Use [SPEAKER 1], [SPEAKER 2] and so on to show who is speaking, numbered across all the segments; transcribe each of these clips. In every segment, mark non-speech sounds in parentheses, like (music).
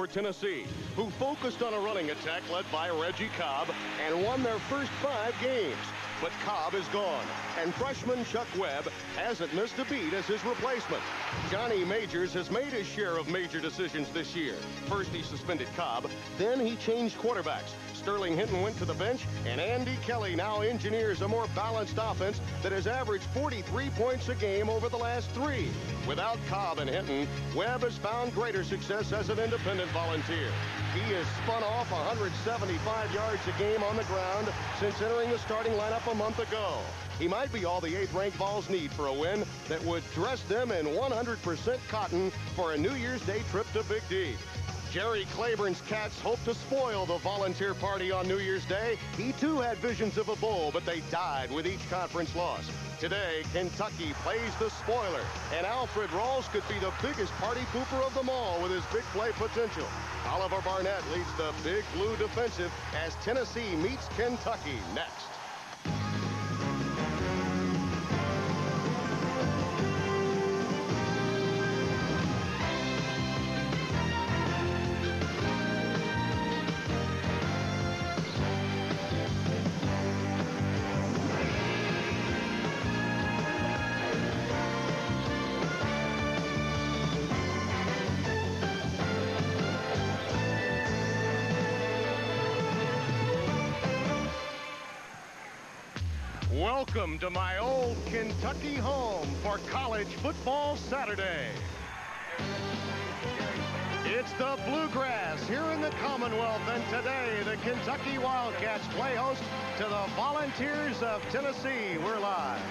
[SPEAKER 1] for Tennessee, who focused on a running attack led by Reggie Cobb and won their first five games. But Cobb is gone, and freshman Chuck Webb hasn't missed a beat as his replacement. Johnny Majors has made his share of major decisions this year. First, he suspended Cobb, then he changed quarterbacks. Sterling Henton went to the bench, and Andy Kelly now engineers a more balanced offense that has averaged 43 points a game over the last three. Without Cobb and Henton, Webb has found greater success as an independent volunteer. He has spun off 175 yards a game on the ground since entering the starting lineup a month ago. He might be all the eighth-ranked Vols need for a win that would dress them in 100% cotton for a New Year's Day trip to Big D. Jerry Claiborne's Cats hope to spoil the volunteer party on New Year's Day. He too had visions of a bowl, but they died with each conference loss. Today, Kentucky plays the spoiler, and Alfred Rawls could be the biggest party pooper of them all with his big play potential. Oliver Barnett leads the Big Blue defensive as Tennessee meets Kentucky next. Welcome to my old Kentucky home for college football Saturday. It's the Bluegrass here in the Commonwealth, and today the Kentucky Wildcats play host to the Volunteers of Tennessee. We're live.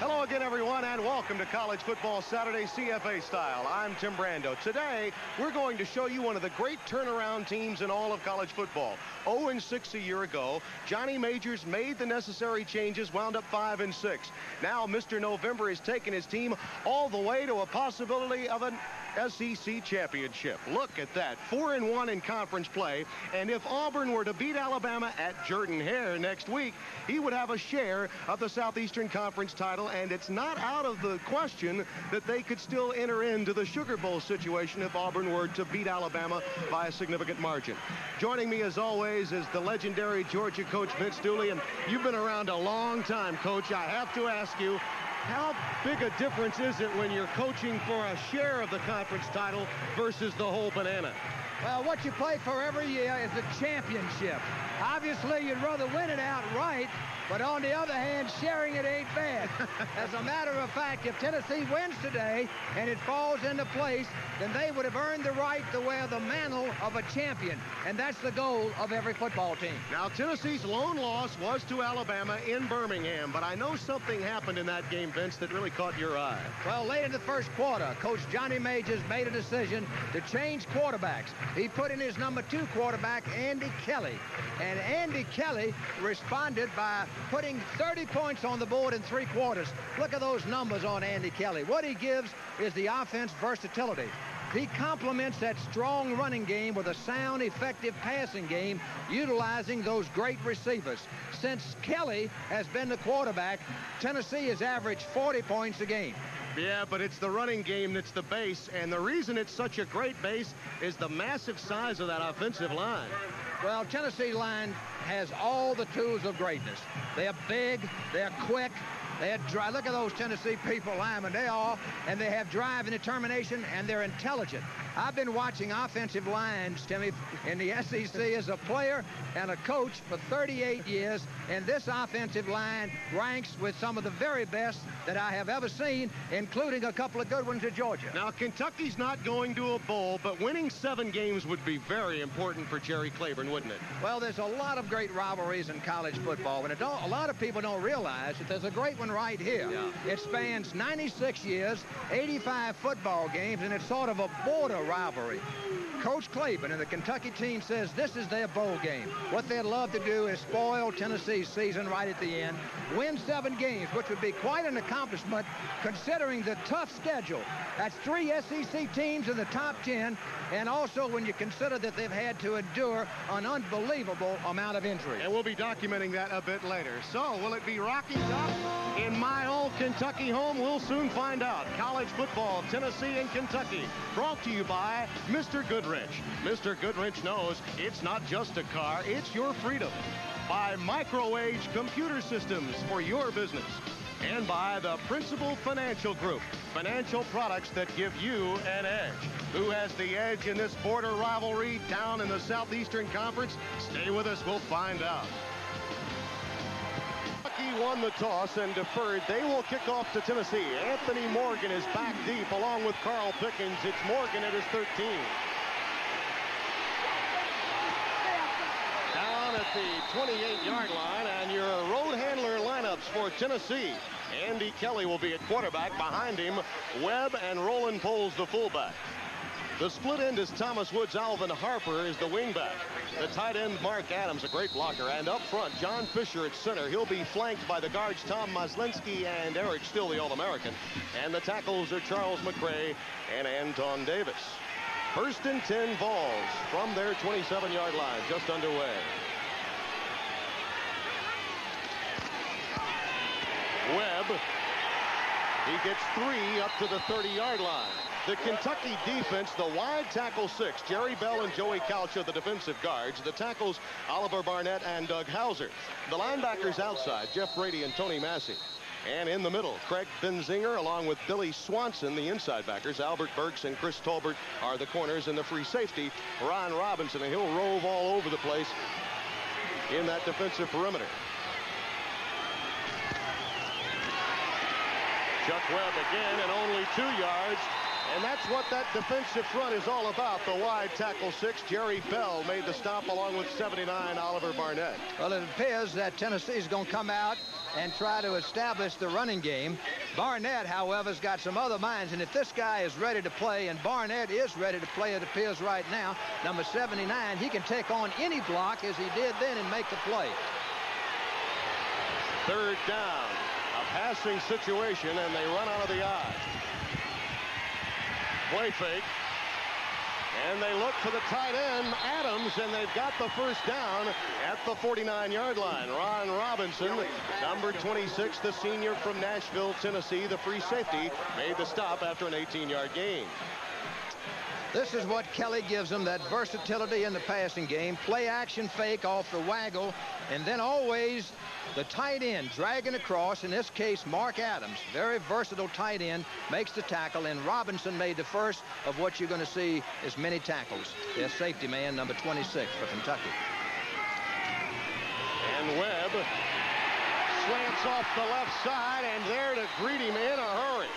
[SPEAKER 1] Hello again, everyone, and welcome to College Football Saturday CFA style. I'm Tim Brando. Today, we're going to show you one of the great turnaround teams in all of college football. 0-6 a year ago, Johnny Majors made the necessary changes, wound up 5 and 6. Now, Mr. November has taken his team all the way to a possibility of an SEC championship. Look at that. 4 and 1 in conference play. And if Auburn were to beat Alabama at Jordan Hare next week, he would have a share of the Southeastern Conference title. And it's not out of the question that they could still enter into the Sugar Bowl situation if Auburn were to beat Alabama by a significant margin. Joining me as always is the legendary Georgia coach Vince Dooley. And you've been around a long time, coach. I have to ask you, how big a difference is it when you're coaching for a share of the conference title versus the whole banana?
[SPEAKER 2] Well, what you play for every year is the championship. Obviously, you'd rather win it outright, but on the other hand, sharing it ain't bad. (laughs) As a matter of fact, if Tennessee wins today and it falls into place, then they would have earned the right to wear the mantle of a champion. And that's the goal of every football team.
[SPEAKER 1] Now, Tennessee's lone loss was to Alabama in Birmingham, but I know something happened in that game, Vince, that really caught your eye.
[SPEAKER 2] Well, late in the first quarter, Coach Johnny Majors made a decision to change quarterbacks. He put in his number two quarterback, Andy Kelly. And Andy Kelly responded by putting 30 points on the board in three quarters. Look at those numbers on Andy Kelly. What he gives is the offense versatility. He complements that strong running game with a sound, effective passing game, utilizing those great receivers. Since Kelly has been the quarterback, Tennessee has averaged 40 points a game.
[SPEAKER 1] Yeah, but it's the running game that's the base, and the reason it's such a great base is the massive size of that offensive line.
[SPEAKER 2] Well, Tennessee line has all the tools of greatness. They're big, they're quick, they had drive. Look at those Tennessee people, linemen. They all, and they have drive and determination, and they're intelligent. I've been watching offensive lines, Timmy, in the SEC (laughs) as a player and a coach for 38 years, and this offensive line ranks with some of the very best that I have ever seen, including a couple of good ones at Georgia.
[SPEAKER 1] Now, Kentucky's not going to a bowl, but winning seven games would be very important for Jerry Claiborne, wouldn't it?
[SPEAKER 2] Well, there's a lot of great rivalries in college football, and a lot of people don't realize that there's a great one right here. Yeah. It spans 96 years, 85 football games, and it's sort of a border rivalry. Coach Claiborne and the Kentucky team says this is their bowl game. What they'd love to do is spoil Tennessee's season right at the end, win seven games, which would be quite an accomplishment considering the tough schedule. That's three SEC teams in the top 10, and also when you consider that they've had to endure an unbelievable amount of injury.
[SPEAKER 1] And we'll be documenting that a bit later. So, will it be Rocky Top in my old Kentucky home? We'll soon find out. College football, Tennessee and Kentucky, brought to you by Mr. Goodwrench. Mr. Goodwrench knows it's not just a car, it's your freedom. By Micro-Age Computer Systems for your business. And by the Principal Financial Group, financial products that give you an edge. Who has the edge in this border rivalry down in the Southeastern Conference? Stay with us, we'll find out. Kentucky won the toss and deferred. They will kick off to Tennessee. Anthony Morgan is back deep along with Carl Pickens. It's Morgan at his 13. Down at the 28-yard line, and your road handler lineups for Tennessee. Andy Kelly will be at quarterback. Behind him, Webb and Roland Poles the fullback. The split end is Thomas Woods. Alvin Harper is the wingback. The tight end, Mark Adams, a great blocker. And up front, John Fisher at center. He'll be flanked by the guards, Tom Myslinski and Eric Still, the All-American. And the tackles are Charles McRae and Antone Davis. First and 10 balls from their 27-yard line, just underway. Webb, he gets three up to the 30-yard line. The Kentucky defense, the wide tackle six, Jerry Bell and Joey Couch are the defensive guards. The tackles, Oliver Barnett and Doug Hauser. The linebackers outside, Jeff Brady and Tony Massey. And in the middle, Craig Benzinger along with Billy Swanson, the inside backers. Albert Burks and Chris Tolbert are the corners and the free safety. Ron Robinson, and he'll rove all over the place in that defensive perimeter. Chuck Webb again and only two yards. And that's what that defensive front is all about. The wide tackle six, Jerry Bell made the stop along with 79, Oliver Barnett.
[SPEAKER 2] Well, it appears that Tennessee is going to come out and try to establish the running game. Barnett, however, has got some other minds, and if this guy is ready to play, and Barnett is ready to play, it appears right now, number 79, he can take on any block as he did then and make the play.
[SPEAKER 1] Third down, a passing situation, and they run out of the eye play fake. And they look for the tight end, Adams, and they've got the first down at the 49-yard line. Ron Robinson, number 26, the senior from Nashville, Tennessee, the free safety, made the stop after an 18-yard gain.
[SPEAKER 2] This is what Kelly gives them, that versatility in the passing game. Play action fake off the waggle, and then always the tight end dragging across. In this case, Mark Adams, very versatile tight end, makes the tackle, and Robinson made the first of what you're going to see as many tackles. Their safety man, number 26 for Kentucky.
[SPEAKER 1] And Webb slants off the left side, and there to greet him in a hurry.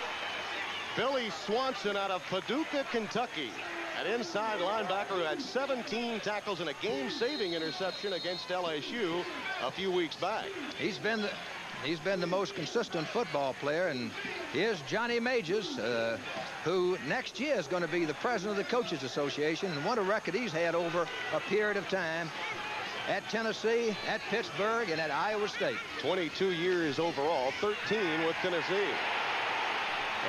[SPEAKER 1] Billy Swanson out of Paducah, Kentucky. An inside linebacker who had 17 tackles and a game-saving interception against LSU a few weeks back.
[SPEAKER 2] He's been the, he's been the most consistent football player, and here's Johnny Majors, uh, who next year is going to be the president of the Coaches Association, and what a record he's had over a period of time at Tennessee, at Pittsburgh, and at Iowa State.
[SPEAKER 1] 22 years overall, 13 with Tennessee.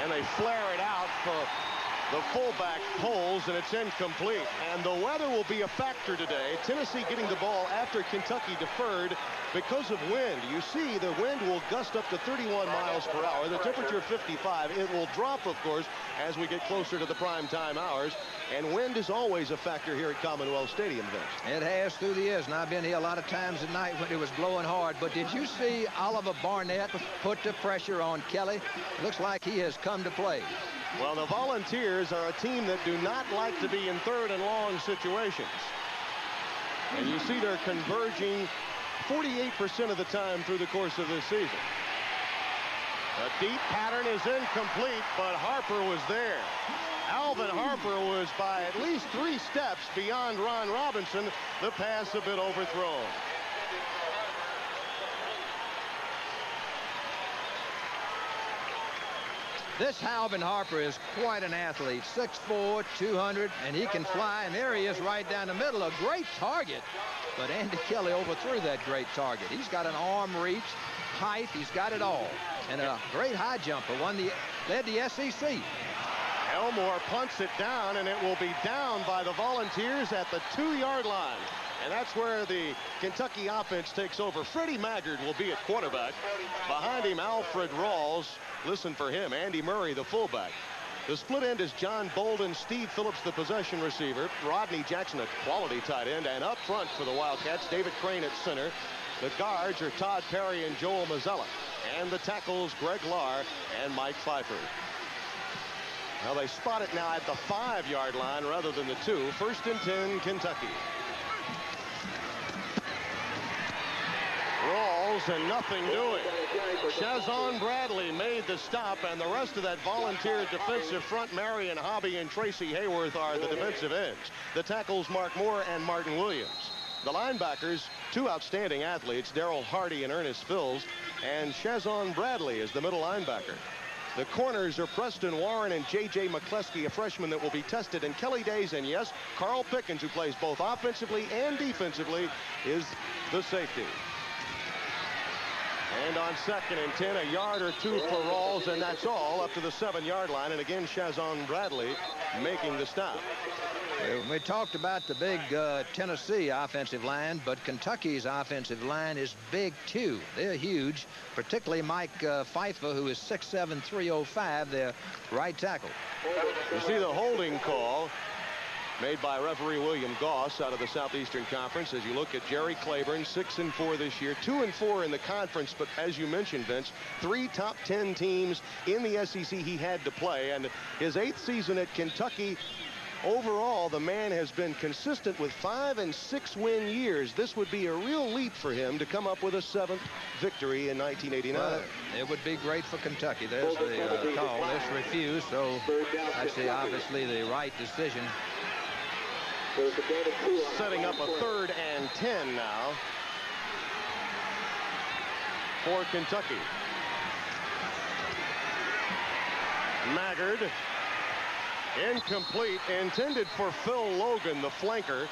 [SPEAKER 1] And they flare it out for the fullback pulls, and it's incomplete. And the weather will be a factor today. Tennessee getting the ball after Kentucky deferred because of wind. You see the wind will gust up to 31 miles per hour. The temperature 55. It will drop, of course, as we get closer to the prime time hours. And wind is always a factor here at Commonwealth Stadium, Vince.
[SPEAKER 2] It has through the years, and I've been here a lot of times at night when it was blowing hard. But did you see Oliver Barnett put the pressure on Kelly? Looks like he has come to play.
[SPEAKER 1] Well, the Volunteers are a team that do not like to be in third and long situations. And you see they're converging 48% of the time through the course of this season. A deep pattern is incomplete, but Harper was there. Alvin Harper was by at least three steps beyond Ron Robinson. The pass a bit overthrown.
[SPEAKER 2] This Alvin Harper is quite an athlete. 6'4", 200, and he can fly. And there he is right down the middle. A great target. But Andy Kelly overthrew that great target. He's got an arm reach, height. He's got it all. And a great high jumper. Won the, led the SEC.
[SPEAKER 1] Elmore punts it down, and it will be down by the Volunteers at the two-yard line. And that's where the Kentucky offense takes over. Freddie Maggard will be at quarterback. Behind him, Alfred Rawls. Listen for him. Andy Murray, the fullback. The split end is John Bolden, Steve Phillips, the possession receiver, Rodney Jackson, a quality tight end, and up front for the Wildcats, David Crane at center. The guards are Todd Perry and Joel Mazzella. And the tackles, Greg Larr and Mike Pfeiffer. Now they spot it now at the five-yard line rather than the two. First and 10, Kentucky. And nothing doing. Shazzon Bradley made the stop, and the rest of that volunteer defensive front, Marion Hobby and Tracy Hayworth are the defensive ends. The tackles, Mark Moore and Martin Williams. The linebackers, two outstanding athletes, Daryl Hardy and Ernest Fields, and Shazzon Bradley is the middle linebacker. The corners are Preston Warren and J.J. McCleskey, a freshman that will be tested, and Kelly Days, and yes, Carl Pickens, who plays both offensively and defensively, is the safety. And on second and 10, a yard or two for Rawls, and that's all up to the seven-yard line. And again, Shazzon Bradley making the stop.
[SPEAKER 2] We talked about the big uh, Tennessee offensive line, but Kentucky's offensive line is big, too. They're huge, particularly Mike uh, Pfeiffer, who is 6'7", 305, their right tackle.
[SPEAKER 1] You see the holding call made by referee William Goss out of the Southeastern Conference as you look at Jerry Claiborne, 6 and 4 this year, 2 and 4 in the conference, but as you mentioned, Vince, three top 10 teams in the SEC he had to play, and his eighth season at Kentucky Overall, the man has been consistent with five and six win years. This would be a real leap for him to come up with a seventh victory in 1989. Well,
[SPEAKER 2] it would be great for Kentucky. There's the uh, call. This refused, so that's obviously the right decision.
[SPEAKER 1] Setting up a third and 10 now for Kentucky. Maggard Incomplete, intended for Phil Logan, the flanker.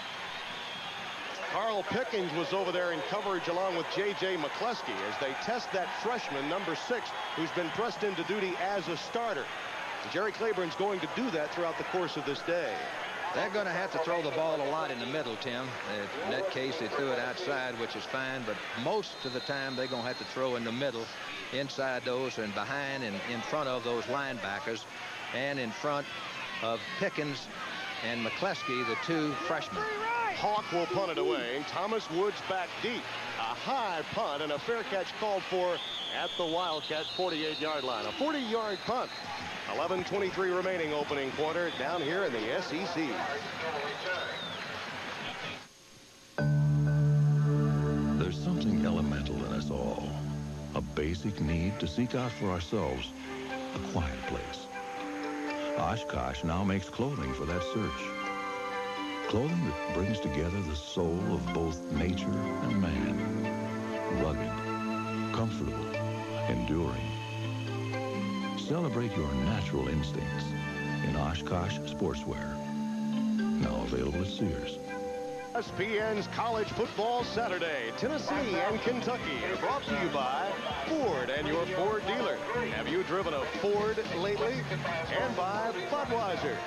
[SPEAKER 1] Carl Pickens was over there in coverage along with J.J. McCleskey as they test that freshman, number six, who's been pressed into duty as a starter. Jerry Claiborne's going to do that throughout the course of this day.
[SPEAKER 2] They're going to have to throw the ball a lot in the middle, Tim. In that case, they threw it outside, which is fine, but most of the time they're going to have to throw in the middle, inside those and behind and in front of those linebackers and in front of Pickens and McCleskey, the two freshmen.
[SPEAKER 1] Hawk will punt it away. Thomas Woods back deep. A high punt and a fair catch called for at the Wildcat 48-yard line. A 40-yard punt. 11.23 remaining opening quarter down here in the SEC.
[SPEAKER 3] There's something elemental in us all. A basic need to seek out for ourselves a quiet place Oshkosh now makes clothing for that search. Clothing that brings together the soul of both nature and man. Rugged, comfortable, enduring. Celebrate your natural instincts in Oshkosh Sportswear. Now available at Sears.
[SPEAKER 1] ESPN's College Football Saturday, Tennessee and Kentucky, brought to you by Ford and your Ford dealer. Have you driven a Ford lately? And by Budweiser,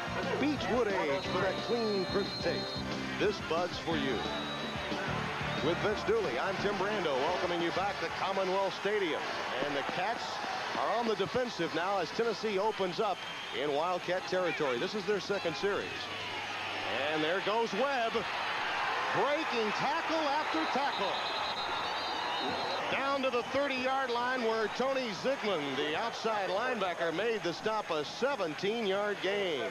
[SPEAKER 1] Beechwood Age for that clean, crisp taste. This Bud's for you. With Vince Dooley, I'm Tim Brando, welcoming you back to Commonwealth Stadium. And the Cats are on the defensive now as Tennessee opens up in Wildcat territory. This is their second series. And there goes Webb breaking tackle after tackle. Down to the 30-yard line where Tony Zigman, the outside linebacker, made the stop a 17-yard gain.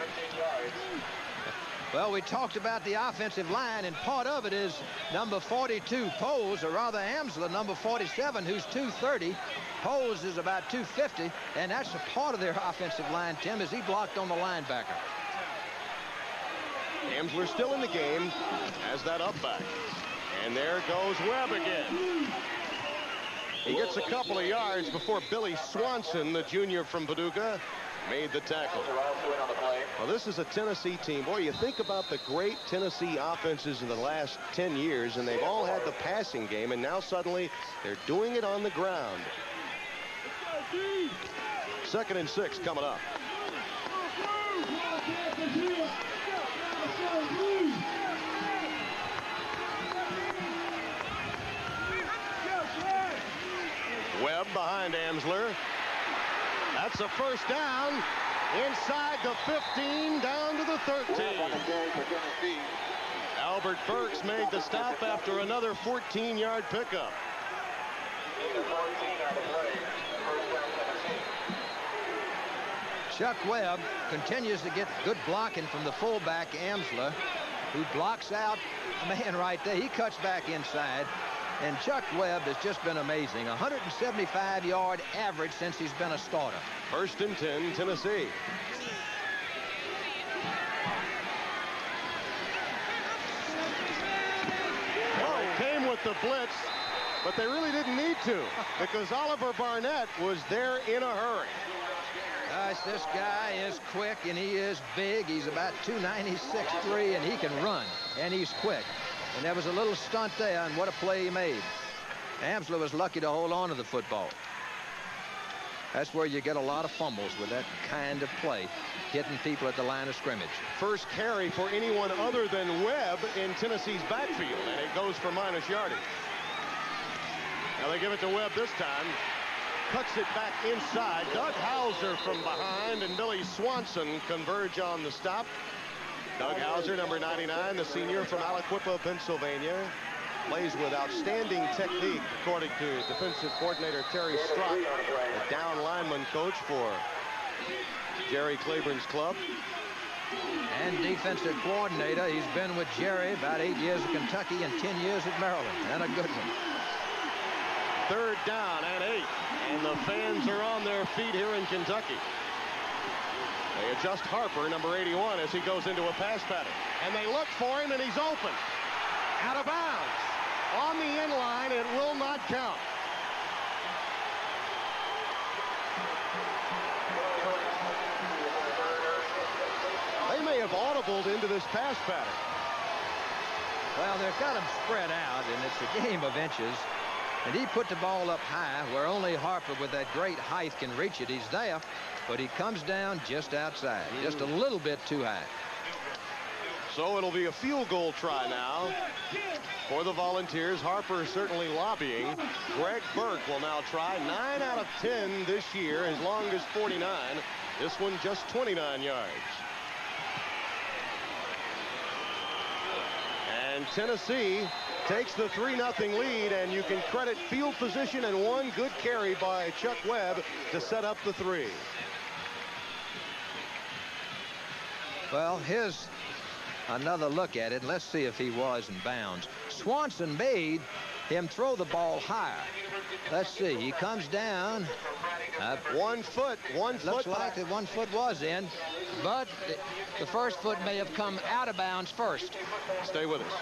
[SPEAKER 2] Well, we talked about the offensive line, and part of it is number 42, Pose, or rather Amsler, number 47, who's 230. Pose is about 250, and that's a part of their offensive line, Tim, as he blocked on the linebacker.
[SPEAKER 1] Amsler still in the game as that up back. And there goes Webb again. He gets a couple of yards before Billy Swanson, the junior from Paducah, made the tackle. Well, this is a Tennessee team. Boy, you think about the great Tennessee offenses in the last 10 years, and they've all had the passing game, and now suddenly they're doing it on the ground. Second and six coming up. Webb behind Amsler. That's a first down. Inside the 15, down to the 13. Albert Burks made the stop after another 14-yard pickup.
[SPEAKER 2] Chuck Webb continues to get good blocking from the fullback Amsler, who blocks out a man (laughs) right there. He cuts back inside. And Chuck Webb has just been amazing. 175-yard average since he's been a starter.
[SPEAKER 1] First and 10, Tennessee. Well, came with the blitz, but they really didn't need to because Oliver Barnett was there in a hurry.
[SPEAKER 2] Gosh, this guy is quick and he is big. He's about 296.3 and he can run and he's quick. And there was a little stunt there and what a play he made. Amsler was lucky to hold on to the football. That's where you get a lot of fumbles with that kind of play, hitting people at the line of scrimmage.
[SPEAKER 1] First carry for anyone other than Webb in Tennessee's backfield, and it goes for minus yardage. Now they give it to Webb this time. Cuts it back inside. Doug Hauser from behind, and Billy Swanson converge on the stop. Doug Hauser, number 99, the senior from Aliquippa, Pennsylvania plays with outstanding technique, according to defensive coordinator Terry Strock, the down lineman coach for Jerry Claiborne's club.
[SPEAKER 2] And defensive coordinator, he's been with Jerry about eight years at Kentucky and 10 years at Maryland, and a good one.
[SPEAKER 1] Third down and eight, and the fans are on their feet here in Kentucky. They adjust Harper, number 81, as he goes into a pass pattern. And they look for him, and he's open. Out of bounds on the end line. It will not count. They may have audibled into this pass pattern.
[SPEAKER 2] Well, they've got him spread out, and it's a game of inches. And he put the ball up high where only Harper with that great height can reach it. He's there, but he comes down just outside, just a little bit too high.
[SPEAKER 1] So it'll be a field goal try now for the Volunteers. Harper certainly lobbying. Greg Burke will now try 9 out of 10 this year, as long as 49. This one just 29 yards. And Tennessee takes the 3-0 lead, and you can credit field position and one good carry by Chuck Webb to set up the three.
[SPEAKER 2] Well, here's another look at it. Let's see if he was in bounds. Swanson made him throw the ball higher. Let's see. He comes down.
[SPEAKER 1] Uh, one foot. One
[SPEAKER 2] looks
[SPEAKER 1] foot.
[SPEAKER 2] like the one foot was in, but the, the first foot may have come out of bounds first.
[SPEAKER 1] Stay with us.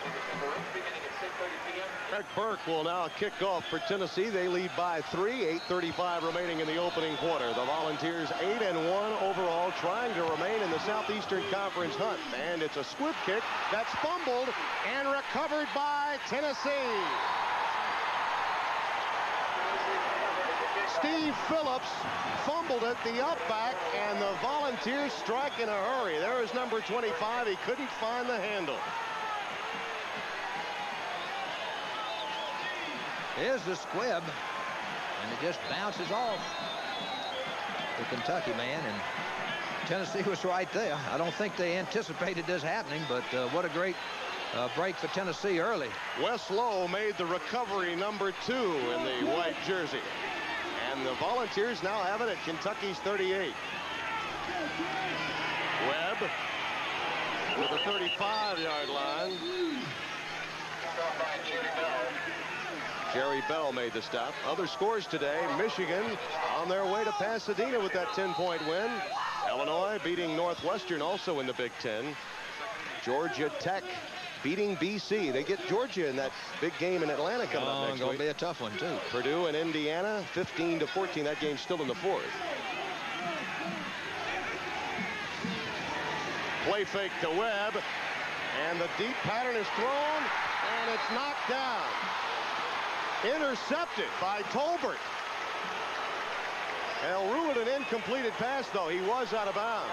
[SPEAKER 1] Greg Burke will now kick off for Tennessee. They lead by three. 8.35 remaining in the opening quarter. The Volunteers 8 and 1 overall, trying to remain in the Southeastern Conference hunt. And it's a squib kick that's fumbled and recovered by Tennessee. Steve Phillips fumbled at the up back, and the Volunteers strike in a hurry. There is number 25. He couldn't find the handle.
[SPEAKER 2] Here's the squib, and it just bounces off the Kentucky man, and Tennessee was right there. I don't think they anticipated this happening, but uh, what a great uh, break for Tennessee early.
[SPEAKER 1] Wes Lowe made the recovery number two in the white jersey. And the Volunteers now have it at Kentucky's 38. Webb to the 35-yard line. Jerry Bell made the stop. Other scores today, Michigan on their way to Pasadena with that 10-point win. Illinois beating Northwestern also in the Big Ten. Georgia Tech beating BC. They get Georgia in that big game in Atlanta coming
[SPEAKER 2] oh,
[SPEAKER 1] up next
[SPEAKER 2] gonna
[SPEAKER 1] week.
[SPEAKER 2] be a tough one too.
[SPEAKER 1] Purdue and Indiana, 15 to 14. That game's still in the fourth. Play fake to Webb, and the deep pattern is thrown, and it's knocked down. Intercepted by Tolbert. They'll rule it an incompleted pass, though. He was out of bounds.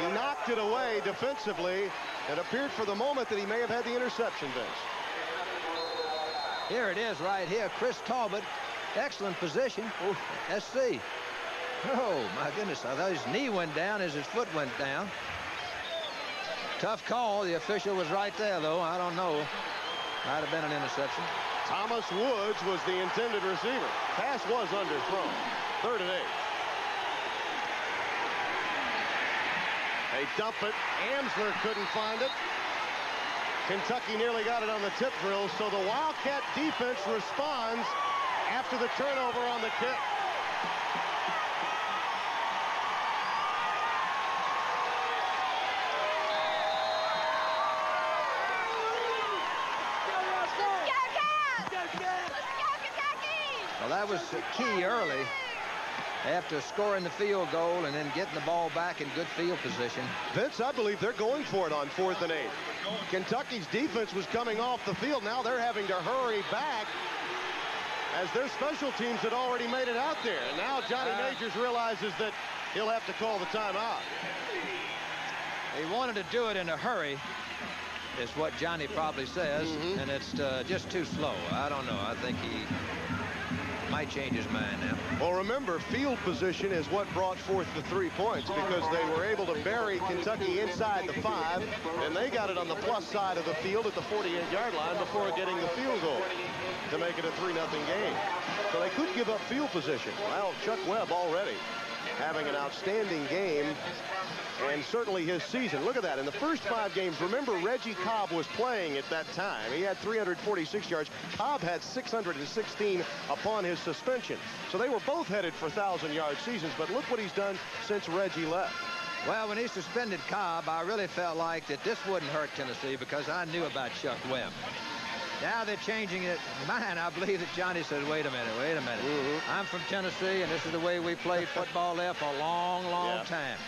[SPEAKER 1] He knocked it away defensively. It appeared for the moment that he may have had the interception, Vince.
[SPEAKER 2] Here it is right here. Chris Tolbert, excellent position. Let's see. Oh, my goodness. I thought his knee went down as his foot went down. Tough call. The official was right there, though. I don't know. Might have been an interception.
[SPEAKER 1] Thomas Woods was the intended receiver. Pass was underthrown. Third and eight. They dump it. Amsler couldn't find it. Kentucky nearly got it on the tip drill, so the Wildcat defense responds after the turnover on the kick.
[SPEAKER 2] Well, that was key early after scoring the field goal and then getting the ball back in good field position.
[SPEAKER 1] Vince, I believe they're going for it on fourth and eight. Kentucky's defense was coming off the field. Now they're having to hurry back as their special teams had already made it out there. And now Johnny uh, Majors realizes that he'll have to call the timeout.
[SPEAKER 2] He wanted to do it in a hurry, is what Johnny probably says, mm -hmm. and it's uh, just too slow. I don't know. I think he might change his mind now.
[SPEAKER 1] Well, remember, field position is what brought forth the three points because they were able to bury Kentucky inside the five, and they got it on the plus side of the field at the 48-yard line before getting the field goal to make it a 3-0 game. So they could give up field position. Well, Chuck Webb already having an outstanding game and certainly his season. Look at that. In the first five games, remember Reggie Cobb was playing at that time. He had 346 yards. Cobb had 616 upon his suspension. So they were both headed for 1,000-yard seasons, but look what he's done since Reggie left.
[SPEAKER 2] Well, when he suspended Cobb, I really felt like that this wouldn't hurt Tennessee because I knew about Chuck Webb. Now they're changing it. Man, I believe that Johnny said, wait a minute, wait a minute. Mm -hmm. I'm from Tennessee, and this is the way we played (laughs) football there for a long, long yeah. time.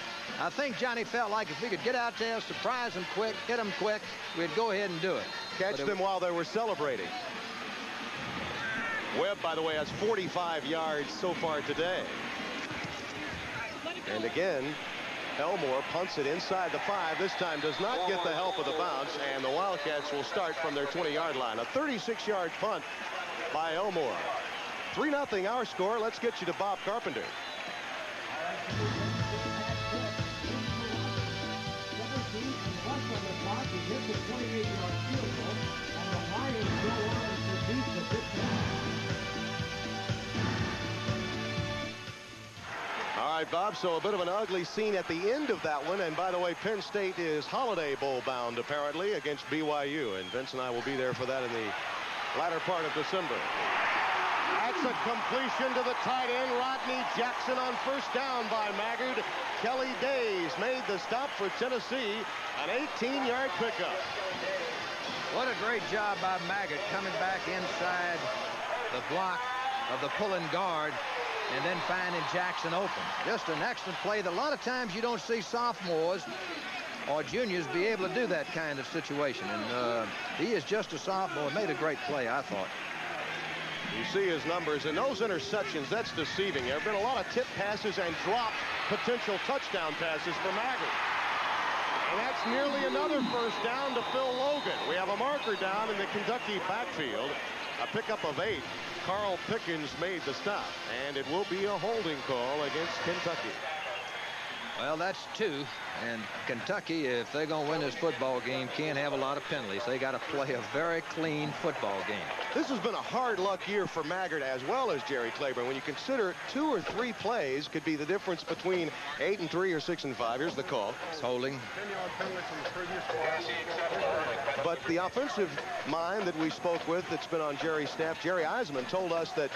[SPEAKER 2] I think Johnny felt like if we could get out there, surprise them quick, hit them quick, we'd go ahead and do it.
[SPEAKER 1] Catch them while they were celebrating. Webb, by the way, has 45 yards so far today. And again, Elmore punts it inside the five. This time does not get the help of the bounce, and the Wildcats will start from their 20-yard line. A 36-yard punt by Elmore. 3-0 our score. Let's get you to Bob Carpenter. Right, Bob, so a bit of an ugly scene at the end of that one. And by the way, Penn State is Holiday Bowl bound, apparently, against BYU. And Vince and I will be there for that in the latter part of December. That's a completion to the tight end, Rodney Jackson on first down by Maggard. Kelly Days made the stop for Tennessee, an 18-yard pickup.
[SPEAKER 2] What a great job by Maggard coming back inside the block of the pulling guard and then finding Jackson open. Just an excellent play that a lot of times you don't see sophomores or juniors be able to do that kind of situation. And uh, he is just a sophomore. Made a great play, I thought.
[SPEAKER 1] You see his numbers, and those interceptions, that's deceiving. There have been a lot of tip passes and dropped potential touchdown passes for Maggard. And that's nearly another first down to Phil Logan. We have a marker down in the Kentucky backfield, a pickup of eight. Carl Pickens made the stop, and it will be a holding call against Kentucky.
[SPEAKER 2] Well, that's two. And Kentucky, if they're going to win this football game, can't have a lot of penalties. They got to play a very clean football game.
[SPEAKER 1] This has been a hard luck year for Maggard as well as Jerry Claiborne. When you consider two or three plays could be the difference between eight and three or six and five. Here's the call.
[SPEAKER 2] It's holding.
[SPEAKER 1] But the offensive mind that we spoke with that's been on Jerry's staff, Jerry Eisman, told us that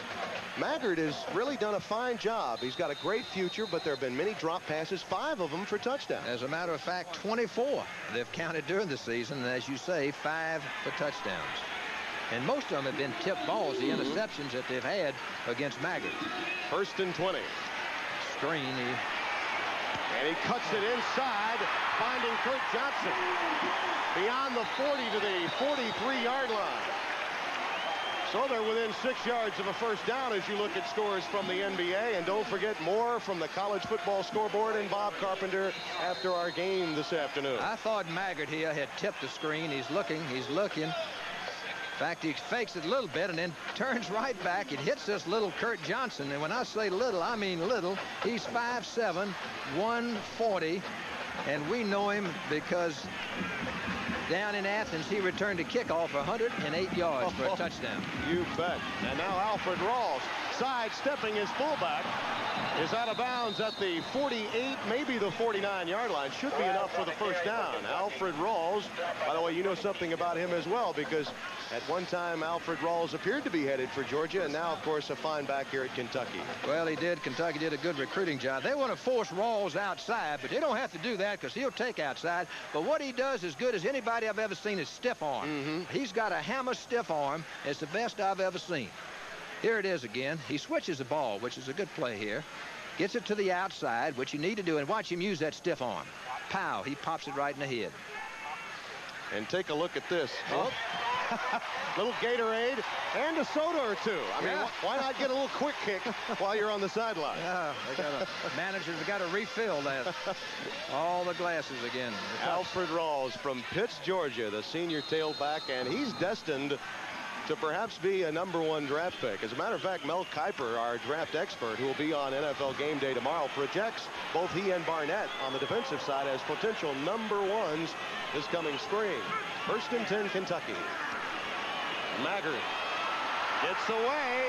[SPEAKER 1] Maggard has really done a fine job. He's got a great future, but there have been many drop passes, five of them for touchdowns.
[SPEAKER 2] As a matter of fact, 24 they've counted during the season, and as you say, five for touchdowns. And most of them have been tipped balls, the interceptions that they've had against Maggard.
[SPEAKER 1] First and 20.
[SPEAKER 2] Screen. He...
[SPEAKER 1] And he cuts it inside, finding Kurt Johnson. Beyond the 40 to the 43-yard line. So they're within six yards of a first down as you look at scores from the NBA. And don't forget more from the college football scoreboard and Bob Carpenter after our game this afternoon.
[SPEAKER 2] I thought Maggard here had tipped the screen. He's looking, he's looking. In fact, he fakes it a little bit and then turns right back. It hits this little Kurt Johnson. And when I say little, I mean little. He's 5'7", 140. And we know him because down in Athens, he returned a kickoff 108 yards for a (laughs) touchdown.
[SPEAKER 1] You bet. And now Alfred Rawls sidestepping his fullback is out of bounds at the 48, maybe the 49-yard line. Should be enough for the first down. Alfred Rawls, by the way, you know something about him as well because at one time Alfred Rawls appeared to be headed for Georgia and now, of course, a fine back here at Kentucky.
[SPEAKER 2] Well, he did. Kentucky did a good recruiting job. They want to force Rawls outside, but they don't have to do that because he'll take outside. But what he does as good as anybody I've ever seen is stiff arm.
[SPEAKER 1] Mm -hmm.
[SPEAKER 2] He's got a hammer stiff arm. It's the best I've ever seen. Here it is again. He switches the ball, which is a good play here. Gets it to the outside, which you need to do, and watch him use that stiff arm. Pow, he pops it right in the head.
[SPEAKER 1] And take a look at this. Oh. oh. (laughs) little Gatorade and a soda or two. I mean, yeah. why not get a little quick kick while you're on the sideline?
[SPEAKER 2] Yeah, they got a, (laughs) managers have got to refill that. All the glasses again.
[SPEAKER 1] Alfred Rawls from Pitts, Georgia, the senior tailback, and he's destined to perhaps be a number one draft pick. As a matter of fact, Mel Kiper, our draft expert, who will be on NFL Game Day tomorrow, projects both he and Barnett on the defensive side as potential number ones this coming spring. First and 10, Kentucky. Maggard gets away.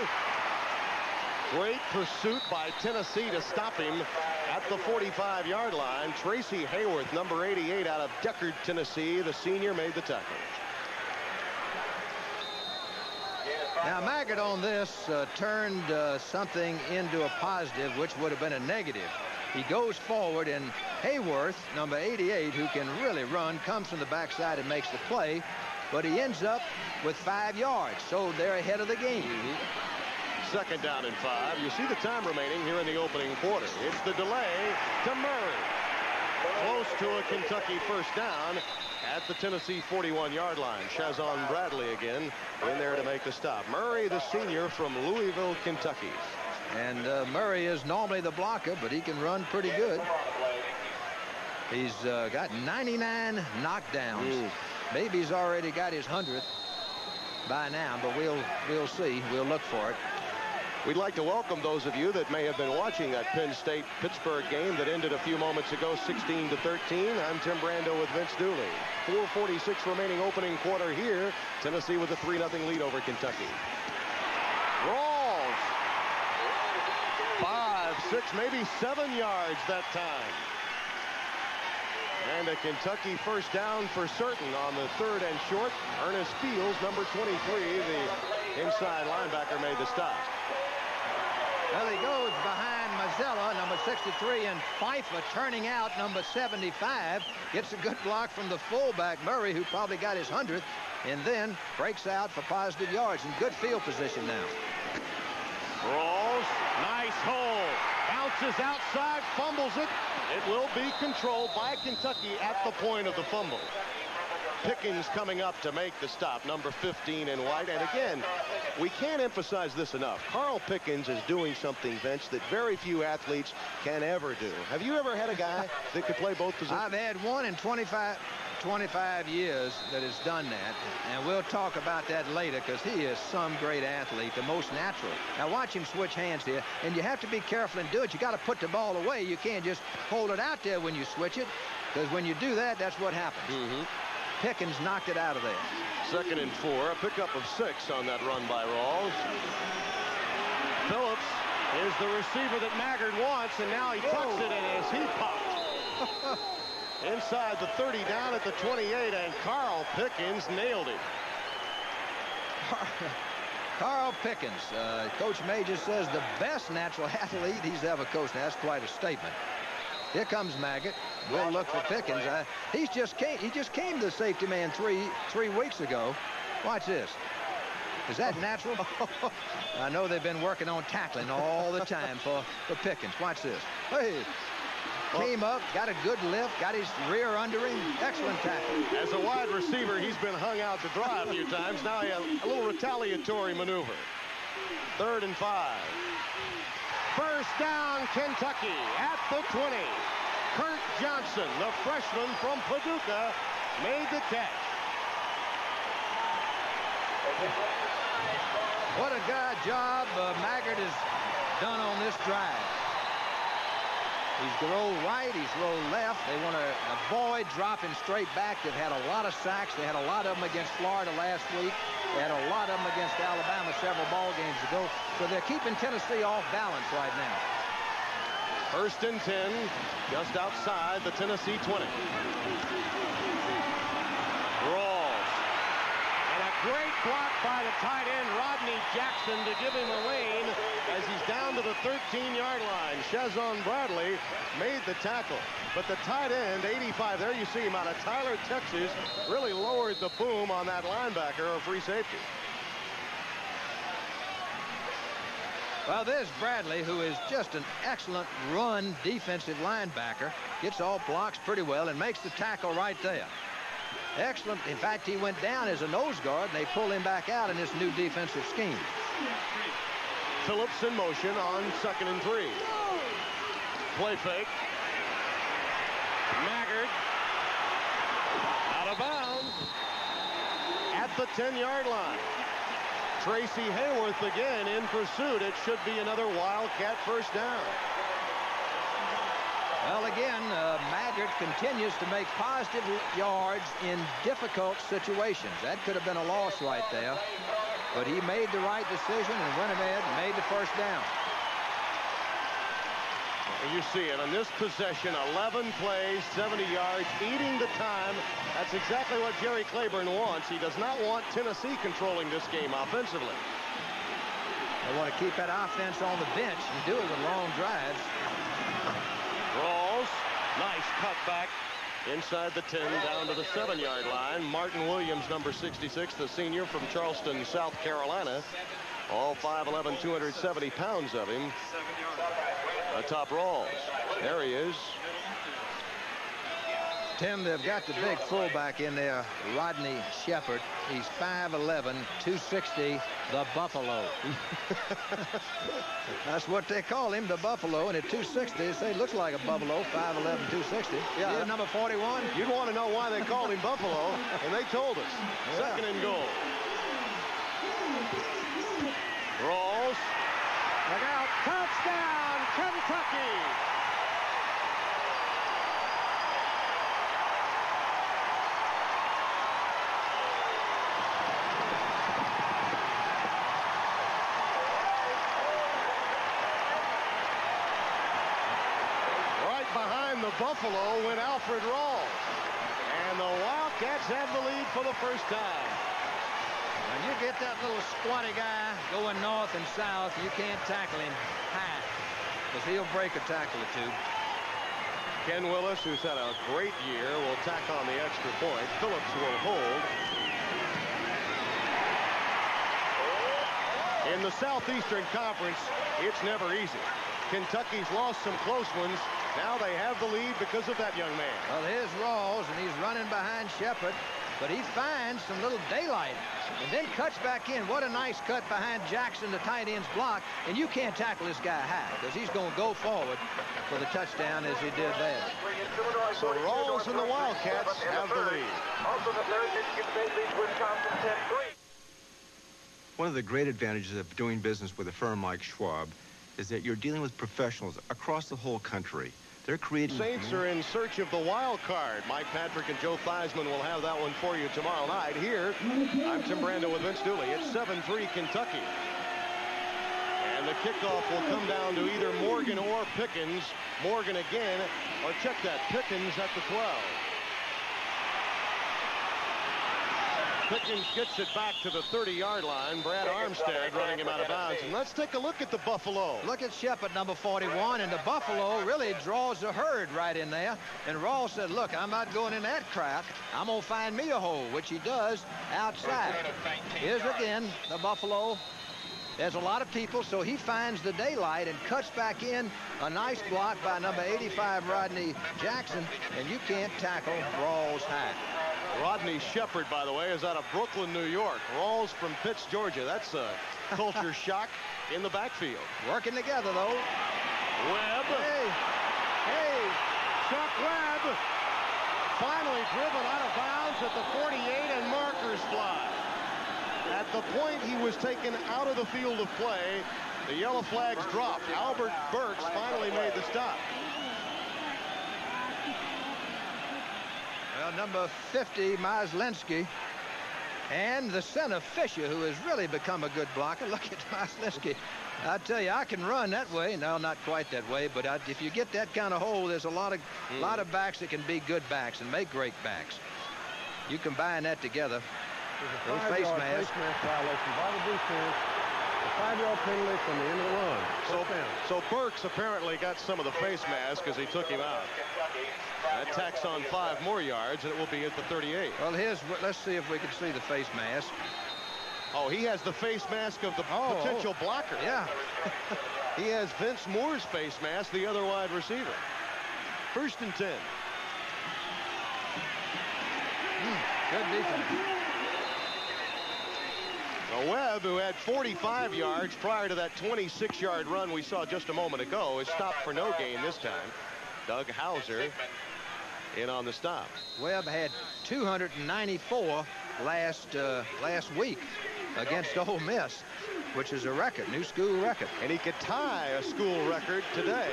[SPEAKER 1] Great pursuit by Tennessee to stop him at the 45-yard line. Tracy Hayworth, number 88 out of Decherd, Tennessee, the senior, made the tackle.
[SPEAKER 2] Now, Maggard on this uh, turned uh, something into a positive, which would have been a negative. He goes forward, and Hayworth, number 88, who can really run, comes from the backside and makes the play, but he ends up with five yards, so they're ahead of the game. Mm -hmm.
[SPEAKER 1] Second down and five. You see the time remaining here in the opening quarter. It's the delay to Murray. Close to a Kentucky first down at the Tennessee 41-yard line. Shazzon Bradley again in there to make the stop. Murray, the senior from Louisville, Kentucky.
[SPEAKER 2] And uh, Murray is normally the blocker, but he can run pretty good. He's uh, got 99 knockdowns. Mm. Maybe he's already got his 100th by now, but we'll we'll see. We'll look for it.
[SPEAKER 1] We'd like to welcome those of you that may have been watching that Penn State-Pittsburgh game that ended a few moments ago, 16 to 13. I'm Tim Brando with Vince Dooley. 4.46 remaining opening quarter here. Tennessee with a 3-0 lead over Kentucky. Rawls. Five, six, maybe seven yards that time. And a Kentucky first down for certain on the third and short. Ernest Fields, number 23, the inside linebacker, made the stop.
[SPEAKER 2] Well, he goes behind Mazzella, number 63, and Pfeiffer turning out, number 75. Gets a good block from the fullback, Murray, who probably got his 100th, and then breaks out for positive yards in good field position now.
[SPEAKER 1] Rawls, nice hole. Bounces outside, fumbles it. It will be controlled by Kentucky at the point of the fumble. Pickens coming up to make the stop, number 15 in white. And again, we can't emphasize this enough. Carl Pickens is doing something, Vince, that very few athletes can ever do. Have you ever had a guy that could play both positions?
[SPEAKER 2] I've had one in 25, 25 years that has done that. And we'll talk about that later because he is some great athlete, the most natural. Now watch him switch hands here. And you have to be careful and do it. You got to put the ball away. You can't just hold it out there when you switch it because when you do that, that's what happens.
[SPEAKER 1] Mm -hmm.
[SPEAKER 2] Pickens knocked it out of there.
[SPEAKER 1] Second and four, a pickup of six on that run by Rawls. Phillips is the receiver that Maggard wants, and now he tucks Whoa. it in as he popped. (laughs) Inside the 30, down at the 28, and Carl Pickens nailed it. (laughs)
[SPEAKER 2] Carl Pickens, uh, Coach Major says the best natural (laughs) athlete he's ever coached. Now, that's quite a statement. Here comes Maggard. We'll look for Pickens. Uh, he's just came. He just came to the safety man three three weeks ago. Watch this. Is that natural? (laughs) I know they've been working on tackling all the time for, for Pickens. Watch this. Hey, came up, got a good lift, got his rear under him. Excellent tackle.
[SPEAKER 1] As a wide receiver, he's been hung out to dry a few times. Now has a little retaliatory maneuver. Third and five. First down, Kentucky at the 20. Kurt Johnson, the freshman from Paducah, made the catch.
[SPEAKER 2] What a good job uh, Maggard has done on this drive. He's rolled right, he's rolled left. They want to avoid dropping straight back. They've had a lot of sacks. They had a lot of them against Florida last week. They had a lot of them against Alabama several ball games ago. So they're keeping Tennessee off balance right now.
[SPEAKER 1] First and 10, just outside the Tennessee 20. Rawls. And a Great block by the tight end, Rodney Jackson, to give him a lane as he's down to the 13-yard line. Shazzon Bradley made the tackle. But the tight end, 85, there you see him out of Tyler, Texas, really lowered the boom on that linebacker or free safety.
[SPEAKER 2] Well, there's Bradley, who is just an excellent run defensive linebacker. Gets all blocks pretty well and makes the tackle right there. Excellent. In fact, he went down as a nose guard, and they pull him back out in this new defensive scheme.
[SPEAKER 1] Phillips in motion on second and three. Play fake. Maggard. Out of bounds. At the 10-yard line. Tracy Hayworth again in pursuit. It should be another Wildcat first down.
[SPEAKER 2] Well, again, uh, Maggard continues to make positive yards in difficult situations. That could have been a loss right there. But he made the right decision and went ahead and made the first down.
[SPEAKER 1] You see it on this possession, 11 plays, 70 yards, eating the time. That's exactly what Jerry Claiborne wants. He does not want Tennessee controlling this game offensively.
[SPEAKER 2] They want to keep that offense on the bench and do it with long drives.
[SPEAKER 1] Rawls, nice cutback inside the 10 down to the 7-yard line. Martin Williams, number 66, the senior from Charleston, South Carolina. All 5'11", 270 pounds of him. Atop Rawls. There he is.
[SPEAKER 2] Tim, they've got the big fullback in there, Rodney Shepard. He's 5'11", 260, the Buffalo. (laughs) That's what they call him, the Buffalo. And at 260, they say looks like a Buffalo, 5'11", 260. Yeah. He's number 41.
[SPEAKER 1] You'd want to know why they called him Buffalo, and they told us. Yeah. Second and goal. Rawls. Look out. Touchdown, Kentucky. Buffalo went Alfred Rawls. And the Wildcats have the lead for the first time.
[SPEAKER 2] When you get that little squatty guy going north and south, you can't tackle him high because he'll break a tackle or two.
[SPEAKER 1] Ken Willis, who's had a great year, will tack on the extra point. Phillips will hold. In the Southeastern Conference, it's never easy. Kentucky's lost some close ones, now they have the lead because of that young man.
[SPEAKER 2] Well, here's Rawls, and he's running behind Shepard, but he finds some little daylight and then cuts back in. What a nice cut behind Jackson, the tight end's block, and you can't tackle this guy high because he's going to go forward for the touchdown as he did there.
[SPEAKER 1] So Rawls and the Wildcats have the lead. Also the third, Michigan State leads Wisconsin
[SPEAKER 4] 10-3. One of the great advantages of doing business with a firm like Schwab is that you're dealing with professionals across the whole country. They're creating...
[SPEAKER 1] Saints are in search of the wild card. Mike Patrick and Joe Theismann will have that one for you tomorrow night. Here, I'm Tim Brando with Vince Dooley. It's 7-3 Kentucky. And the kickoff will come down to either Morgan or Pickens. Morgan again, or check that, Pickens at the 12. Pickens gets it back to the 30-yard line. Brad Armstead running him out of bounds. And let's take a look at the Buffalo.
[SPEAKER 2] Look at Shepard, number 41, and the Buffalo really draws the herd right in there. And Rawls said, look, I'm not going in that crack. I'm going to find me a hole, which he does outside. Here's again the Buffalo there's a lot of people, so he finds the daylight and cuts back in. A nice block by number 85, Rodney Jackson, and you can't tackle Rawls high.
[SPEAKER 1] Rodney Shepard, by the way, is out of Brooklyn, New York. Rawls from Pitts, Georgia. That's a culture (laughs) shock in the backfield.
[SPEAKER 2] Working together, though.
[SPEAKER 1] Webb.
[SPEAKER 2] Hey. Hey.
[SPEAKER 1] Chuck Webb. Finally driven out of bounds at the 48 and markers fly. At the point he was taken out of the field of play, the yellow flags dropped. Albert Burks finally made the stop.
[SPEAKER 2] Well, number 50, Myslinski, and the center Fisher, who has really become a good blocker. (laughs) Look at Myslinski. I tell you, I can run that way. No, not quite that way, but I, if you get that kind of hole, there's a lot of mm. lot of backs that can be good backs and make great backs. You combine that together.
[SPEAKER 5] There's a face mask. face mask violation by the defense. A five-yard penalty from the end of the run.
[SPEAKER 1] So, so Burks apparently got some of the face mask because he took him out. That tacks on five more yards, and it will be at the 38.
[SPEAKER 2] Well, here's let's see if we can see the face mask.
[SPEAKER 1] Oh, he has the face mask of the oh, potential blocker.
[SPEAKER 2] Yeah. (laughs)
[SPEAKER 1] he has Vince Moore's face mask, the other wide receiver. First and 10.
[SPEAKER 2] Mm, good defense.
[SPEAKER 1] Now Webb, who had 45 yards prior to that 26-yard run we saw just a moment ago, is stopped for no gain this time. Doug Hauser in on the stop.
[SPEAKER 2] Webb had 294 last uh, last week against Ole Miss, which is a record, new school record.
[SPEAKER 1] And he could tie a school record today.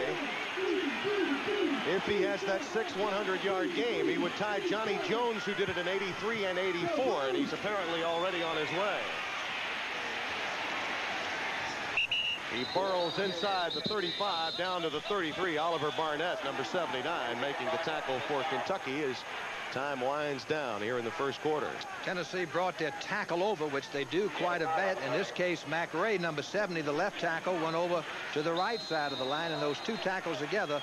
[SPEAKER 1] If he has that six 100-yard game, he would tie Johnny Jones, who did it in 83 and 84, and he's apparently already on his way. He burrows inside the 35 down to the 33. Oliver Barnett, number 79, making the tackle for Kentucky as time winds down here in the first quarter.
[SPEAKER 2] Tennessee brought their tackle over, which they do quite a bit. In this case, McRae, number 70, the left tackle, went over to the right side of the line, and those two tackles together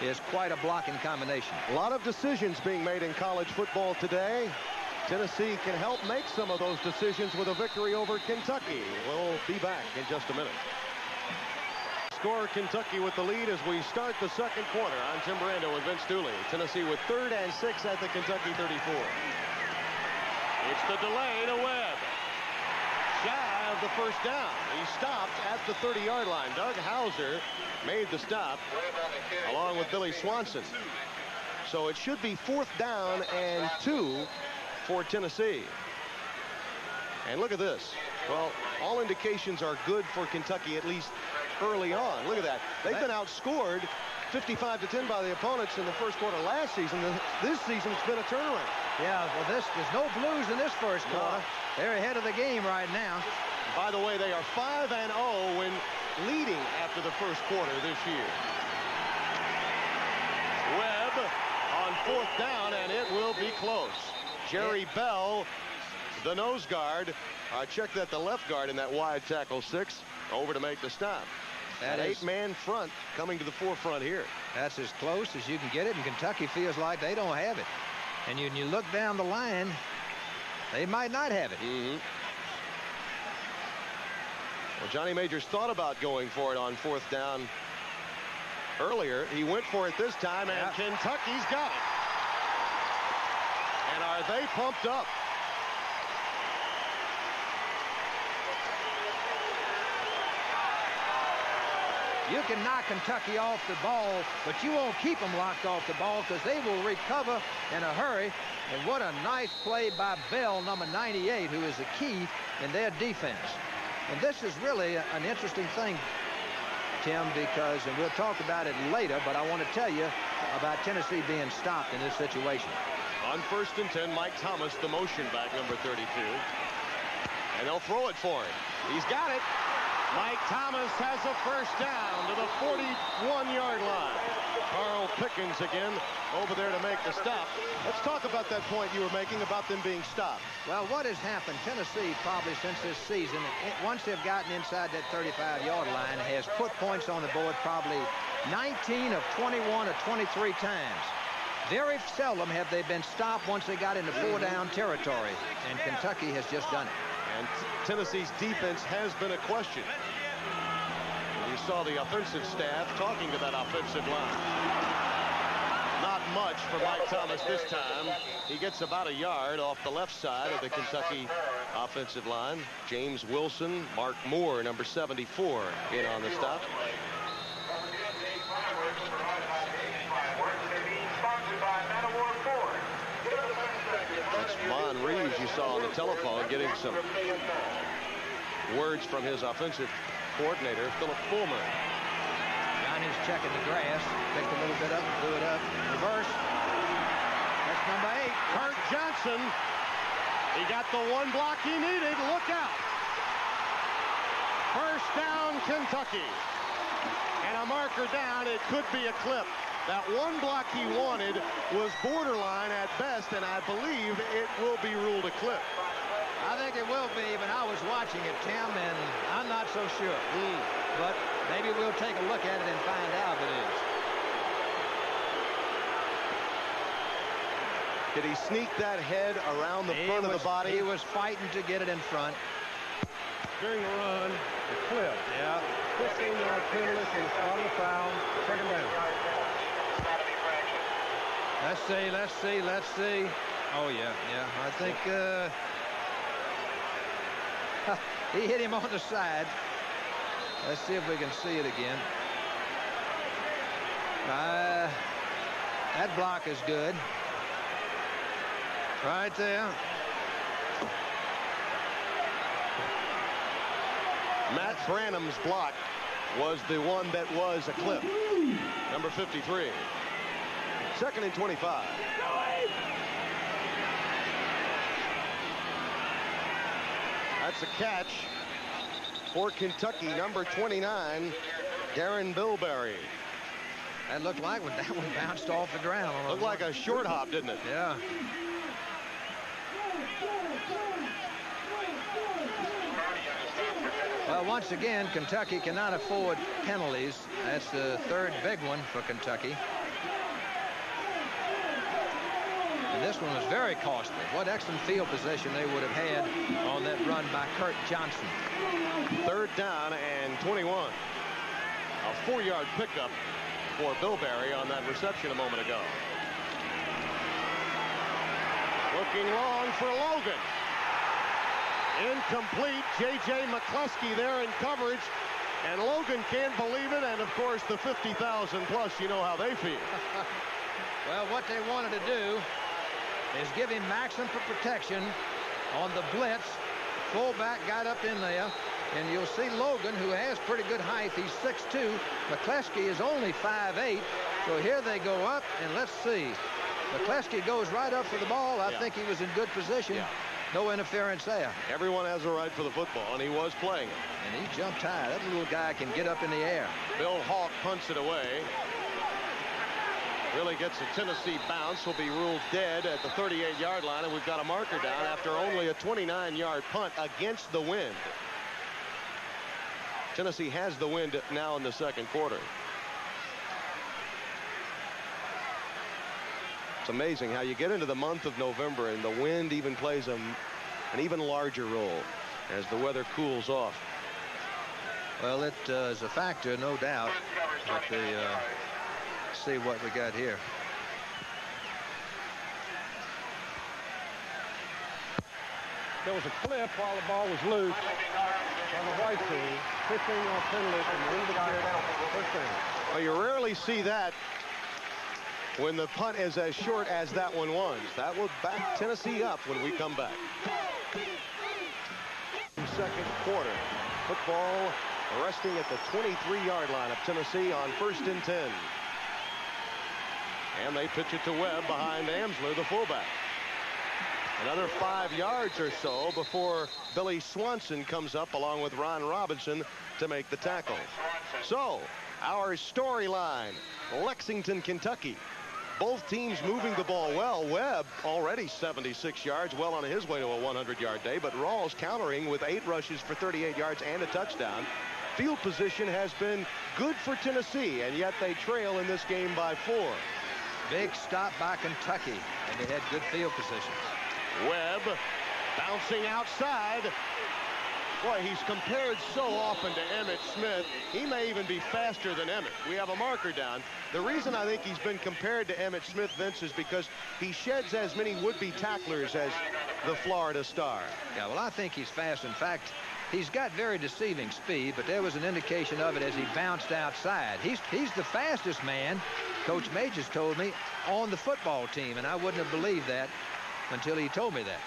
[SPEAKER 2] is quite a blocking combination.
[SPEAKER 1] A lot of decisions being made in college football today. Tennessee can help make some of those decisions with a victory over Kentucky. We'll be back in just a minute score Kentucky with the lead as we start the second quarter. I'm Tim Brando with Vince Dooley. Tennessee with third and six at the Kentucky 34. It's the delay to Webb. Shy of the first down. He stopped at the 30-yard line. Doug Hauser made the stop along with Billy Swanson. So it should be fourth down and two for Tennessee. And look at this. Well, all indications are good for Kentucky, at least early on. Look at that. They've been outscored 55 to 10 by the opponents in the first quarter last season. This season it's been a turnaround.
[SPEAKER 2] Yeah, well, this there's no blues in this first quarter. No. They're ahead of the game right now.
[SPEAKER 1] By the way, they are 5 and 0 when leading after the first quarter this year. Webb on fourth down, and it will be close. Jerry. Bell, the nose guard, uh, check that the left guard in that wide tackle six over to make the stop. That eight-man front coming to the forefront here.
[SPEAKER 2] That's as close as you can get it, and Kentucky feels like they don't have it. And you, you look down the line, they might not have it.
[SPEAKER 1] Mm -hmm. Well, Johnny Majors thought about going for it on fourth down earlier. He went for it this time, and Kentucky's got it. And are they pumped up?
[SPEAKER 2] You can knock Kentucky off the ball, but you won't keep them locked off the ball because they will recover in a hurry. And what a nice play by Bell, number 98, who is the key in their defense. And this is really an interesting thing, Tim, because, and we'll talk about it later, but I want to tell you about Tennessee being stopped in this situation.
[SPEAKER 1] On first and 10, Mike Thomas, the motion back, number 32. And they'll throw it for him. He's got it. Mike Thomas has a first down to the 41-yard line. Carl Pickens again over there to make the stop. Let's talk about that point you were making about them being stopped.
[SPEAKER 2] Well, what has happened, Tennessee probably since this season, once they've gotten inside that 35-yard line, has put points on the board probably 19 of 21 or 23 times. Very seldom have they been stopped once they got into four-down territory, and Kentucky has just done it.
[SPEAKER 1] Tennessee's defense has been a question. You saw the offensive staff talking to that offensive line. Not much for Mike Thomas this time. He gets about a yard off the left side of the Kentucky offensive line. James Wilson, Mark Moore, number 74, in on the stop. That's Mon Reeves you saw on the telephone getting some words from his offensive coordinator, Phillip Fulmer.
[SPEAKER 2] Johnny's checking the grass. Picked a little bit up, blew it up. Reverse. That's number eight.
[SPEAKER 1] Kurt Johnson. He got the one block he needed. Look out. First down, Kentucky. And a marker down. It could be a clip. That one block he wanted was borderline at best, and I believe it will be ruled a clip.
[SPEAKER 2] I think it will be, but I was watching it, Tim, and I'm not so sure.
[SPEAKER 1] Mm.
[SPEAKER 2] But maybe we'll take a look at it and find out if it is.
[SPEAKER 1] Did he sneak that head around the
[SPEAKER 2] he
[SPEAKER 1] front
[SPEAKER 2] was,
[SPEAKER 1] of the body?
[SPEAKER 2] He was fighting to get it in front.
[SPEAKER 5] During the run, the clip.
[SPEAKER 2] Yeah.
[SPEAKER 5] 15-yard penalty for the start of the foul. Second down.
[SPEAKER 2] Let's see, let's see, let's see. Oh, yeah, yeah. I think uh, (laughs) he hit him on the side. Let's see if we can see it again. Uh, that block is good. Right there.
[SPEAKER 1] Matt Branham's block was the one that was a clip. Number 53. Second and 25. That's a catch for Kentucky, number 29, Darren Bilberry.
[SPEAKER 2] That looked like when that one bounced off the ground.
[SPEAKER 1] Looked like a short hop, didn't it?
[SPEAKER 2] Yeah. Well, once again, Kentucky cannot afford penalties. That's the third big one for Kentucky. And this one was very costly. What excellent field position they would have had on that run by Kurt Johnson.
[SPEAKER 1] Third down and 21. A four-yard pickup for Bilberry on that reception a moment ago. Looking long for Logan. Incomplete. J.J. McCleskey there in coverage. And Logan can't believe it. And, of course, the 50,000 plus, you know how they feel. (laughs)
[SPEAKER 2] well, what they wanted to do is give him maximum protection on the blitz. Fullback got up in there. And you'll see Logan, who has pretty good height. He's 6'2". McCleskey is only 5'8". So here they go up, and let's see. McCleskey goes right up for the ball. I
[SPEAKER 1] yeah.
[SPEAKER 2] think he was in good position.
[SPEAKER 1] Yeah.
[SPEAKER 2] No interference there.
[SPEAKER 1] Everyone has a right for the football, and he was playing it.
[SPEAKER 2] And he jumped high. That little guy can get up in the air.
[SPEAKER 1] Bill Hawk punts it away. Really gets a Tennessee bounce. Will be ruled dead at the 38-yard line, and we've got a marker down after only a 29-yard punt against the wind. Tennessee has the wind now in the second quarter. It's amazing how you get into the month of November and the wind even plays a, an even larger role as the weather cools off.
[SPEAKER 2] Well, it uh, is a factor, no doubt. But the, uh, see what we got here.
[SPEAKER 5] There was a clip while the ball was loose on the white team. 15-yard penalty from the end of the kick. First down.
[SPEAKER 1] Well, you rarely see that when the punt is as short as that one was. That will back Tennessee up when we come back. Second quarter. Football resting at the 23-yard line of Tennessee on first and 10. And they pitch it to Webb behind Amsler, the fullback. Another five yards or so before Billy Swanson comes up along with Ron Robinson to make the tackle. So, our storyline, Lexington, Kentucky. Both teams moving the ball well. Webb already 76 yards, well on his way to a 100-yard day, but Rawls countering with eight rushes for 38 yards and a touchdown. Field position has been good for Tennessee, and yet they trail in this game by four.
[SPEAKER 2] Big stop by Kentucky, and they had good field positions.
[SPEAKER 1] Webb bouncing outside. Boy, he's compared so often to Emmitt Smith. He may even be faster than Emmitt. We have a marker down. The reason I think he's been compared to Emmitt Smith, Vince, is because he sheds as many would-be tacklers as the Florida star.
[SPEAKER 2] Yeah, well, I think he's fast. In fact, he's got very deceiving speed, but there was an indication of it as he bounced outside. He's, he's the fastest man, Coach Majors told me, on the football team, and I wouldn't have believed that until he told me that.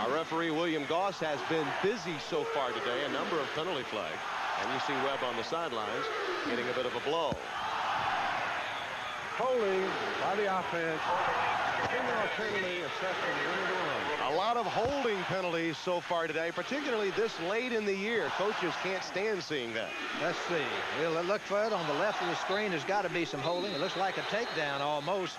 [SPEAKER 1] Our referee, William Goss, has been busy so far today. A number of penalty flags. And you see Webb on the sidelines getting a bit of a blow.
[SPEAKER 5] Holding by the offense. penalty
[SPEAKER 1] A lot of holding penalties so far today, particularly this late in the year. Coaches can't stand seeing that.
[SPEAKER 2] Let's see. We'll look for it on the left of the screen. There's got to be some holding. It looks like a takedown almost.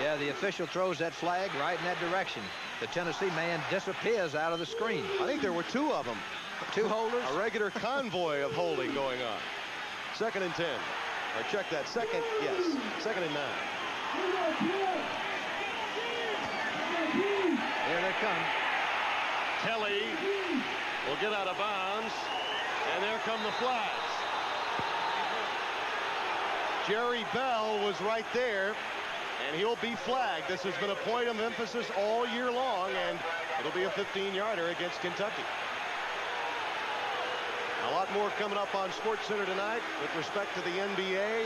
[SPEAKER 2] Yeah, the official throws that flag right in that direction. The Tennessee man disappears out of the screen.
[SPEAKER 1] I think there were two of them.
[SPEAKER 2] Two holders?
[SPEAKER 1] A regular convoy of holding going on. Second and 10. Or check that. Second, yes. Second and nine.
[SPEAKER 2] They come.
[SPEAKER 1] Kelly will get out of bounds. And there come the flags. Jerry Bell was right there and he'll be flagged. This has been a point of emphasis all year long, and it'll be a 15-yarder against Kentucky. A lot more coming up on Sports Center tonight with respect to the NBA,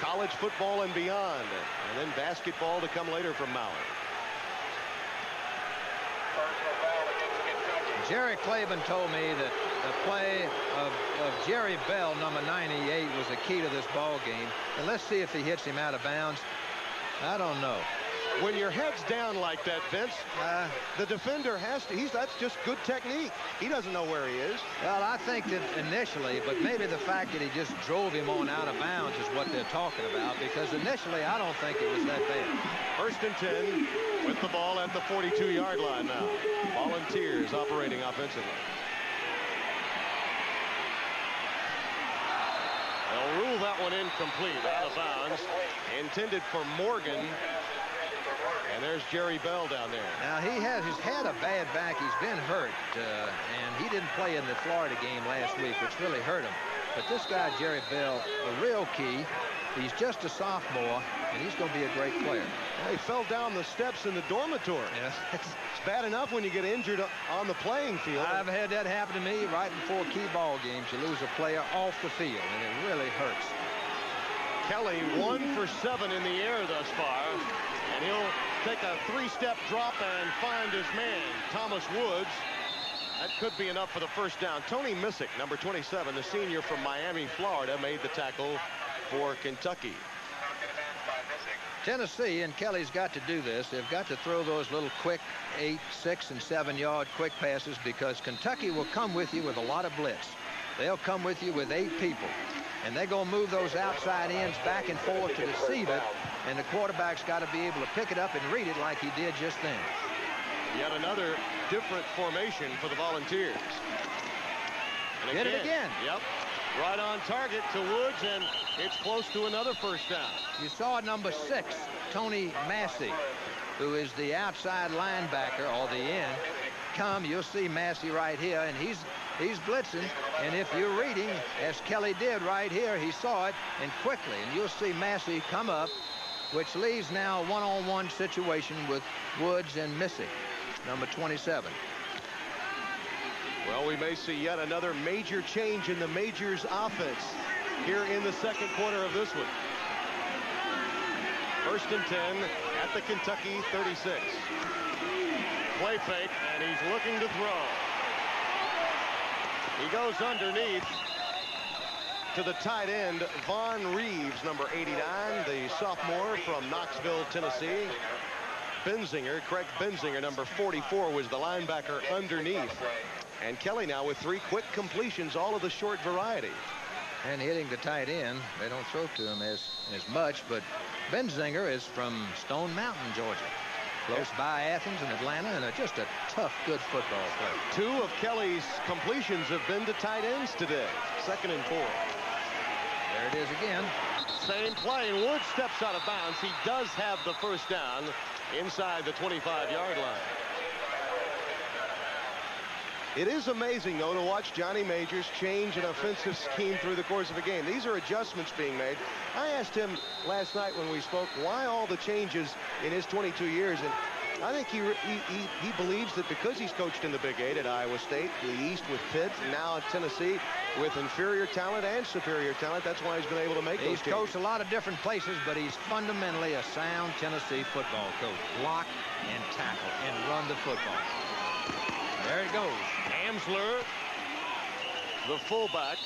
[SPEAKER 1] college football and beyond, and then basketball to come later from Maui.
[SPEAKER 2] Jerry Claiborne told me that the play of, of Jerry Bell, number 98, was the key to this ball game. And let's see if he hits him out of bounds. I don't know.
[SPEAKER 1] When your head's down like that, Vince, uh, the defender has to, he's, that's just good technique. He doesn't know where he is.
[SPEAKER 2] Well, I think that initially, but maybe the fact that he just drove him on out of bounds is what they're talking about, because initially I don't think it was that bad.
[SPEAKER 1] First and 10 with the ball at the 42-yard line now. Volunteers operating offensively. They'll rule that one incomplete, out of bounds. Intended for Morgan. And there's Jerry Bell down there.
[SPEAKER 2] Now, he has he's had a bad back. He's been hurt, uh, and he didn't play in the Florida game last week, which really hurt him. But this guy, Jerry Bell, a real key. He's just a sophomore, and he's going to be a great player.
[SPEAKER 1] Well, he fell down the steps in the dormitory.
[SPEAKER 2] Yeah. (laughs)
[SPEAKER 1] it's bad enough when you get injured on the playing field.
[SPEAKER 2] I've had that happen to me right before key ball games. You lose a player off the field, and it really hurts.
[SPEAKER 1] Kelly one for seven in the air thus far. And he'll take a three-step drop and find his man, Thomas Woods. That could be enough for the first down. Tony Missick, number 27, the senior from Miami, Florida, made the tackle for Kentucky.
[SPEAKER 2] Tennessee and Kelly's got to do this. They've got to throw those little quick eight, six, and seven yard quick passes because Kentucky will come with you with a lot of blitz. They'll come with you with eight people. And they're going to move those outside ends back and forth to deceive it. And the quarterback's got to be able to pick it up and read it like he did just then.
[SPEAKER 1] Yet another different formation for the Volunteers.
[SPEAKER 2] And Hit again, it again.
[SPEAKER 1] Yep. Right on target to Woods, and it's close to another first down.
[SPEAKER 2] You saw number six, Tony Massey, who is the outside linebacker, or the end. Come, you'll see Massey right here, and he's he's blitzing. And if you're reading, as Kelly did right here, he saw it, and quickly, and you'll see Massey come up, which leaves now one-on-one -on -one situation with Woods and Missy, number 27.
[SPEAKER 1] Well, we may see yet another major change in the Majors offense here in the second quarter of this one. First and 10 at the Kentucky 36. Play fake, and he's looking to throw. He goes underneath to the tight end, Vaughn Reeves, number 89, the sophomore from Knoxville, Tennessee. Benzinger, Craig Benzinger, number 44, was the linebacker underneath. And Kelly now with three quick completions, all of the short variety.
[SPEAKER 2] And hitting the tight end, they don't throw to him as, as much, but Benzinger is from Stone Mountain, Georgia. Close by Athens and Atlanta, and a, just a tough, good football player.
[SPEAKER 1] Two of Kelly's completions have been to tight ends today. Second and four.
[SPEAKER 2] There it is again.
[SPEAKER 1] Same play, and Wood steps out of bounds. He does have the first down inside the 25-yard line. It is amazing, though, to watch Johnny Majors change an offensive scheme through the course of a game. These are adjustments being made. I asked him last night when we spoke why all the changes in his 22 years, and I think he, he, he, he believes that because he's coached in the Big Eight at Iowa State, the East with Pitt, and now at Tennessee with inferior talent and superior talent, that's why he's been able to make
[SPEAKER 2] he's
[SPEAKER 1] those He's
[SPEAKER 2] coached a lot of different places, but he's fundamentally a sound Tennessee football coach. Block and tackle and run the football. There it goes.
[SPEAKER 1] Amsler, the fullback,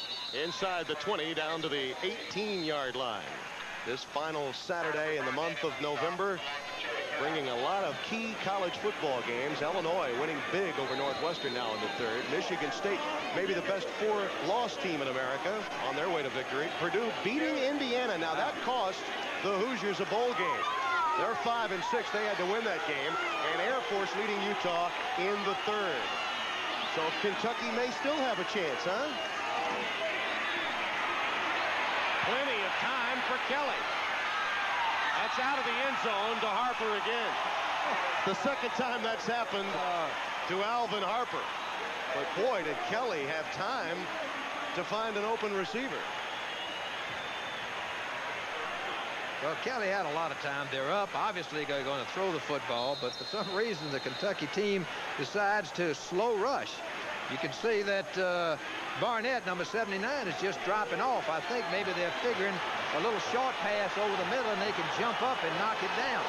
[SPEAKER 1] inside the 20 down to the 18-yard line. This final Saturday in the month of November, bringing a lot of key college football games. Illinois winning big over Northwestern now in the third. Michigan State, maybe the best four-loss team in America, on their way to victory. Purdue beating Indiana. Now that cost the Hoosiers a bowl game. They're five and six. They had to win that game. And Air Force leading Utah in the third. So Kentucky may still have a chance, huh? Plenty of time for Kelly. That's out of the end zone to Harper again. The second time that's happened to Alvin Harper. But boy, did Kelly have time to find an open receiver.
[SPEAKER 2] Well, Kelly had a lot of time. They're up. Obviously, they're going to throw the football, but for some reason, the Kentucky team decides to slow rush. You can see that uh, Barnett, number 79, is just dropping off. I think maybe they're figuring a little short pass over the middle and they can jump up and knock it down.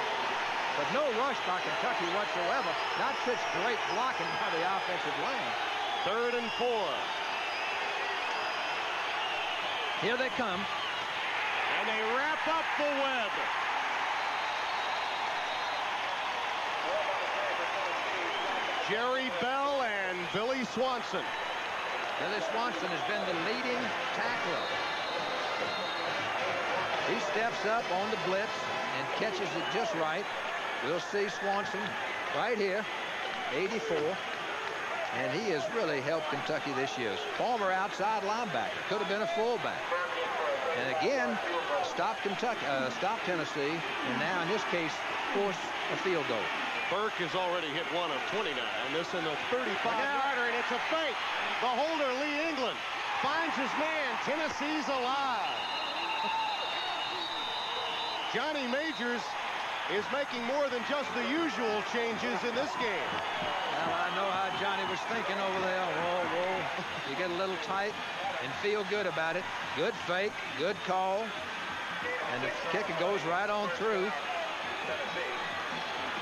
[SPEAKER 2] But no rush by Kentucky whatsoever. Not such great blocking by the offensive line.
[SPEAKER 1] Third and four.
[SPEAKER 2] Here they come.
[SPEAKER 1] And they wrap up the Webb. Jerry Bell and Billy Swanson.
[SPEAKER 2] Billy Swanson has been the leading tackler. He steps up on the blitz and catches it just right. We'll see Swanson right here, 84. And he has really helped Kentucky this year. Former outside linebacker. Could have been a fullback. And again, stopped Kentucky, uh, stopped Tennessee, and now in this case, force a field goal.
[SPEAKER 1] Burke has already hit one of 29. This in the 35-yarder, and it's a fake. The holder, Lee England, finds his man. Tennessee's alive. Johnny Majors is making more than just the usual changes in this game.
[SPEAKER 2] Well, I know how Johnny was thinking over there. Whoa, whoa. You get a little tight and feel good about it. Good fake, good call. And the kicker goes right on through.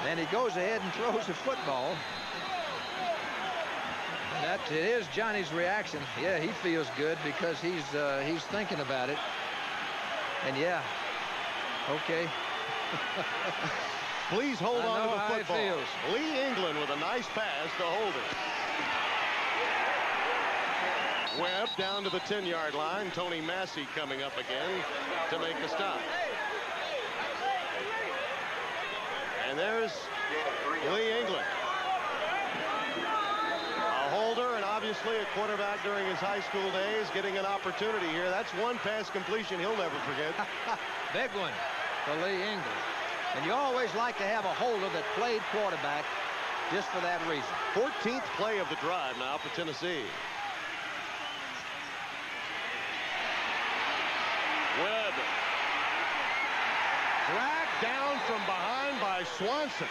[SPEAKER 2] And he goes ahead and throws the football. That is Johnny's reaction. Yeah, he feels good because he's uh, he's thinking about it. And yeah, okay. (laughs)
[SPEAKER 1] Please hold
[SPEAKER 2] I
[SPEAKER 1] on to the football. Lee England with a nice pass to Holder. Webb down to the 10-yard line. Tony Massey coming up again to make the stop. And there's Lee England. A holder and obviously a quarterback during his high school days getting an opportunity here. That's one pass completion he'll never forget. (laughs)
[SPEAKER 2] Big one for Lee England. And you always like to have a holder that played quarterback just for that reason.
[SPEAKER 1] 14th play of the drive now for Tennessee. Webb. Dragged down from behind by Swanson.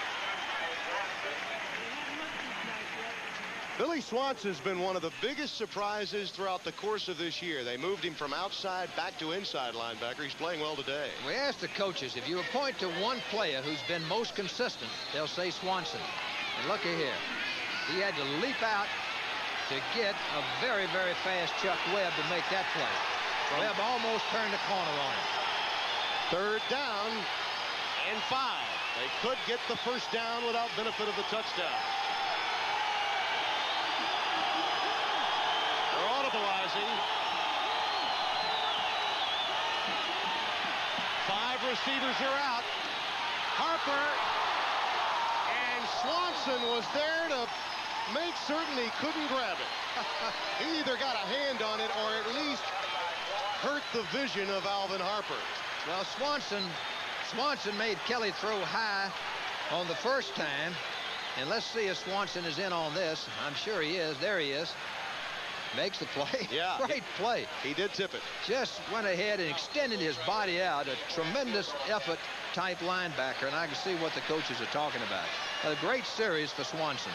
[SPEAKER 1] Billy Swanson's been one of the biggest surprises throughout the course of this year. They moved him from outside back to inside linebacker. He's playing well today.
[SPEAKER 2] We asked the coaches, if you point to one player who's been most consistent, they'll say Swanson. And look at here. He had to leap out to get a very, very fast Chuck Webb to make that play. Webb almost turned the corner on him.
[SPEAKER 1] Third down and five. They could get the first down without benefit of the touchdown. They're audibleizing. Five receivers are out. Harper and Swanson was there to make certain he couldn't grab it. (laughs) he either got a hand on it or at least hurt the vision of Alvin Harper.
[SPEAKER 2] Well, Swanson, Swanson made Kelly throw high on the first time. And let's see if Swanson is in on this. I'm sure he is. There he is. Makes the play. (laughs)
[SPEAKER 1] Yeah.
[SPEAKER 2] Great play.
[SPEAKER 1] He did tip it.
[SPEAKER 2] Just went ahead and extended his body out. A tremendous effort type linebacker. And I can see what the coaches are talking about. A great series for Swanson.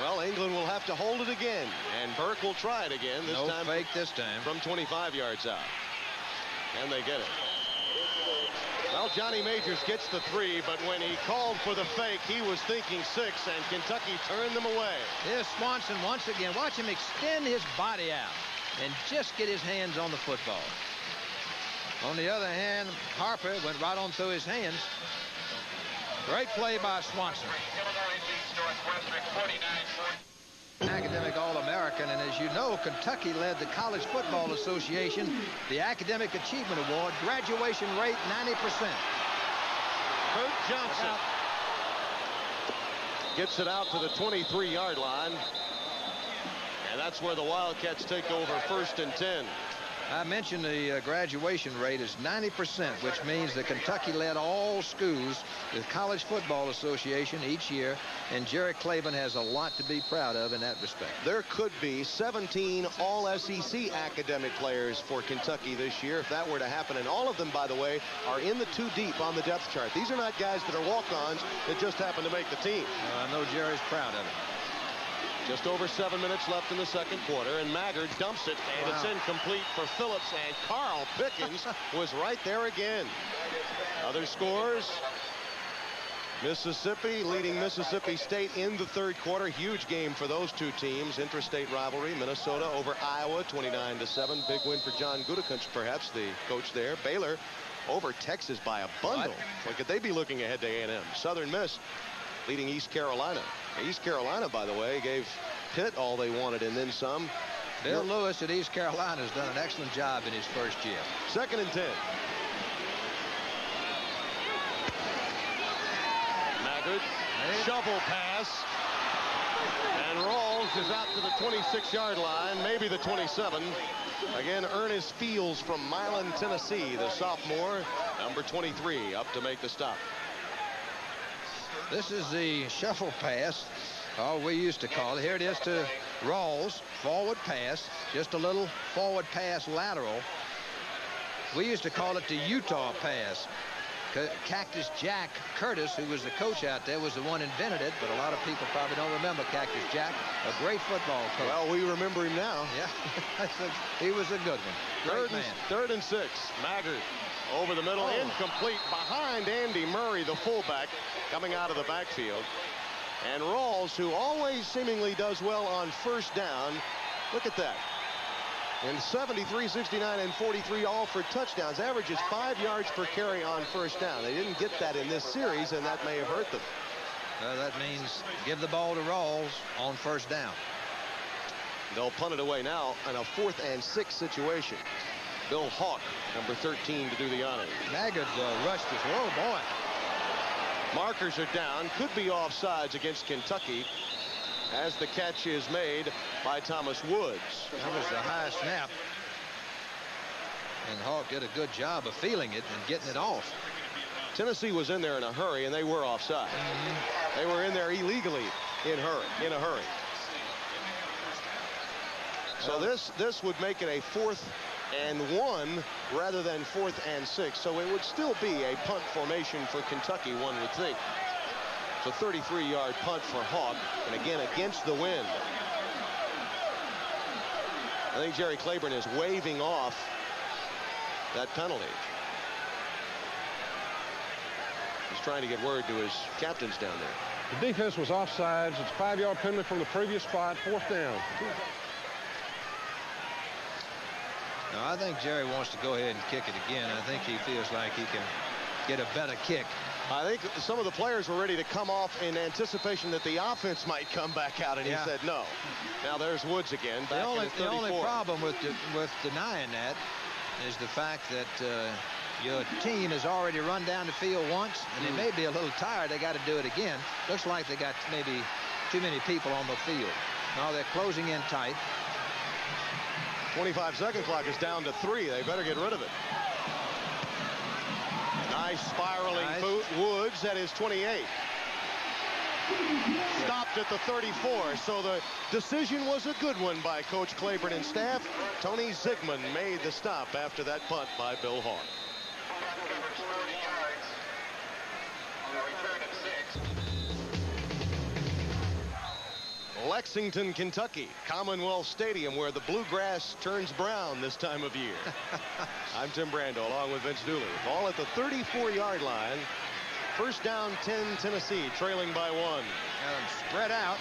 [SPEAKER 1] Well, England will have to hold it again, and Burke will try it again. This
[SPEAKER 2] no
[SPEAKER 1] time
[SPEAKER 2] fake this time.
[SPEAKER 1] from 25 yards out. And they get it. Well, Well, Johnny Majors gets the three, but when he called for the fake, he was thinking six, and Kentucky turned them away.
[SPEAKER 2] Here's Swanson once again. Watch him extend his body out and just get his hands on the football. On the other hand, Harper went right on through his hands. Great play by Swanson. Academic All-American, and as you know, Kentucky led the College Football Association, the Academic Achievement Award, graduation rate 90%.
[SPEAKER 1] Kurt Johnson gets it out to the 23-yard line, and that's where the Wildcats take over first and 10.
[SPEAKER 2] I mentioned the uh, graduation rate is 90%, which means that Kentucky led all schools, the College Football Association each year, and Jerry Claiborne has a lot to be proud of in that respect.
[SPEAKER 1] There could be 17 all-SEC academic players for Kentucky this year if that were to happen, and all of them, by the way, are in the two deep on the depth chart. These are not guys that are walk-ons that just happen to make the team.
[SPEAKER 2] Uh, I know Jerry's proud of it.
[SPEAKER 1] Just over seven minutes left in the second quarter, and Maggard dumps it, and wow. it's incomplete for Phillips, and Carl Pickens (laughs) was right there again. Other scores, Mississippi leading Mississippi State in the third quarter. Huge game for those two teams. Interstate rivalry. Minnesota over Iowa 29 to 7. Big win for John Gutekunst, perhaps the coach there. Baylor over Texas by a bundle. What? could they be looking ahead to A&M? Southern Miss leading East Carolina. East Carolina, by the way, gave Pitt all they wanted and then some.
[SPEAKER 2] Bill Lewis at East Carolina has done an excellent job in his first year.
[SPEAKER 1] Second and 10. Maggard, shovel pass. And Rawls is out to the 26-yard line, maybe the 27. Again, Ernest Fields from Milan, Tennessee, the sophomore, number 23, up to make the stop.
[SPEAKER 2] This is the shuffle pass, oh, we used to call it. Here it is to Rawls, forward pass, just a little forward pass lateral. We used to call it the Utah pass. Cactus Jack Curtis, who was the coach out there, was the one invented it, but a lot of people probably don't remember Cactus Jack, a great football coach.
[SPEAKER 1] Well, we remember him now.
[SPEAKER 2] Yeah, (laughs) he was a good one. Great
[SPEAKER 1] third
[SPEAKER 2] man.
[SPEAKER 1] And, third and six. Maggard over the middle, oh. incomplete behind Andy Murray, the fullback, coming out of the backfield. And Rawls, who always seemingly does well on first down, look at that. In 73, 69, and 43 all for touchdowns. Averages five yards per carry on first down. They didn't get that in this series, and that may have hurt them.
[SPEAKER 2] Well, that means give the ball to Rawls on first down.
[SPEAKER 1] They'll punt it away now in a fourth and six situation. Bill Hawk, number 13, to do the honors.
[SPEAKER 2] Maggard uh, rushed his low boy.
[SPEAKER 1] Markers are down. Could be offsides against Kentucky as the catch is made by Thomas Woods.
[SPEAKER 2] That was the high snap. And Hawk did a good job of feeling it and getting it off.
[SPEAKER 1] Tennessee was in there in a hurry, and they were offside. Mm -hmm. They were in there illegally in hurry, in a hurry. So this this would make it a fourth and one rather than fourth and six. So it would still be a punt formation for Kentucky, one would think. It's a 33-yard punt for Hawk, and again against the wind. I think Jerry Claiborne is waving off that penalty. He's trying to get word to his captains down there.
[SPEAKER 5] The defense was offsides. It's five-yard penalty from the previous spot, fourth down.
[SPEAKER 2] Now, I think Jerry wants to go ahead and kick it again. I think he feels like he can get a better kick.
[SPEAKER 1] I think some of the players were ready to come off in anticipation that the offense might come back out, and yeah. he said no. Now there's Woods again.
[SPEAKER 2] the only, the only problem with with denying that is the fact that uh, your team has already run down the field once, and they may be a little tired. They got to do it again. Looks like they got maybe too many people on the field. Now they're closing in tight.
[SPEAKER 1] 25 second clock is down to three. They better get rid of it. Nice spiraling nice. boot. Woods at his 28. Stopped at the 34, so the decision was a good one by Coach Claiborne and staff. Tony Zigmund made the stop after that punt by Bill Hawk. Lexington, Kentucky, Commonwealth Stadium, where the bluegrass turns brown this time of year. (laughs) I'm Tim Brando, along with Vince Dooley. Ball at the 34-yard line. First down, 10, Tennessee, trailing by one.
[SPEAKER 2] Got them spread out.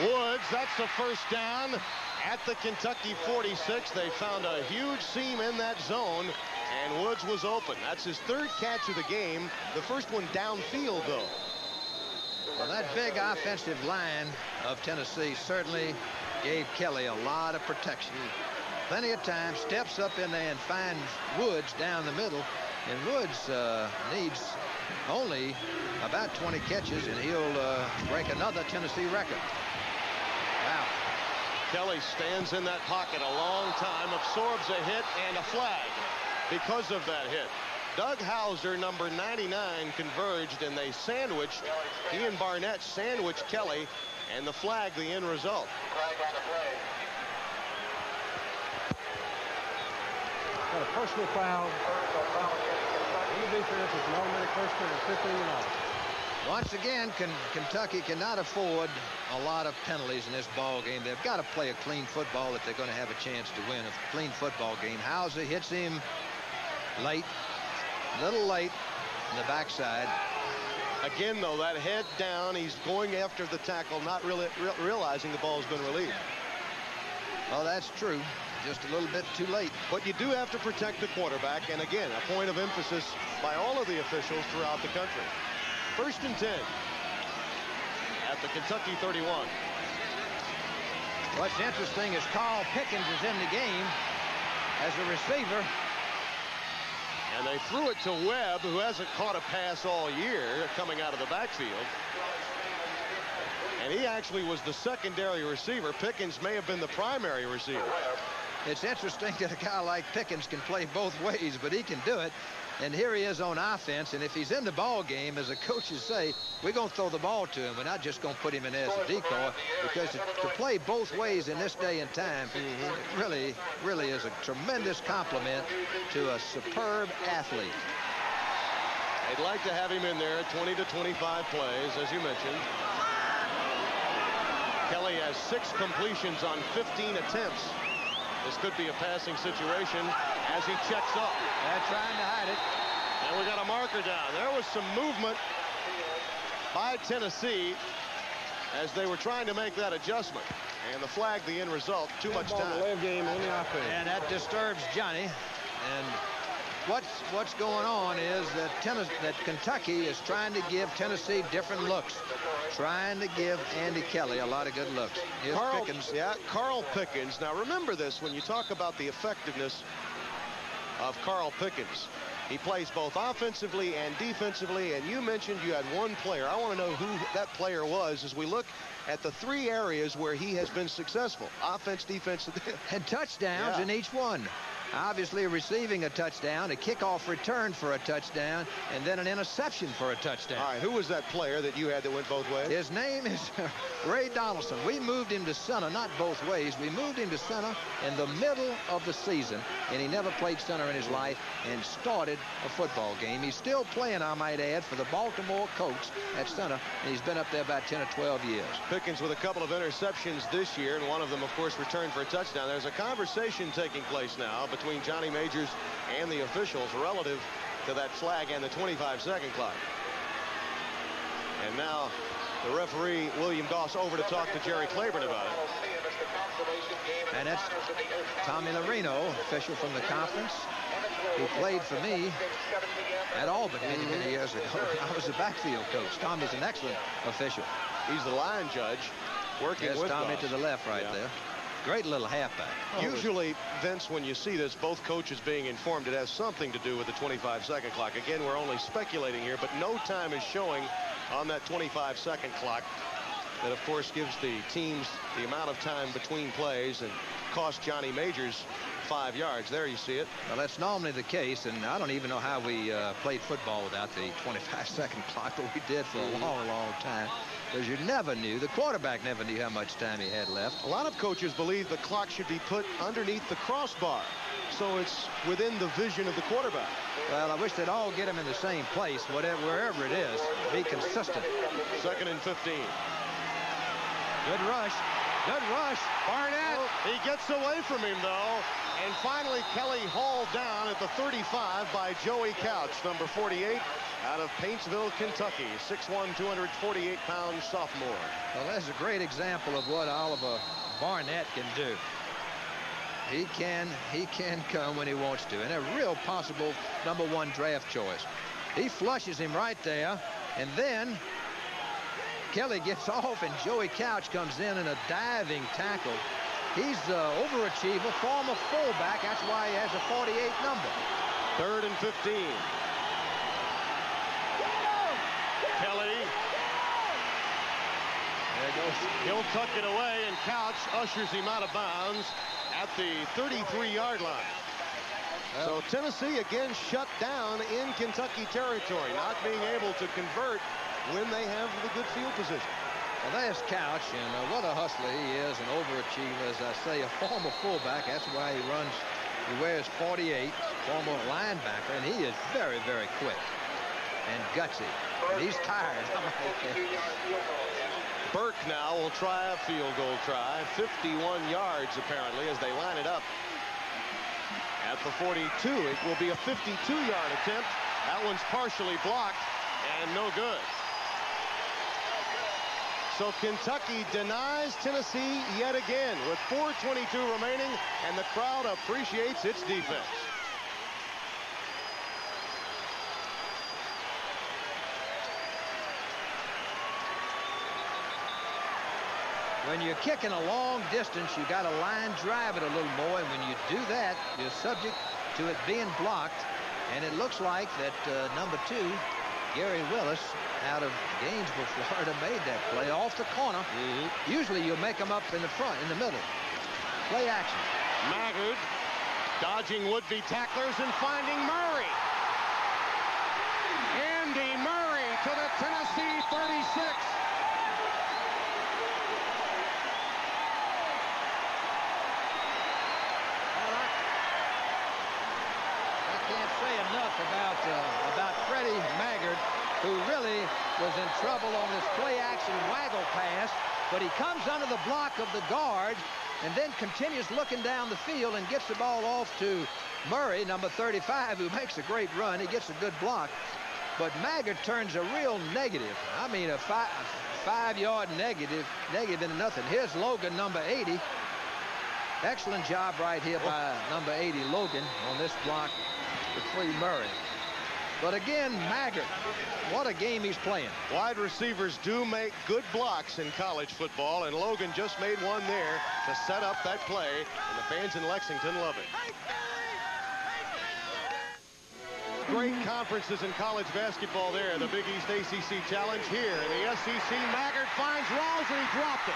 [SPEAKER 1] Woods, that's the first down at the Kentucky 46. They found a huge seam in that zone, and Woods was open. That's his third catch of the game. The first one downfield, though.
[SPEAKER 2] Well, that big offensive line of Tennessee certainly gave Kelly a lot of protection. Plenty of time, steps up in there and finds Woods down the middle. And Woods uh, needs only about 20 catches, and he'll uh, break another Tennessee record. Wow.
[SPEAKER 1] Kelly stands in that pocket a long time, absorbs a hit and a flag because of that hit. Doug Hauser, number 99, converged, and they sandwiched, he and Barnett sandwiched Kelly, and the flag, the end result.
[SPEAKER 5] Got a personal foul. On the defense, it's an automatic first down, 15 and out.
[SPEAKER 2] Once again, Ken Kentucky cannot afford a lot of penalties in this ball game. They've got to play a clean football if they're going to have a chance to win a clean football game. Hauser hits him late, a little late in the backside.
[SPEAKER 1] Again, though, that head down, he's going after the tackle, not really re realizing the ball's been released.
[SPEAKER 2] Well, that's true. Just a little bit too late.
[SPEAKER 1] But you do have to protect the quarterback, and again, a point of emphasis by all of the officials throughout the country. First and 10 at the Kentucky 31.
[SPEAKER 2] What's interesting is Carl Pickens is in the game as a receiver.
[SPEAKER 1] And they threw it to Webb, who hasn't caught a pass all year coming out of the backfield. And he actually was the secondary receiver. Pickens may have been the primary receiver.
[SPEAKER 2] It's interesting that a guy like Pickens can play both ways, but he can do it. And here he is on offense, and if he's in the ball game, as the coaches say, we're going to throw the ball to him. We're not just going to put him in as a decoy, because to, to play both ways in this day and time really, really is a tremendous compliment to a superb athlete.
[SPEAKER 1] They'd like to have him in there 20 to 25 plays, as you mentioned. Kelly has six completions on 15 attempts. This could be a passing situation as he checks up.
[SPEAKER 2] They're trying to hide it.
[SPEAKER 1] And we got a marker down. There was some movement by Tennessee as they were trying to make that adjustment. And the flag, the end result, too much time.
[SPEAKER 5] game on the offense.
[SPEAKER 2] And that disturbs Johnny. And what's what's going on is that Tennessee, that Kentucky is trying to give Tennessee different looks, trying to give Andy Kelly a lot of good looks. Here's
[SPEAKER 1] Carl,
[SPEAKER 2] Pickens.
[SPEAKER 1] yeah, Carl Pickens. Now remember this when you talk about the effectiveness of Carl Pickens. He plays both offensively and defensively, and you mentioned you had one player. I want to know who that player was as we look at the three areas where he has been successful. Offense, defense,
[SPEAKER 2] and (laughs) touchdowns
[SPEAKER 1] Yeah.
[SPEAKER 2] in each one. Obviously receiving a touchdown, a kickoff return for a touchdown, and then an interception for a touchdown.
[SPEAKER 1] All right, who was that player that you had that went both ways?
[SPEAKER 2] His name is (laughs) Ray Donaldson. We moved him to center, not both ways. We moved him to center in the middle of the season, and he never played center in his life and started a football game. He's still playing, I might add, for the Baltimore Colts at center, and he's been up there about 10 or 12 years.
[SPEAKER 1] Pickens with a couple of interceptions this year, and one of them, of course, returned for a touchdown. There's a conversation taking place now between Johnny Majors and the officials relative to that flag and the 25-second clock. And now the referee, William Goss, over to talk to Jerry Claiborne about it.
[SPEAKER 2] And that's Tommy Larino, official from the conference, who played for me at Auburn many, many years ago. (laughs) I was a backfield coach. Tommy's an excellent official.
[SPEAKER 1] He's the line judge working
[SPEAKER 2] There's
[SPEAKER 1] with
[SPEAKER 2] Tommy
[SPEAKER 1] Goss.
[SPEAKER 2] to the left right
[SPEAKER 1] Yeah.
[SPEAKER 2] there. Great little halfback.
[SPEAKER 1] Usually, Vince, when you see this, both coaches being informed, it has something to do with the 25-second clock. Again, we're only speculating here, but no time is showing on that 25-second clock. That, of course, gives the teams the amount of time between plays and cost Johnny Majors five yards. There you see it.
[SPEAKER 2] Well, that's normally the case, and I don't even know how we uh, played football without the 25-second clock, but we did for a long, long time. Because you never knew, the quarterback never knew how much time he had left.
[SPEAKER 1] A lot of coaches believe the clock should be put underneath the crossbar, so it's within the vision of the quarterback.
[SPEAKER 2] Well, I wish they'd all get him in the same place, whatever, wherever it is. Be consistent.
[SPEAKER 1] Second and 15.
[SPEAKER 2] Good rush. Good rush. Barnett.
[SPEAKER 1] Oh, he gets away from him, though. And finally, Kelly hauled down at the 35 by Joey Couch, number 48, out of Paintsville, Kentucky. 6'1", 248-pound sophomore.
[SPEAKER 2] Well, that's a great example of what Oliver Barnett can do. He can, he can come when he wants to, and a real possible number one draft choice. He flushes him right there, and then Kelly gets (laughs) off, and Joey Couch comes in in a diving tackle. He's uh, overachiever, former fullback. That's why he has a 48 number.
[SPEAKER 1] Third and 15. Kelly.
[SPEAKER 2] There goes.
[SPEAKER 1] He'll tuck it away, and Couch ushers him out of bounds at the 33-yard line. So Tennessee again shut down in Kentucky territory, not being able to convert when they have the good field position.
[SPEAKER 2] Well, there's Couch, and uh, what a hustler he is, an overachiever, as I say, a former fullback. That's why he runs, he wears 48, former linebacker, and he is very, very quick and gutsy. And he's tired. (laughs)
[SPEAKER 1] Burke now will try a field goal try. 51 yards, apparently, as they line it up at the 42. It will be a 52-yard attempt. That one's partially blocked and no good. So Kentucky denies Tennessee yet again with 4.22 remaining, and the crowd appreciates its defense.
[SPEAKER 2] When you're kicking a long distance, you got to line drive it a little more, and when you do that, you're subject to it being blocked. And it looks like that uh, number two, Gary Willis, out of Gainesville, Florida, made that play off the corner.
[SPEAKER 1] Mm -hmm.
[SPEAKER 2] Usually you make them up in the front, in the middle. Play action.
[SPEAKER 1] Maggard dodging would-be tacklers and finding Murray. Andy Murray to the Tennessee 36.
[SPEAKER 2] about uh, about Freddie Maggard, who really was in trouble on this play-action waggle pass, but he comes under the block of the guard and then continues looking down the field and gets the ball off to Murray, number 35, who makes a great run. He gets a good block. But Maggard turns a real negative. I mean, a five, five-yard negative, negative into nothing. Here's Logan, number 80. Excellent job right here by number 80, Logan, on this block to free Murray. But again, Maggard, what a game he's playing.
[SPEAKER 1] Wide receivers do make good blocks in college football, and Logan just made one there to set up that play, and the fans in Lexington love it. Great conferences in college basketball there. The Big East ACC Challenge here in the SEC. Maggard finds Rawls, and he dropped it.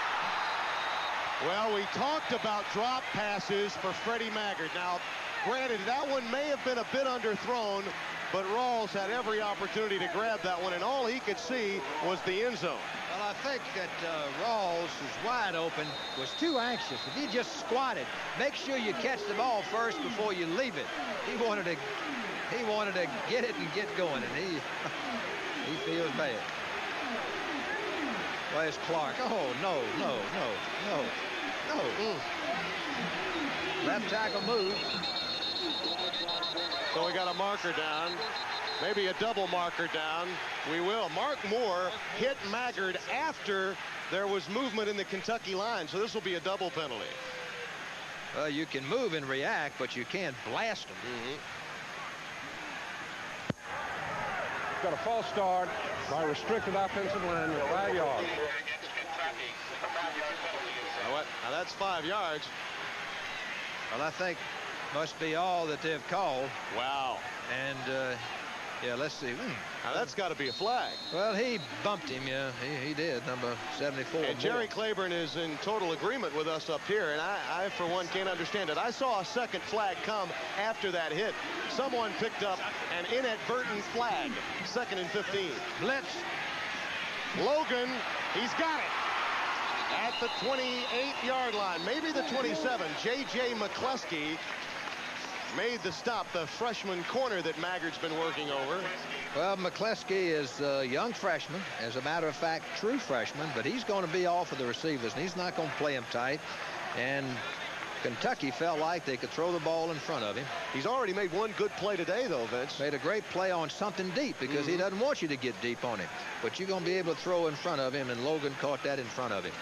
[SPEAKER 1] Well, we talked about drop passes for Freddie Maggard. Now, Granted, that one may have been a bit underthrown, but Rawls had every opportunity to grab that one, and all he could see was the end zone.
[SPEAKER 2] Well, I think that uh, Rawls is wide open, was too anxious. If he just squatted, make sure you catch the ball first before you leave it. He wanted to, he wanted to get it and get going, and he, (laughs) he feels bad. Where's Clark? Oh, no, no, no, no, no. Mm. Left tackle move.
[SPEAKER 1] So we got a marker down. Maybe a double marker down. We will. Mark Moore hit Maggard after there was movement in the Kentucky line. So this will be a double penalty.
[SPEAKER 2] Well, you can move and react, but you can't blast them.
[SPEAKER 1] Mm -hmm.
[SPEAKER 5] Got a false start by restricted offensive line at five yards.
[SPEAKER 1] Now, what? now that's five yards.
[SPEAKER 2] Well, I think must be all that they've called.
[SPEAKER 1] Wow.
[SPEAKER 2] And, uh, yeah, let's see. Hmm.
[SPEAKER 1] Now, that's got to be a flag.
[SPEAKER 2] Well, he bumped him, yeah. He, he did, number 74.
[SPEAKER 1] And Jerry Claiborne is in total agreement with us up here, and I, I, for one, can't understand it. I saw a second flag come after that hit. Someone picked up an inadvertent flag, second and 15.
[SPEAKER 2] Blitz.
[SPEAKER 1] Logan He's got it at the 28-yard line, maybe the 27. J.J. McCleskey made the stop, the freshman corner that Maggard's been working over.
[SPEAKER 2] Well, McCleskey is a young freshman, as a matter of fact, true freshman, but he's going to be off of the receivers, and he's not going to play him tight. And Kentucky felt like they could throw the ball in front of him.
[SPEAKER 1] He's already made one good play today, though, Vince.
[SPEAKER 2] Made a great play on something deep because mm -hmm. he mm-hmm. doesn't want you to get deep on him. But you're going to be able to throw in front of him, and Logan caught that in front of him.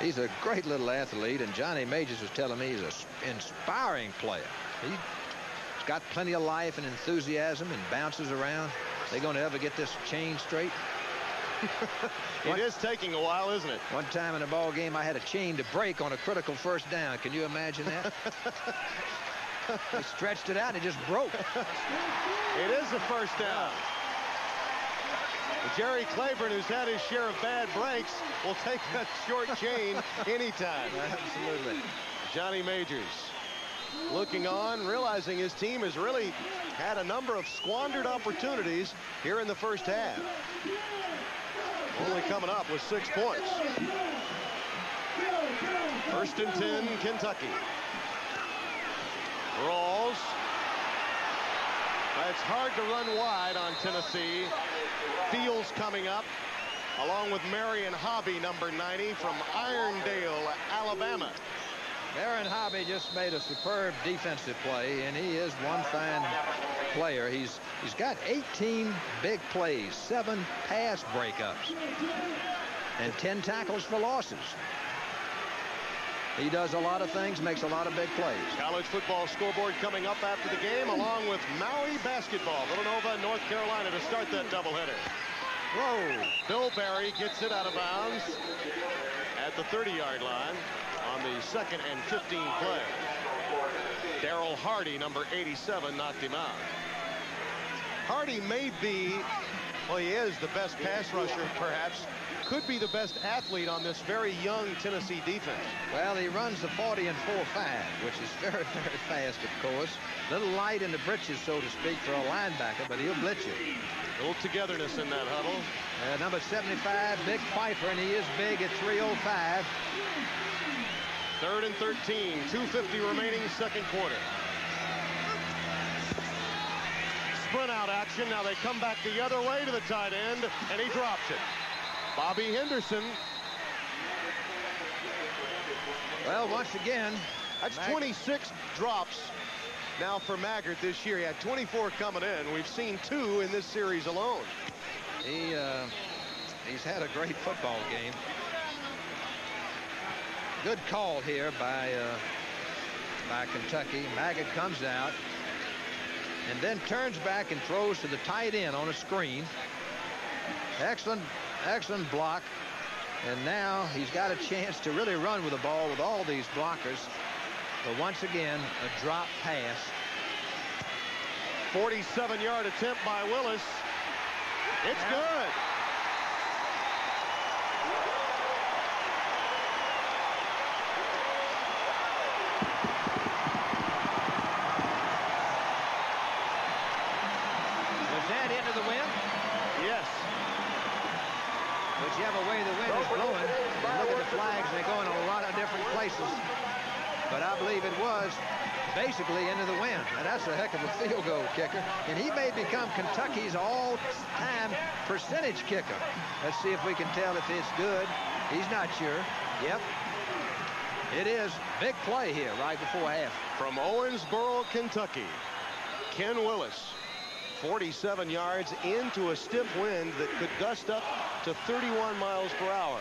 [SPEAKER 2] He's a great little athlete, and Johnny Majors was telling me he's an inspiring player. He's got plenty of life and enthusiasm and bounces around. They going to ever get this chain straight? (laughs)
[SPEAKER 1] it one, is taking a while, isn't it?
[SPEAKER 2] One time in a ball game, I had a chain to break on a critical first down. Can you imagine that? (laughs) they stretched it out, and it just broke.
[SPEAKER 1] it is a first down. Jerry Claiborne, who's had his share of bad breaks, will take that short chain (laughs) anytime.
[SPEAKER 2] Absolutely.
[SPEAKER 1] Johnny Majors looking on, realizing his team has really had a number of squandered opportunities here in the first half. Only coming up with six points. First and 10, Kentucky. Rawls. It's hard to run wide on Tennessee. Fields coming up, along with Marion Hobby, number 90, from Irondale, Alabama.
[SPEAKER 2] Marion Hobby just made a superb defensive play, and he is one fine player. He's He's got 18 big plays, seven pass breakups, and 10 tackles for losses. He does a lot of things, makes a lot of big plays.
[SPEAKER 1] College football scoreboard coming up after the game, along with Maui basketball. Villanova, North Carolina to start that doubleheader. Whoa! Bill Barry gets it out of bounds at the 30-yard line on the second and 15 play. Daryl Hardy, number 87, knocked him out. Hardy may be, well, he is the best pass rusher, perhaps, could be the best athlete on this very young Tennessee defense.
[SPEAKER 2] Well, he runs the 40 and 4-5, which is (laughs) very, very fast, of course. Little light in the britches, so to speak, for a linebacker, but he'll blitz you.
[SPEAKER 1] A little togetherness in that huddle.
[SPEAKER 2] Uh, number 75, Big Pfeiffer, and he is big at 305.
[SPEAKER 1] Third and 13, 250 remaining second quarter. Sprint out action. Now they come back the other way to the tight end, and he drops it. Bobby Henderson.
[SPEAKER 2] Well, once again,
[SPEAKER 1] that's Mag 26 drops now for Maggard this year. He had 24 coming in. We've seen two in this series alone.
[SPEAKER 2] He uh, he's had a great football game. Good call here by uh, by Kentucky. Maggard comes out and then turns back and throws to the tight end on a screen. Excellent Excellent block. And now he's got a chance to really run with the ball with all these blockers. But once again, a drop pass.
[SPEAKER 1] 47-yard attempt by Willis. It's good.
[SPEAKER 2] basically into the wind. And that's a heck of a field goal kicker. And he may become Kentucky's all-time percentage kicker. Let's see if we can tell if it's good. He's not sure. Yep. It is. Big play here right before half.
[SPEAKER 1] From Owensboro, Kentucky, Ken Willis. 47 yards into a stiff wind that could gust up to 31 miles per hour.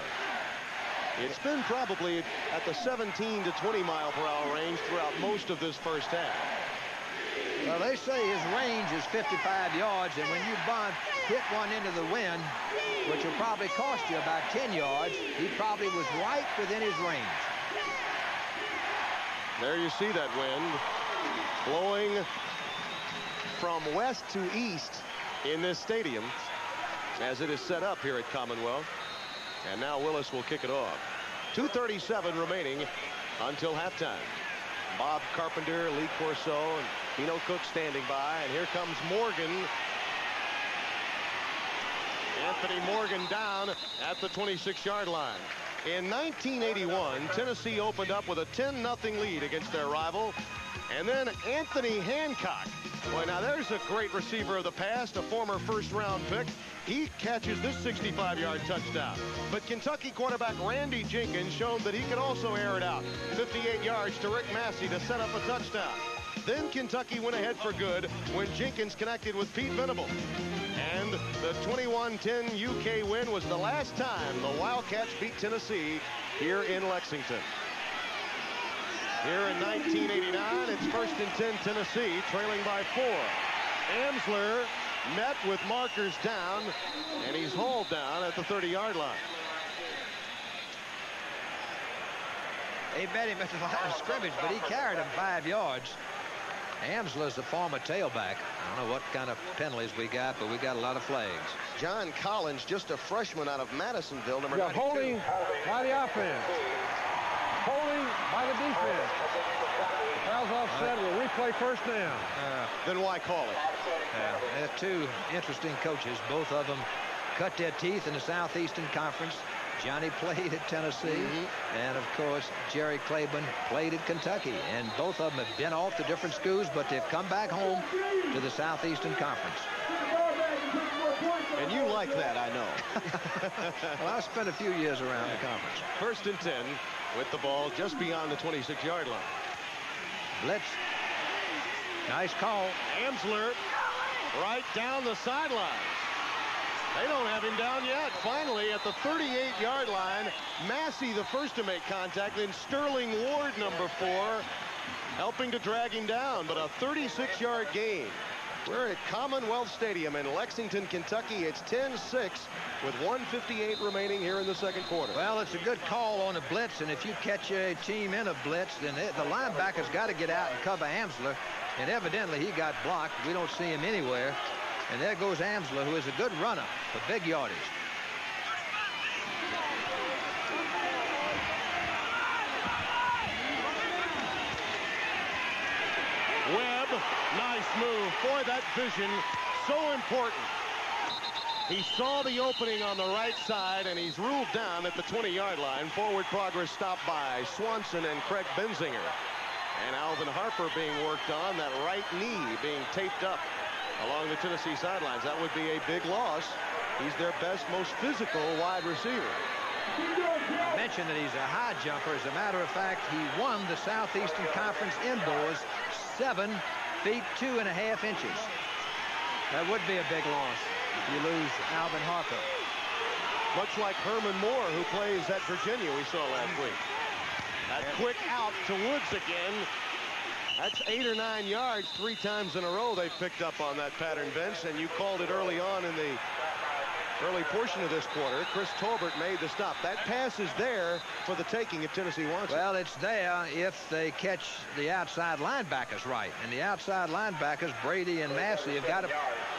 [SPEAKER 1] It's been probably at the 17 to 20 mile per hour range throughout most of this first half.
[SPEAKER 2] Well, they say his range is 55 yards, and when you bunt, hit one into the wind, which will probably cost you about 10 yards, he probably was right within his range.
[SPEAKER 1] There you see that wind blowing from west to east in this stadium as it is set up here at Commonwealth. And now Willis will kick it off. 2.37 remaining until halftime. Bob Carpenter, Lee Corso, and Beano Cook standing by. And here comes Morgan. Anthony Morgan down at the 26-yard line. In 1981, Tennessee opened up with a 10-0 lead against their rival. And then Anthony Hancock. Boy, now there's a great receiver of the past, a former first-round pick. He catches this 65-yard touchdown. But Kentucky quarterback Randy Jenkins showed that he could also air it out. 58 yards to Rick Massey to set up a touchdown. Then Kentucky went ahead for good when Jenkins connected with Pete Venable. And the 21-10 UK win was the last time the Wildcats beat Tennessee here in Lexington. Here in 1989, it's first and 10 Tennessee, trailing by four. Amsler met with markers down, and he's hauled down at the 30-yard line.
[SPEAKER 2] He bet him at the line of scrimmage, but he carried him five yards. Amsler's the former tailback. I don't know what kind of penalties we got, but we got a lot of flags.
[SPEAKER 1] John Collins, just a freshman out of Madisonville, number
[SPEAKER 5] Yeah,
[SPEAKER 1] 92.
[SPEAKER 5] holding by the offense. Holding by the defense. Foul's offset. We'll replay first down.
[SPEAKER 1] Uh, then why call it?
[SPEAKER 2] Yeah, they're two interesting coaches. Both of them cut their teeth in the Southeastern Conference. Johnny played at Tennessee, mm-hmm. and of course, Jerry Claiborne played at Kentucky. And both of them have been off to different schools, but they've come back home to the Southeastern Conference.
[SPEAKER 1] And you like that, I know. (laughs)
[SPEAKER 2] Well, I spent a few years around the conference.
[SPEAKER 1] First and 10 with the ball just beyond the 26-yard line.
[SPEAKER 2] Blitz. Nice call.
[SPEAKER 1] Amsler right down the sideline. They don't have him down yet. Finally, at the 38-yard line, Massey the first to make contact, then Sterling Ward, number four, helping to drag him down, but a 36-yard gain. We're at Commonwealth Stadium in Lexington, Kentucky. It's 10-6 with 158 remaining here in the second quarter.
[SPEAKER 2] Well, it's a good call on a blitz, and if you catch a team in a blitz, then it, the linebacker's got to get out and cover Amsler, and evidently he got blocked. We don't see him anywhere. And there goes Amsler, who is a good runner for big yardage.
[SPEAKER 1] Webb, nice move. Boy, that vision, so important. He saw the opening on the right side, and he's ruled down at the 20-yard line. Forward progress stopped by Swanson and Craig Benzinger. And Alvin Harper being worked on, that right knee being taped up along the Tennessee sidelines. That would be a big loss. He's their best, most physical wide receiver.
[SPEAKER 2] I mentioned that he's a high jumper. As a matter of fact, he won the Southeastern Conference indoors seven feet two and a half inches. That would be a big loss if you lose Alvin Harper.
[SPEAKER 1] Much like Herman Moore, who plays at Virginia, we saw last week. That quick out to Woods again. That's eight or nine yards three times in a row they picked up on that pattern bench, and you called it early on in the early portion of this quarter. Chris Tolbert made the stop. That pass is there for the taking if Tennessee wants it.
[SPEAKER 2] Well, it's there if they catch the outside linebackers right. And the outside linebackers, Brady and Massey, have got to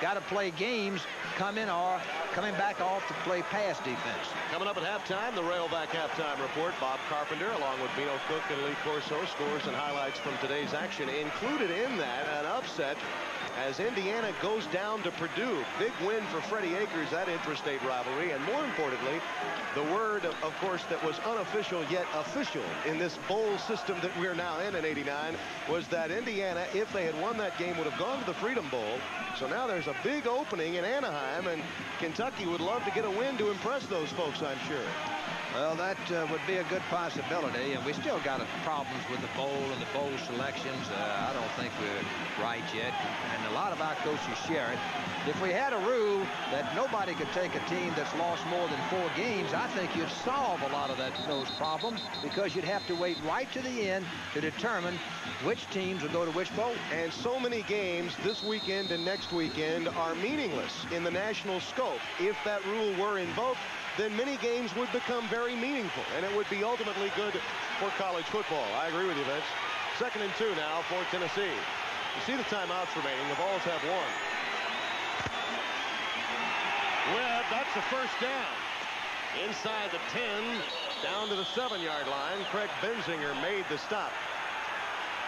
[SPEAKER 2] got to play games coming or coming back off to play pass defense.
[SPEAKER 1] Coming up at halftime, the Railback halftime report. Bob Carpenter, along with Beano Cook and Lee Corso, scores and highlights from today's action. Included in that, an upset as Indiana goes down to Purdue. Big win for Freddie Akers, that intrastate rivalry. And more importantly, the word, of, course, that was unofficial yet official in this bowl system that we're now in in 89 was that Indiana, if they had won that game, would have gone to the Freedom Bowl. So now there's a big opening in Anaheim, and Kentucky would love to get a win to impress those folks, I'm sure.
[SPEAKER 2] Well, that uh, would be a good possibility, and we still got problems with the bowl and the bowl selections. Uh, I don't think we're right yet, and a lot of our coaches share it. If we had a rule that nobody could take a team that's lost more than four games, I think you'd solve a lot of that those problems because you'd have to wait right to the end to determine which teams will go to which bowl.
[SPEAKER 1] And so many games this weekend and next weekend are meaningless in the national scope. If that rule were invoked, then many games would become very meaningful, and it would be ultimately good for college football. I agree with you, Vince. Second and two now for Tennessee. You see the timeouts remaining. The balls have one. Webb, that's the first down. Inside the 10, down to the seven-yard line. Craig Benzinger made the stop.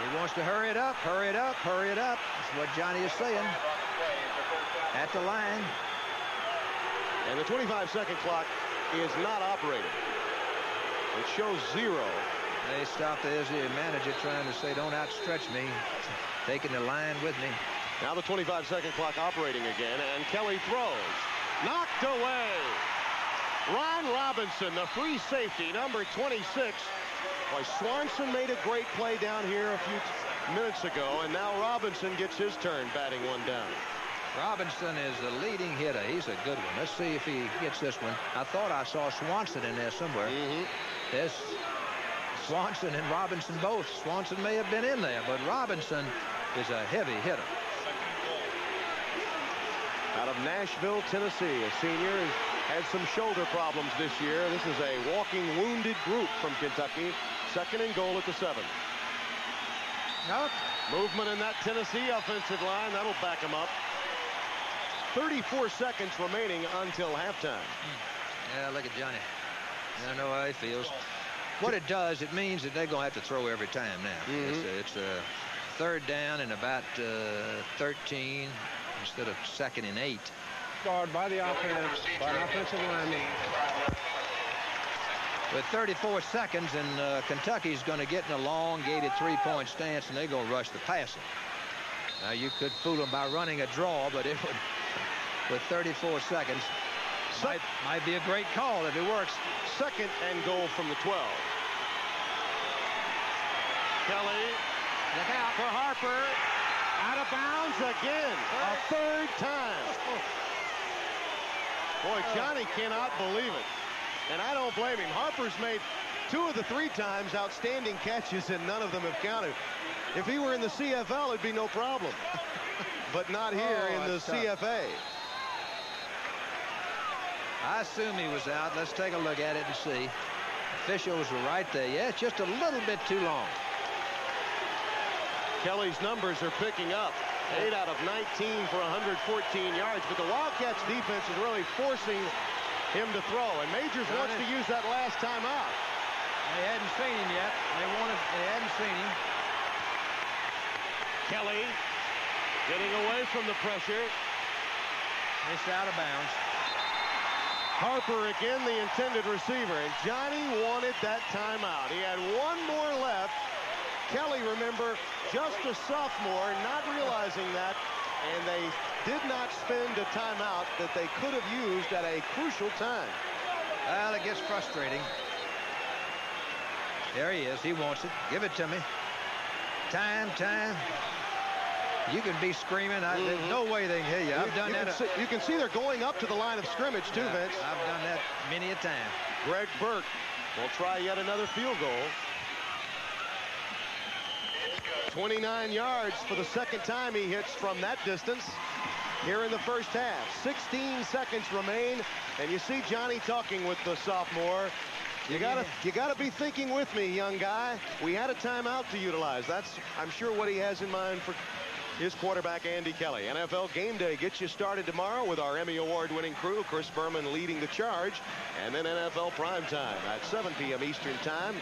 [SPEAKER 2] He wants to hurry it up, hurry it up, hurry it up. That's what Johnny is saying. At the line.
[SPEAKER 1] And the 25-second clock is not operating. It shows zero.
[SPEAKER 2] They stopped as the manager trying to say, don't outstretch me, taking the line with me.
[SPEAKER 1] Now the 25-second clock operating again, and Kelly throws. Knocked away. Ron Robinson, the free safety, number 26. Boy, Swanson made a great play down here a few minutes ago, and now Robinson gets his turn batting one down.
[SPEAKER 2] Robinson is the leading hitter. He's a good one. Let's see if he gets this one. I thought I saw Swanson in there somewhere.
[SPEAKER 1] Mm -hmm.
[SPEAKER 2] There's Swanson and Robinson both. Swanson may have been in there, but Robinson is a heavy hitter.
[SPEAKER 1] Out of Nashville, Tennessee, a senior has had some shoulder problems this year. This is a walking wounded group from Kentucky. Second and goal at the seven.
[SPEAKER 2] Nope.
[SPEAKER 1] Movement in that Tennessee offensive line. That'll back him up. 34 seconds remaining until halftime.
[SPEAKER 2] Yeah, look at Johnny. I know how he feels. What it does, it means that they're going to have to throw every time now. Mm -hmm. It's, a, it's, a, third down and about uh, 13 instead of second and eight.
[SPEAKER 5] Guard by the offense, by an offensive lineman.
[SPEAKER 2] With 34 seconds, and uh, Kentucky's going to get an elongated three-point stance, and they're going to rush the passing. Now, you could fool them by running a draw, but it would with 34 seconds. Might, might be a great call if it works.
[SPEAKER 1] Second and goal from the 12. Kelly.
[SPEAKER 2] Look out.
[SPEAKER 1] For Harper. Out of bounds again. A third time. Boy, Johnny cannot believe it. And I don't blame him. Harper's made two of the three times outstanding catches, and none of them have counted. If he were in the CFL, it'd be no problem. (laughs) but not here oh, in the tough. CFA.
[SPEAKER 2] I assume he was out. Let's take a look at it and see. Officials were right there. Yeah, it's just a little bit too long.
[SPEAKER 1] Kelly's numbers are picking up. 8 out of 19 for 114 yards. But the Wildcats defense is really forcing him to throw. And Majors Got wants it. to use that last time out.
[SPEAKER 2] They hadn't seen him yet. They wanted. They hadn't seen him.
[SPEAKER 1] Kelly getting away from the pressure.
[SPEAKER 2] Missed out of bounds.
[SPEAKER 1] Harper again the intended receiver, and Johnny wanted that timeout. He had one more left. Kelly, remember, just a sophomore, not realizing that, and they did not spend a timeout that they could have used at a crucial time.
[SPEAKER 2] Well, it gets frustrating. There he is. He wants it. Give it to me. Time, time. You can be screaming. I, mm -hmm. There's no way they can hear you. I've done
[SPEAKER 1] you
[SPEAKER 2] that.
[SPEAKER 1] Can see, you can see they're going up to the line of scrimmage, too,
[SPEAKER 2] yeah,
[SPEAKER 1] Vince.
[SPEAKER 2] I've done that many a time.
[SPEAKER 1] Greg Burke will try yet another field goal. 29 yards for the second time he hits from that distance here in the first half. 16 seconds remain, and you see Johnny talking with the sophomore. You gotta, you gotta be thinking with me, young guy. We had a timeout to utilize. That's, I'm sure, what he has in mind for his quarterback, Andy Kelly. NFL Game Day gets you started tomorrow with our Emmy Award-winning crew, Chris Berman leading the charge, and then NFL Prime Time at 7 p.m. Eastern Time.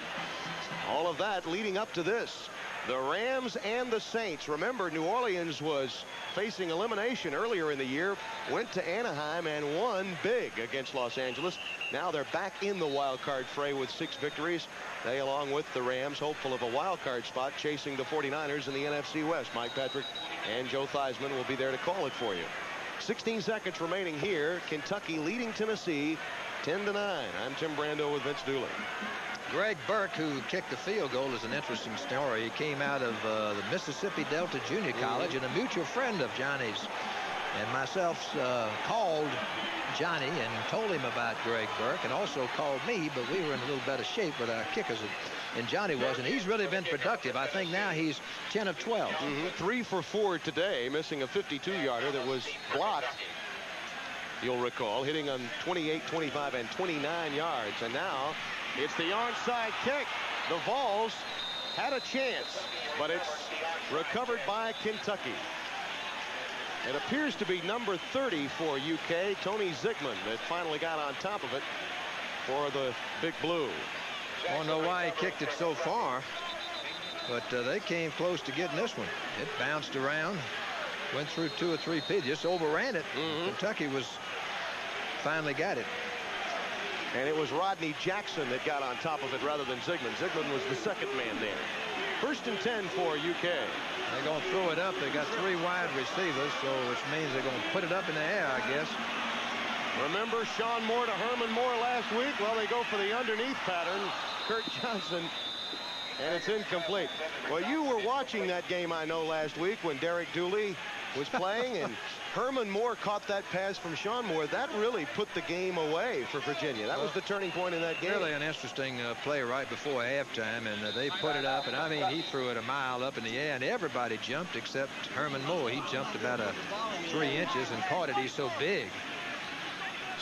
[SPEAKER 1] All of that leading up to this. The Rams and the Saints. Remember, New Orleans was facing elimination earlier in the year, went to Anaheim and won big against Los Angeles. Now they're back in the wild card fray with six victories. They, along with the Rams, hopeful of a wild card spot, chasing the 49ers in the NFC West. Mike Patrick and Joe Theismann will be there to call it for you. 16 seconds remaining here. Kentucky leading Tennessee 10 to 9. I'm Tim Brando with Vince Dooley.
[SPEAKER 2] Greg Burke, who kicked the field goal, is an interesting story. He came out of uh, the Mississippi Delta Junior College and a mutual friend of Johnny's and myself uh, called Johnny and told him about Greg Burke and also called me, but we were in a little better shape with our kickers and Johnny was, and he's really been productive. I think now he's 10 of 12.
[SPEAKER 1] Mm -hmm. Three for four today, missing a 52-yarder that was blocked, you'll recall, hitting on 28, 25, and 29 yards. And now it's the onside kick. The Vols had a chance, but it's recovered by Kentucky. It appears to be number 30 for UK, Tony Zigman, that finally got on top of it for the Big Blue.
[SPEAKER 2] I don't know why he kicked it so far, but uh, they came close to getting this one. It bounced around, went through two or three people, just overran it. Mm -hmm. Kentucky was finally got it.
[SPEAKER 1] And it was Rodney Jackson that got on top of it rather than Zigmund. Zigmund was the second man there. First and 10 for UK.
[SPEAKER 2] They're going to throw it up. They got three wide receivers, so which means they're going to put it up in the air, I guess.
[SPEAKER 1] Remember Shawn Moore to Herman Moore last week? Well, they go for the underneath pattern. Kurt Johnson, and it's incomplete. Well, you were watching that game, I know, last week when Derek Dooley was playing, and (laughs) Herman Moore caught that pass from Shawn Moore. That really put the game away for Virginia. That was the turning point in that game.
[SPEAKER 2] Really an interesting uh, play right before halftime, and uh, they put it up, and I mean, he threw it a mile up in the air, and everybody jumped except Herman Moore. He jumped about a three inches and caught it. He's so big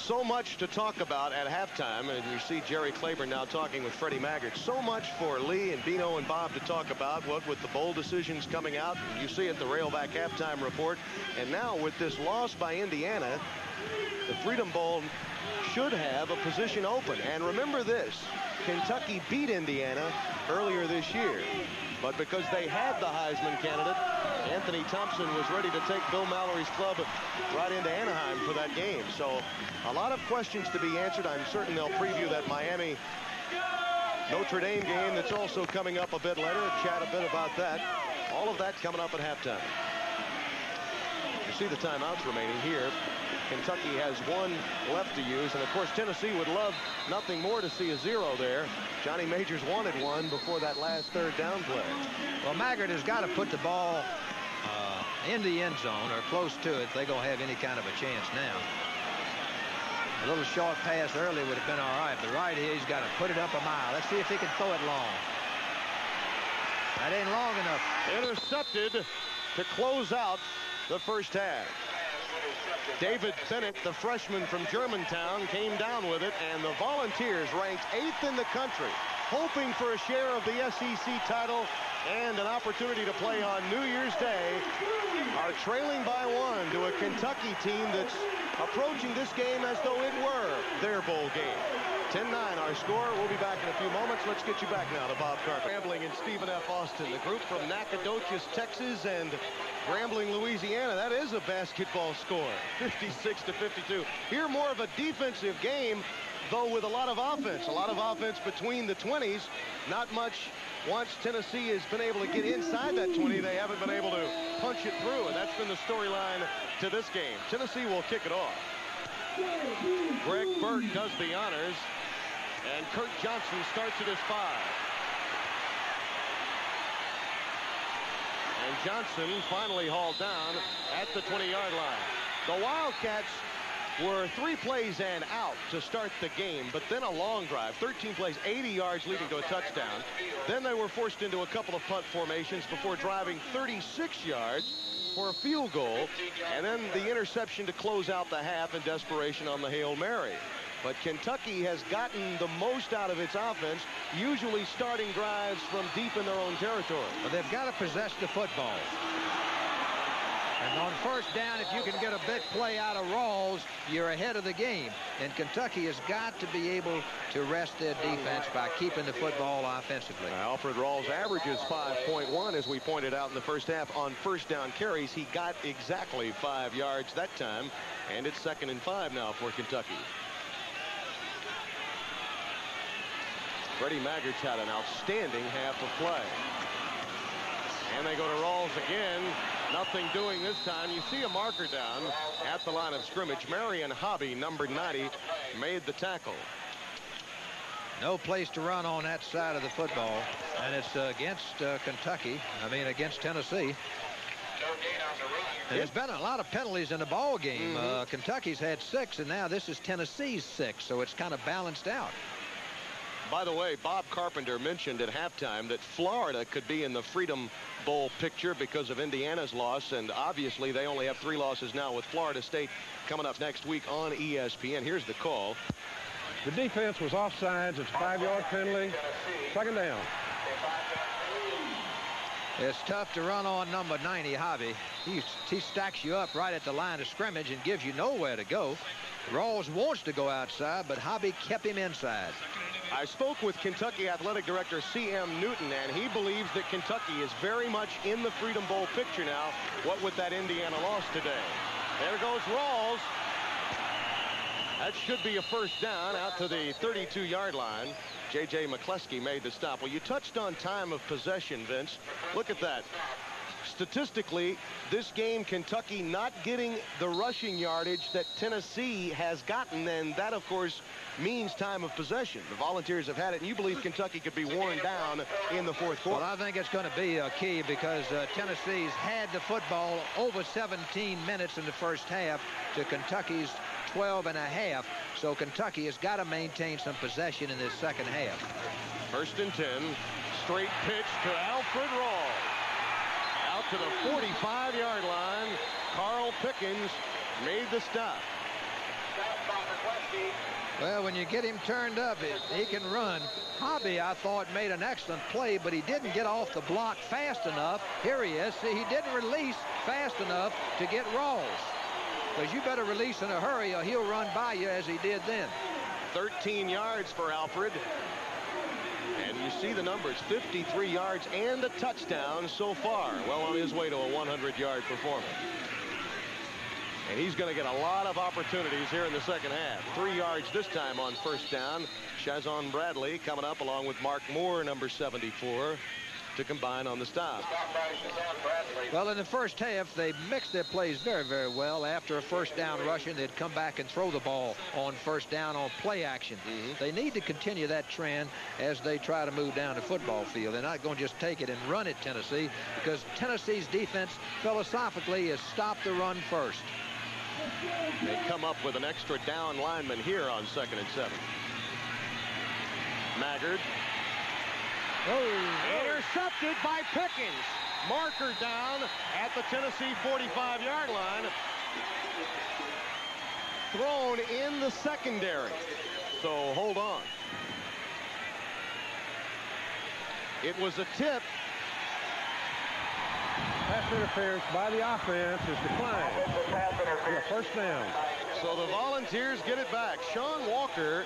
[SPEAKER 1] so much to talk about at halftime, and you see Jerry Claiborne now talking with Freddie Maggard. So much for Lee and Beano and Bob to talk about, what with the bowl decisions coming out. You see it the Railback halftime report. And now with this loss by Indiana, the Freedom Bowl should have a position open. And remember this, Kentucky beat Indiana earlier this year. But because they had the Heisman candidate, Anthony Thompson was ready to take Bill Mallory's club right into Anaheim for that game. So a lot of questions to be answered. I'm certain they'll preview that Miami Notre Dame game that's also coming up a bit later. Chat a bit about that. All of that coming up at halftime. You see the timeouts remaining here. Kentucky has one left to use. And, of course, Tennessee would love nothing more to see a zero there. Johnny Majors wanted one before that last third down play.
[SPEAKER 2] Well, Maggard has got to put the ball uh, in the end zone or close to it. They're going to have any kind of a chance now. A little short pass early would have been all right, but right here, he's got to put it up a mile. Let's see if he can throw it long. That ain't long enough.
[SPEAKER 1] Intercepted to close out the first half. David Bennett, the freshman from Germantown, came down with it, and the Volunteers ranked eighth in the country, hoping for a share of the SEC title and an opportunity to play on New Year's Day, are trailing by one to a Kentucky team that's approaching this game as though it were their bowl game. 10-9 our score. We'll be back in a few moments. Let's get you back now to Bob Carpenter. Grambling and Stephen F. Austin, the group from Nacogdoches, Texas, and Grambling, Louisiana. That is a basketball score, (laughs) 56 to 52. Here, more of a defensive game, though with a lot of offense. A lot of offense between the 20s. Not much once Tennessee has been able to get inside that 20, they haven't been able to punch it through, and that's been the storyline to this game. Tennessee will kick it off. Greg Burke does the honors, and Kurt Johnson starts at his five. And Johnson finally hauled down at the 20-yard line. The Wildcats were three plays and out to start the game, but then a long drive, 13 plays, 80 yards leading to a touchdown. Then they were forced into a couple of punt formations before driving 36 yards for a field goal, and then the interception to close out the half in desperation on the Hail Mary. But Kentucky has gotten the most out of its offense, usually starting drives from deep in their own territory.
[SPEAKER 2] But they've got to possess the football. And on first down, if you can get a big play out of Rawls, you're ahead of the game. And Kentucky has got to be able to rest their defense by keeping the football offensively.
[SPEAKER 1] Alfred Rawls averages 5.1, as we pointed out in the first half. On first down carries, he got exactly five yards that time. And it's second and five now for Kentucky. Freddie Maggard's had an outstanding half of play. And they go to Rawls again. Nothing doing this time. You see a marker down at the line of scrimmage. Marion Hobby, number 90, made the tackle.
[SPEAKER 2] No place to run on that side of the football. And it's uh, against uh, Kentucky. I mean, against Tennessee. And there's been a lot of penalties in the ball game. Mm -hmm. uh, Kentucky's had six, and now this is Tennessee's six, so it's kind of balanced out.
[SPEAKER 1] By the way, Bob Carpenter mentioned at halftime that Florida could be in the Freedom Bowl picture because of Indiana's loss, and obviously they only have three losses now with Florida State coming up next week on ESPN. Here's the call.
[SPEAKER 5] The defense was offsides. It's a five-yard penalty. Second down.
[SPEAKER 2] It's tough to run on number 90, Hobby. He, he stacks you up right at the line of scrimmage and gives you nowhere to go. Rawls wants to go outside, but Hobby kept him inside.
[SPEAKER 1] I spoke with Kentucky Athletic Director C.M. Newton, and he believes that Kentucky is very much in the Freedom Bowl picture now, what with that Indiana loss today. There goes Rawls. That should be a first down out to the 32-yard line. J.J. McCleskey made the stop. Well, you touched on time of possession, Vince. Look at that statistically, this game, Kentucky not getting the rushing yardage that Tennessee has gotten, and that, of course, means time of possession. The Volunteers have had it, and you believe Kentucky could be worn down in the fourth quarter.
[SPEAKER 2] Well, I think it's going to be a key because uh, Tennessee's had the football over 17 minutes in the first half to Kentucky's 12 and a half. So Kentucky has got to maintain some possession in this second half.
[SPEAKER 1] First and 10. Straight pitch to Alfred Rawls to the 45-yard line. Carl Pickens made the stop.
[SPEAKER 2] Well, when you get him turned up, he can run. Hobby, I thought, made an excellent play, but he didn't get off the block fast enough. Here he is. See, he didn't release fast enough to get Rawls. Because you better release in a hurry or he'll run by you as he did then.
[SPEAKER 1] 13 yards for Alfred. And you see the numbers, 53 yards and a touchdown so far. Well on his way to a 100-yard performance. And he's going to get a lot of opportunities here in the second half. Three yards this time on first down. Shazzon Bradley coming up along with Mark Moore, number 74 to combine on the stop.
[SPEAKER 2] Well, in the first half, they mixed their plays very, very well. After a first down rushing, they'd come back and throw the ball on first down on play action. Mm -hmm. They need to continue that trend as they try to move down the football field. They're not going to just take it and run it, Tennessee, because Tennessee's defense, philosophically, is stop the run first.
[SPEAKER 1] They come up with an extra down lineman here on second and seven. Maggard Oh, oh, intercepted by Pickens. Marker down at the Tennessee 45-yard line. Thrown in the secondary. So hold on. It was a tip.
[SPEAKER 5] Pass interference by the offense is declined. Yeah, first down.
[SPEAKER 1] So the Volunteers get it back. Sean Walker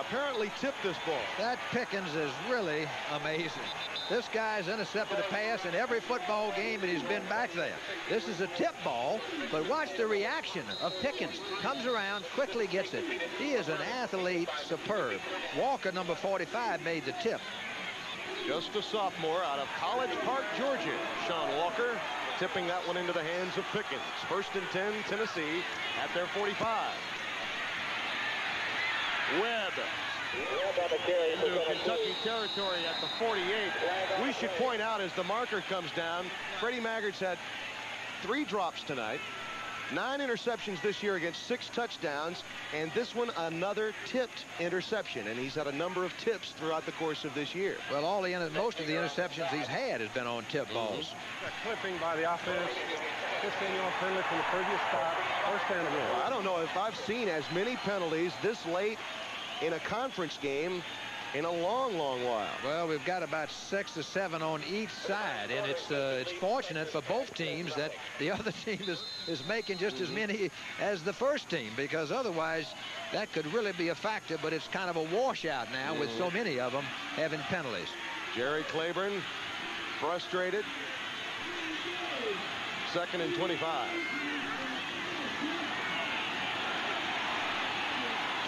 [SPEAKER 1] apparently tipped this ball.
[SPEAKER 2] That Pickens is really amazing. This guy's intercepted a pass in every football game and he's been back there. This is a tip ball, but watch the reaction of Pickens. Comes around, quickly gets it. He is an athlete superb. Walker, number 45, made the tip.
[SPEAKER 1] Just a sophomore out of College Park, Georgia. Sean Walker tipping that one into the hands of Pickens. First and 10, Tennessee at their 45. Webb into Kentucky territory at the 48. We should point out as the marker comes down, Freddie Maggard's had three drops tonight. Nine interceptions this year against six touchdowns, and this one another tipped interception, and he's had a number of tips throughout the course of this year.
[SPEAKER 2] Well, all the most of the interceptions he's had has been on tip balls.
[SPEAKER 5] -hmm. clipping by the offense. 15-yard penalty from the previous stop. First down again.
[SPEAKER 1] Well, I don't know if I've seen as many penalties this late in a conference game in a long, long while.
[SPEAKER 2] Well, we've got about six or seven on each side, and it's uh, it's fortunate for both teams that the (laughs) other team is, is making just as many as the first team, because otherwise that could really be a factor, but it's kind of a washout now with so many of them having penalties.
[SPEAKER 1] Jerry Claiborne frustrated. Second and 25.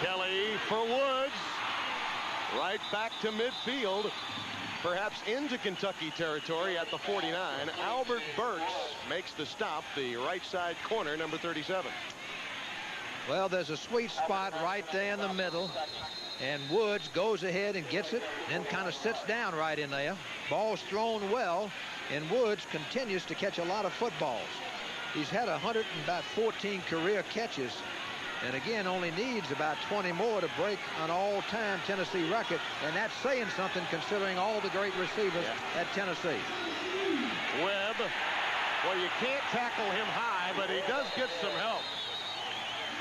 [SPEAKER 1] Kelly for Woods. Right back to midfield. Perhaps into Kentucky territory at the 49. Albert Burks makes the stop, the right side corner, number 37.
[SPEAKER 2] Well, there's a sweet spot right there in the middle. And Woods goes ahead and gets it, then kind of sits down right in there. Ball's thrown well, and Woods continues to catch a lot of footballs. He's had 114 career catches and again only needs about 20 more to break an all-time Tennessee record and that's saying something considering all the great receivers yeah. at Tennessee.
[SPEAKER 1] Webb, well you can't tackle him high but he does get some help.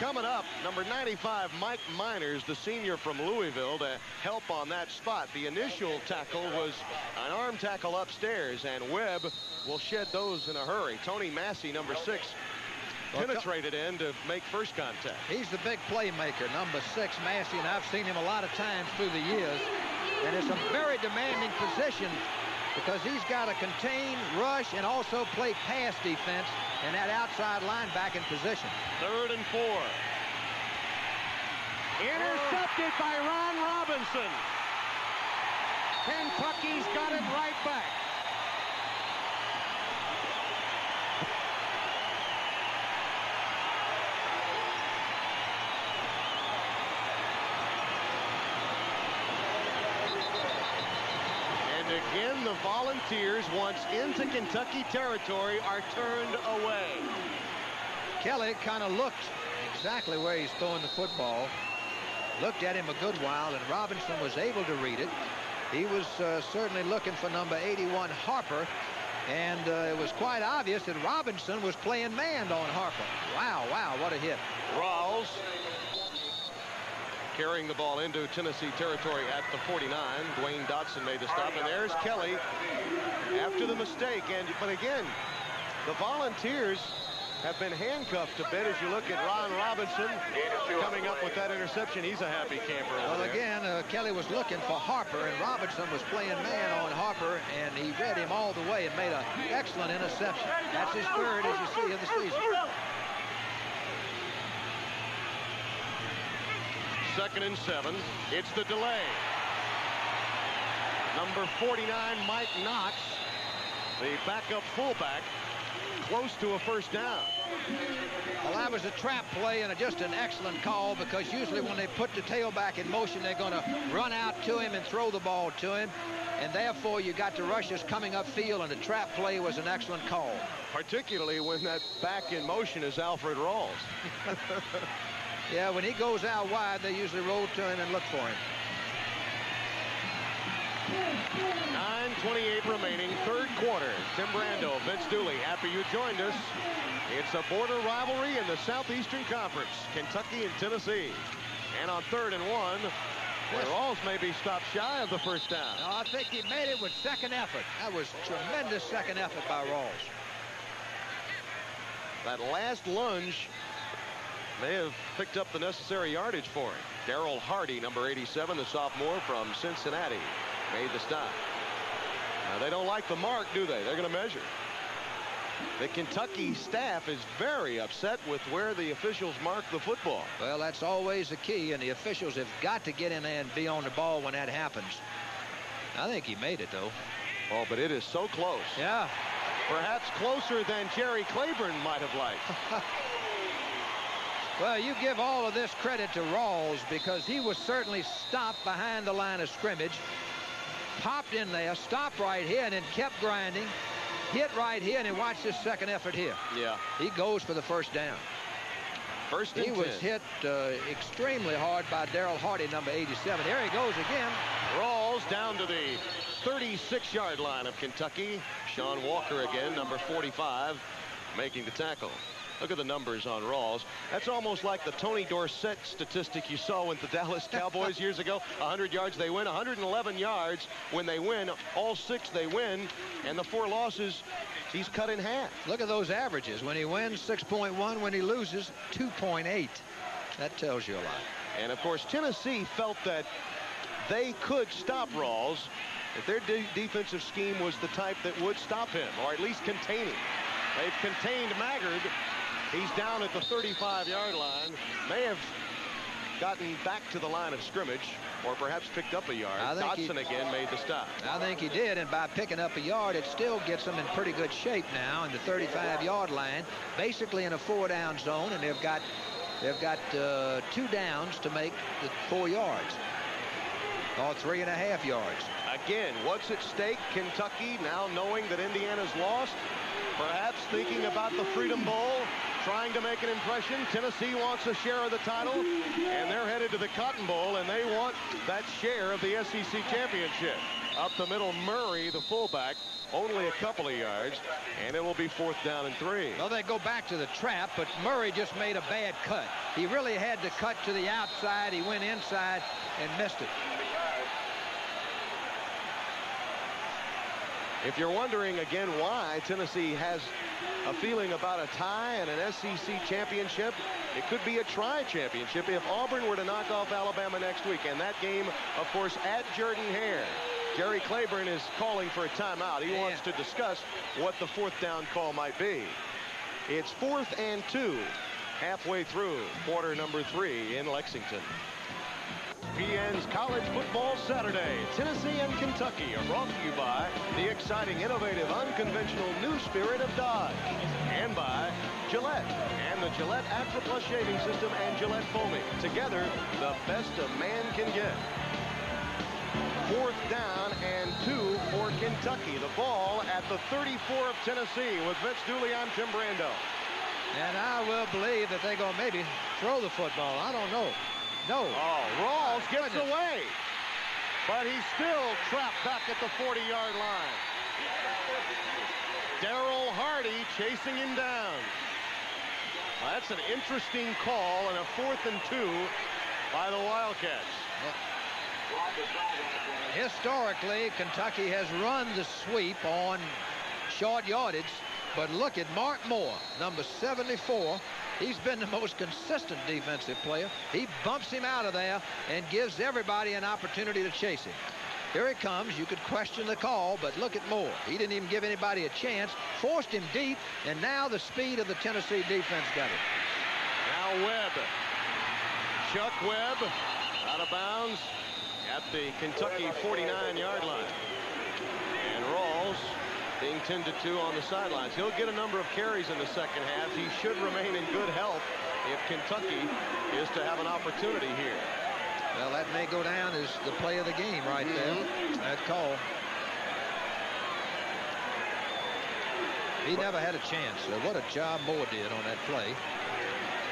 [SPEAKER 1] Coming up, number 95, Mike Miners, the senior from Louisville, to help on that spot. The initial tackle was an arm tackle upstairs, and Webb will shed those in a hurry. Tony Massey, number six, penetrated in to make first contact.
[SPEAKER 2] He's the big playmaker, number six, Massey, and I've seen him a lot of times through the years. And it's a very demanding position because he's got to contain, rush, and also play pass defense in that outside linebacking position.
[SPEAKER 1] Third and four.
[SPEAKER 5] Intercepted by Ron Robinson. Kentucky's got it right back.
[SPEAKER 1] And again, the Volunteers, once into Kentucky territory, are turned away.
[SPEAKER 2] Kelly kind of looked exactly where he's throwing the football. Looked at him a good while, and Robinson was able to read it. He was uh, certainly looking for number 81, Harper, and uh, it was quite obvious that Robinson was playing man on Harper. Wow, wow, what a hit.
[SPEAKER 1] Rawls carrying the ball into Tennessee territory at the 49. Dwayne Dotson made the stop, and there's Kelly after the mistake. And But again, the Volunteers have been handcuffed a bit as you look at Ron Robinson coming up with that interception. He's a happy camper
[SPEAKER 2] Well, again, uh, Kelly was looking for Harper, and Robinson was playing man on Harper, and he read him all the way and made an excellent interception. That's his third, as you see, of the season.
[SPEAKER 1] Second and seven. It's the delay. Number 49, Mike Knox, the backup fullback, close to a first down.
[SPEAKER 2] Well, that was a trap play and just an excellent call because usually when they put the tailback in motion, they're going to run out to him and throw the ball to him. And therefore, you got the rushers coming upfield, and the trap play was an excellent call.
[SPEAKER 1] Particularly when that back in motion is Alfred Rawls. (laughs)
[SPEAKER 2] Yeah, when he goes out wide, they usually roll to him and look for him.
[SPEAKER 1] 9.28 remaining, third quarter. Tim Brando, Vince Dooley, happy you joined us. It's a border rivalry in the Southeastern Conference, Kentucky and Tennessee. And on third and one, where Rawls may be stopped shy of the first down.
[SPEAKER 2] No, I think he made it with second effort. That was tremendous second effort by Rawls.
[SPEAKER 1] That last lunge may have picked up the necessary yardage for him. Daryl Hardy, number 87, the sophomore from Cincinnati, made the stop. Now, they don't like the mark, do they? They're going to measure. The Kentucky staff is very upset with where the officials mark the football.
[SPEAKER 2] Well, that's always the key, and the officials have got to get in there and be on the ball when that happens. I think he made it, though.
[SPEAKER 1] Oh, but it is so close.
[SPEAKER 2] Yeah.
[SPEAKER 1] Perhaps closer than Jerry Claiborne might have liked. (laughs)
[SPEAKER 2] Well, you give all of this credit to Rawls because he was certainly stopped behind the line of scrimmage, popped in there, stopped right here, and then kept grinding, hit right here, and then watch this second effort here.
[SPEAKER 1] Yeah.
[SPEAKER 2] He goes for the first down.
[SPEAKER 1] First and
[SPEAKER 2] He was
[SPEAKER 1] 10.
[SPEAKER 2] hit uh, extremely hard by Daryl Hardy, number 87. Here he goes again.
[SPEAKER 1] Rawls down to the 36-yard line of Kentucky. Sean Walker again, number 45, making the tackle. Look at the numbers on Rawls. That's almost like the Tony Dorsett statistic you saw with the Dallas (laughs) Cowboys years ago. 100 yards they win, 111 yards when they win. All six they win, and the four losses he's cut in half.
[SPEAKER 2] Look at those averages. When he wins, 6.1. When he loses, 2.8. That tells you a lot.
[SPEAKER 1] And of course, Tennessee felt that they could stop Rawls if their de defensive scheme was the type that would stop him, or at least contain him. They've contained Maggard. He's down at the 35-yard line. May have gotten back to the line of scrimmage, or perhaps picked up a yard.
[SPEAKER 2] Think he-
[SPEAKER 1] again made the stop.
[SPEAKER 2] I think he did, and by picking up a yard, it still gets them in pretty good shape now in the 35-yard line, basically in a four-down zone, and they've got they've got uh, two downs to make the four yards, or three and a half yards.
[SPEAKER 1] Again, what's at stake? Kentucky now knowing that Indiana's lost, perhaps thinking about the Freedom Bowl, trying to make an impression. Tennessee wants a share of the title, and they're headed to the Cotton Bowl, and they want that share of the SEC championship. Up the middle, Murray, the fullback, only a couple of yards, and it will be fourth down and three.
[SPEAKER 2] Well, they go back to the trap, but Murray just made a bad cut. He really had to cut to the outside. He went inside and missed it.
[SPEAKER 1] If you're wondering again why Tennessee has a feeling about a tie and an SEC championship, it could be a tri-championship if Auburn were to knock off Alabama next week. And that game, of course, at Jordan Hare. Jerry Claiborne is calling for a timeout. He
[SPEAKER 2] Yeah.
[SPEAKER 1] wants to discuss what the fourth down call might be. It's fourth and two halfway through quarter number three in Lexington. ESPN's College Football Saturday. Tennessee and Kentucky are brought to you by the exciting, innovative, unconventional new spirit of Dodge. And by Gillette and the Gillette Atra Plus shaving system and Gillette foaming. Together, the best a man can get. Fourth down and two for Kentucky. The ball at the 34 of Tennessee with Vince Dooley on Tim Brando.
[SPEAKER 2] And I will believe that they're going to maybe throw the football. I don't know. No.
[SPEAKER 1] Oh, Rawls gets away. But he's still trapped back at the 40-yard line. Daryl Hardy chasing him down. Well, that's an interesting call and a fourth and two by the Wildcats.
[SPEAKER 2] Historically, Kentucky has run the sweep on short yardage, but look at Mark Moore, number 74. He's been the most consistent defensive player. He bumps him out of there and gives everybody an opportunity to chase him. Here he comes. You could question the call, but look at Moore. He didn't even give anybody a chance, forced him deep, and now the speed of the Tennessee defense got it.
[SPEAKER 1] Now Webb. Chuck Webb out of bounds at the Kentucky 49-yard line. And Rawls being tended to two on the sidelines. He'll get a number of carries in the second half. He should remain in good health if Kentucky is to have an opportunity here.
[SPEAKER 2] Well, that may go down as the play of the game right mm-hmm. there. That call. He never had a chance. What a job Moore did on that play.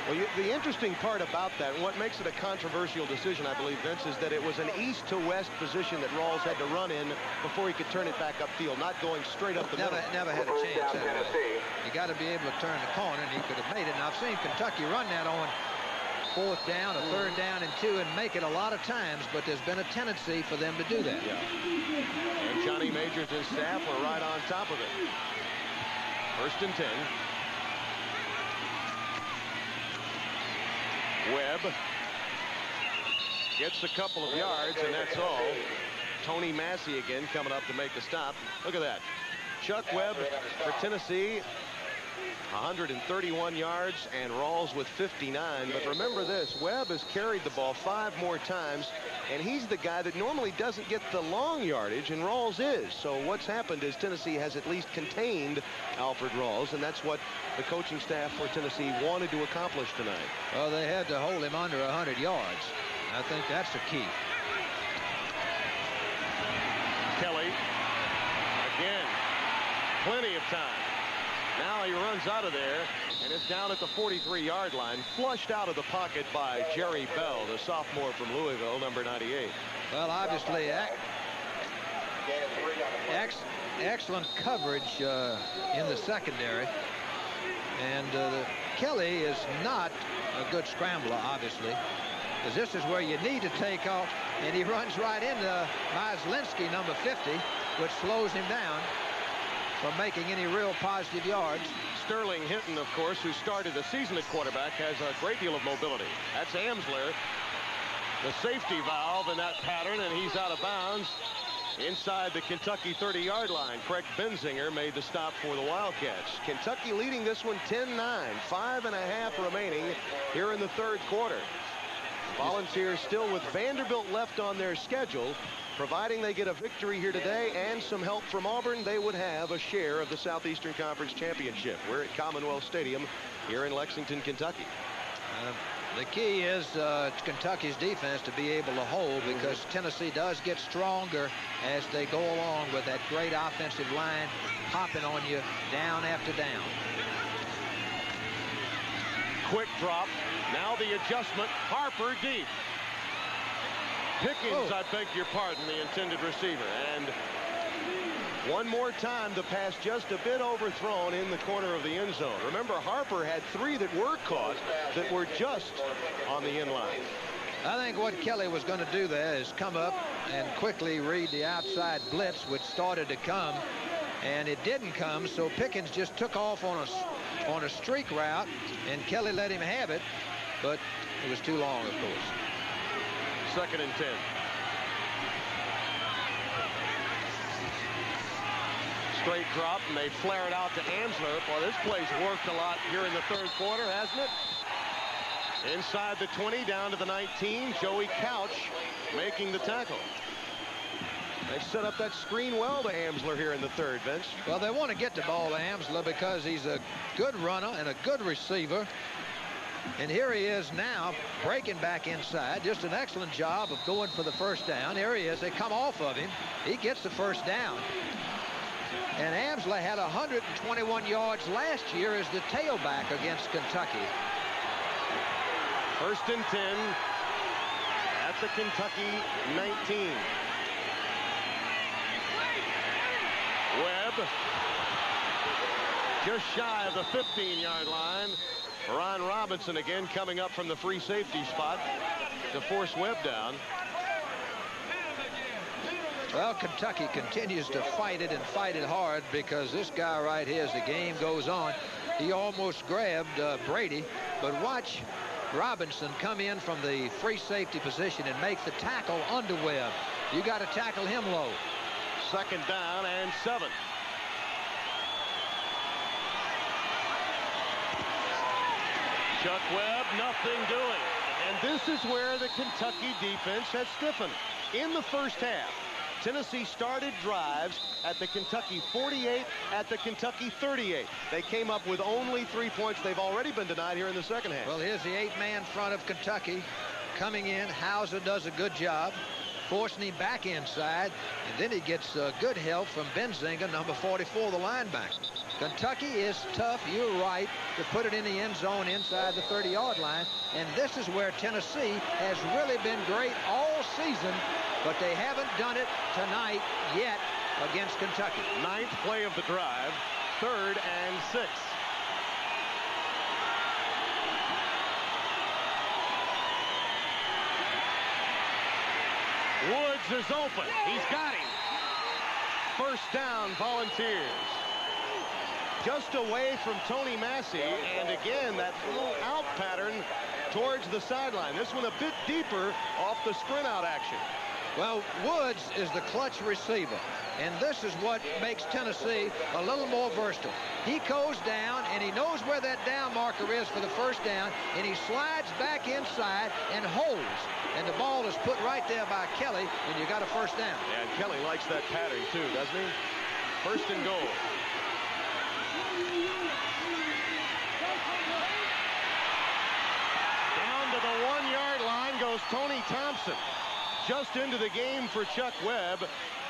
[SPEAKER 1] Well, you, the interesting part about that, what makes it a controversial decision, I believe, Vince, is that it was an east to west position that Rawls had to run in before he could turn it back upfield, not going straight up the
[SPEAKER 2] Never,
[SPEAKER 1] middle.
[SPEAKER 2] never had a chance that way. You got to be able to turn the corner, and he could have made it. And I've seen Kentucky run that on fourth down, a third mm. down, and two, and make it a lot of times, but there's been a tendency for them to do that.
[SPEAKER 1] Yeah. And Johnny Majors and staff were right on top of it. First and 10. Webb gets a couple of yards, and that's all. Tony Massey again coming up to make the stop. Look at that. Chuck Webb for Tennessee, 131 yards, and Rawls with 59. But remember this, Webb has carried the ball five more times, and he's the guy that normally doesn't get the long yardage, and Rawls is. So what's happened is Tennessee has at least contained Alfred Rawls, and that's what the coaching staff for Tennessee wanted to accomplish tonight.
[SPEAKER 2] Well, they had to hold him under 100 yards. I think that's the key.
[SPEAKER 1] Kelly, again, plenty of time. Now he runs out of there, and is down at the 43-yard line, flushed out of the pocket by Jerry Bell, the sophomore from Louisville, number 98.
[SPEAKER 2] Well, obviously, ex ex excellent coverage uh, in the secondary. And uh, Kelly is not a good scrambler, obviously, because this is where you need to take off, and he runs right into Myslinski, number 50, which slows him down from making any real positive yards.
[SPEAKER 1] Sterling Henton, of course, who started the season at quarterback, has a great deal of mobility. That's Amsler, the safety valve in that pattern, and he's out of bounds inside the Kentucky 30-yard line. Craig Benzinger made the stop for the Wildcats. Kentucky leading this one 10-9, five and a half remaining here in the third quarter. Volunteers still with Vanderbilt left on their schedule. Providing they get a victory here today and some help from Auburn, they would have a share of the Southeastern Conference Championship. We're at Commonwealth Stadium here in Lexington, Kentucky.
[SPEAKER 2] Uh, the key is uh, Kentucky's defense to be able to hold because Tennessee does get stronger as they go along with that great offensive line popping on you down after down.
[SPEAKER 1] Quick drop. Now the adjustment. Harper deep. Pickens,
[SPEAKER 2] Oh.
[SPEAKER 1] I beg your pardon, the intended receiver. And one more time, the pass just a bit overthrown in the corner of the end zone. Remember, Harper had three that were caught that were just on the end line.
[SPEAKER 2] I think what Kelly was going to do there is come up and quickly read the outside blitz, which started to come, and it didn't come, so Pickens just took off on a, on a streak route, and Kelly let him have it, but it was too long, of course.
[SPEAKER 1] Second and 10. Straight drop, and they flare it out to Amsler. Boy, this play's worked a lot here in the third quarter, hasn't it? Inside the 20, down to the 19. Joey Couch making the tackle. They've set up that screen well to Amsler here in the third, Vince.
[SPEAKER 2] Well, they want to get the ball to Amsler because he's a good runner and a good receiver. And here he is now breaking back inside. Just an excellent job of going for the first down. Here he is. They come off of him. He gets the first down. And Amsler had 121 yards last year as the tailback against Kentucky.
[SPEAKER 1] First and 10 at the Kentucky 19. Webb just shy of the 15-yard line. Ron Robinson again coming up from the free safety spot to force Webb down.
[SPEAKER 2] Well, Kentucky continues to fight it and fight it hard because this guy right here, as the game goes on, he almost grabbed uh, Brady. But watch Robinson come in from the free safety position and make the tackle under Webb. You got to tackle him low.
[SPEAKER 1] Second down and seven. Chuck Webb, nothing doing. And this is where the Kentucky defense has stiffened. In the first half, Tennessee started drives at the Kentucky 48, at the Kentucky 38. They came up with only three points. They've already been denied here in the second half.
[SPEAKER 2] Well, here's the eight-man front of Kentucky coming in. Hauser does a good job forcing him back inside. And then he gets uh, good help from Benzinger, number 44, the linebacker. Kentucky is tough, you're right, to put it in the end zone inside the 30-yard line. And this is where Tennessee has really been great all season, but they haven't done it tonight yet against Kentucky.
[SPEAKER 1] Ninth play of the drive, third and six. Woods is open. He's got him. First down, Volunteers. Just away from Tony Massey, and again, that little out pattern towards the sideline. This one a bit deeper off the sprint out action.
[SPEAKER 2] Well, Woods is the clutch receiver, and this is what makes Tennessee a little more versatile. He goes down, and he knows where that down marker is for the first down, and he slides back inside and holds. And the ball is put right there by Kelly, and you got a first down.
[SPEAKER 1] And Kelly likes that pattern too, doesn't he? First and goal. Down to the one-yard line goes Tony Thompson. Just into the game for Chuck Webb.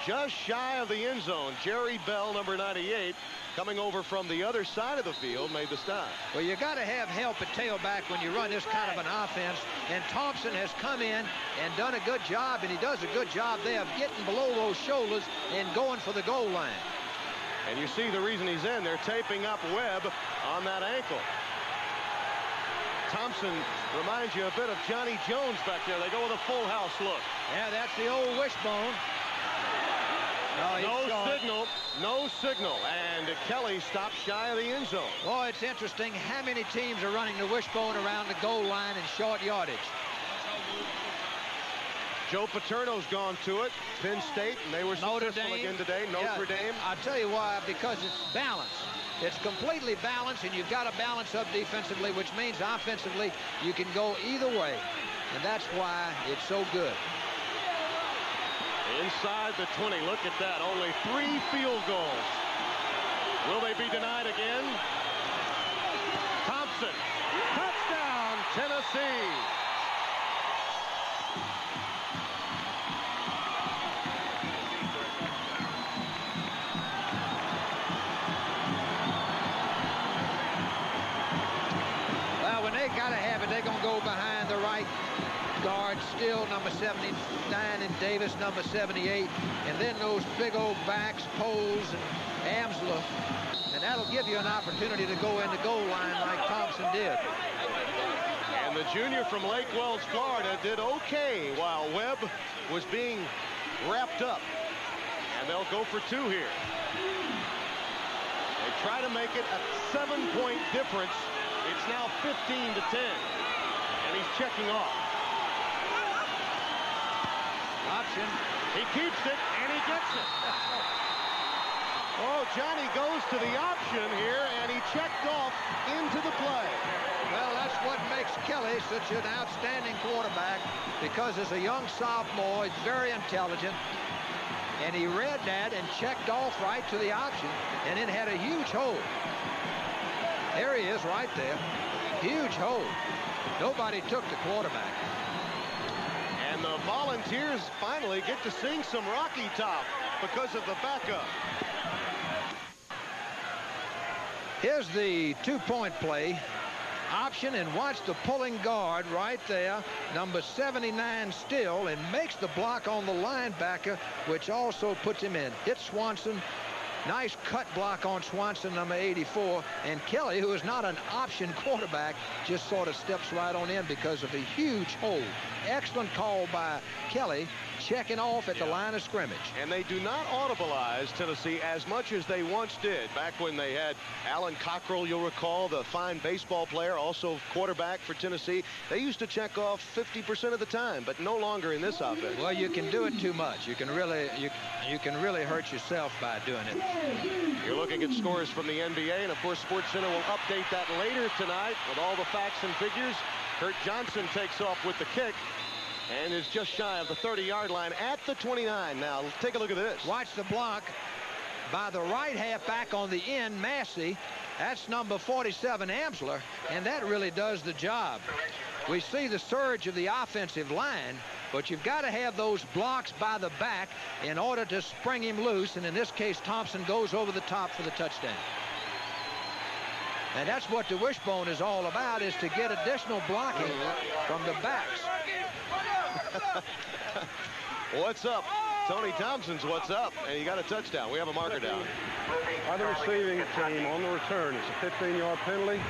[SPEAKER 1] Just shy of the end zone. Jerry Bell, number 98, coming over from the other side of the field, made the stop.
[SPEAKER 2] Well, you got to have help at tailback when you run this kind of an offense. And Thompson has come in and done a good job, and he does a good job there of getting below those shoulders and going for the goal line.
[SPEAKER 1] And you see the reason he's in. They're taping up Webb on that ankle. Thompson reminds you a bit of Johnny Jones back there. They go with a full house look.
[SPEAKER 2] Yeah, that's the old wishbone.
[SPEAKER 1] No, no signal. No signal. And Kelly stops shy of the end zone.
[SPEAKER 2] Boy, it's interesting how many teams are running the wishbone around the goal line in short yardage.
[SPEAKER 1] Joe Paterno's gone to it. Penn State, and they were
[SPEAKER 2] Notre
[SPEAKER 1] successful
[SPEAKER 2] Dame.
[SPEAKER 1] again today. Notre
[SPEAKER 2] yeah,
[SPEAKER 1] Dame.
[SPEAKER 2] I'll tell you why, because it's balanced. It's completely balanced, and you've got to balance up defensively, which means offensively you can go either way. And that's why it's so good.
[SPEAKER 1] Inside the 20. Look at that. Only three field goals. Will they be denied again? Thompson. Touchdown, Tennessee.
[SPEAKER 2] Still number 79, and Davis, number 78. And then those big old backs, Poles and Amsler. And that'll give you an opportunity to go in the goal line like Thompson did.
[SPEAKER 1] And the junior from Lake Wales, Florida did okay while Webb was being wrapped up. And they'll go for two here. They try to make it a seven-point difference. It's now 15 to 10. And he's checking off.
[SPEAKER 2] Option.
[SPEAKER 1] He keeps it, and he gets it. (laughs) Oh, Johnny goes to the option here, and he checked off into the play.
[SPEAKER 2] Well, that's what makes Kelly such an outstanding quarterback because as a young sophomore, he's very intelligent. And he read that and checked off right to the option, and it had a huge hole. There he is right there. Huge hole. Nobody took the quarterback.
[SPEAKER 1] And the Volunteers finally get to sing some Rocky Top because of the backup.
[SPEAKER 2] Here's the two-point play. Option and watch the pulling guard right there, number 79 still, and makes the block on the linebacker, which also puts him in. Hits Swanson, Nice cut block on Swanson, number 84. And Kelly, who is not an option (laughs) quarterback, just sort of steps right on in because of a huge hole. Excellent call by Kelly, checking off at yeah. the line of scrimmage.
[SPEAKER 1] And they do not audibilize Tennessee as much as they once did back when they had Alan Cockrell, you'll recall, the fine baseball player, also quarterback for Tennessee. They used to check off 50% of the time, but no longer in this offense.
[SPEAKER 2] Well, you can do it too much. You can really you, you can really hurt yourself by doing it.
[SPEAKER 1] You're looking at scores from the NBA, and of course, SportsCenter will update that later tonight with all the facts and figures. Kurt Johnson takes off with the kick and is just shy of the 30-yard line at the 29. Now, take a look at this.
[SPEAKER 2] Watch the block by the right half back on the end, Massey. That's number 47, Amsler, and that really does the job. We see the surge of the offensive line, but you've got to have those blocks by the back in order to spring him loose, and in this case, Thompson goes over the top for the touchdown. And that's what the wishbone is all about, is to get additional blocking from the backs. (laughs)
[SPEAKER 1] what's up? Tony Thompson's what's up, and he got a touchdown. We have a marker down.
[SPEAKER 5] By the receiving team on the return, it's a 15-yard penalty.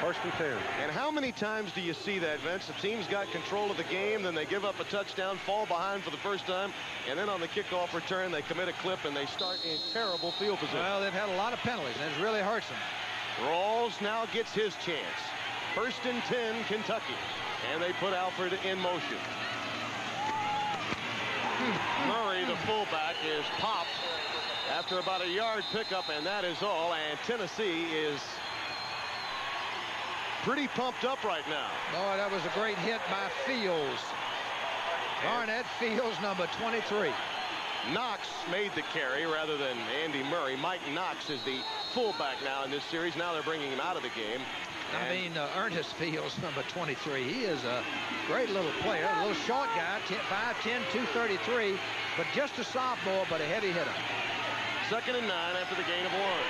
[SPEAKER 5] First and 10.
[SPEAKER 1] And how many times do you see that, Vince? The team's got control of the game, then they give up a touchdown, fall behind for the first time, and then on the kickoff return, they commit a clip and they start in terrible field position.
[SPEAKER 2] Well, they've had a lot of penalties, and it really hurts them.
[SPEAKER 1] Rawls now gets his chance. First and 10, Kentucky. And they put Alford in motion. Murray, the fullback, is popped after about a yard pickup, and that is all. And Tennessee is pretty pumped up right now.
[SPEAKER 2] Boy, that was a great hit by Fields. Barnett Fields, number 23.
[SPEAKER 1] Knox made the carry rather than Andy Murray. Mike Knox is the fullback now in this series. Now they're bringing him out of the game.
[SPEAKER 2] I mean, uh, Ernest Fields, number 23. He is a great little player, a little short guy, 5'10", 233, but just a sophomore, but a heavy hitter.
[SPEAKER 1] Second and nine after the gain of one.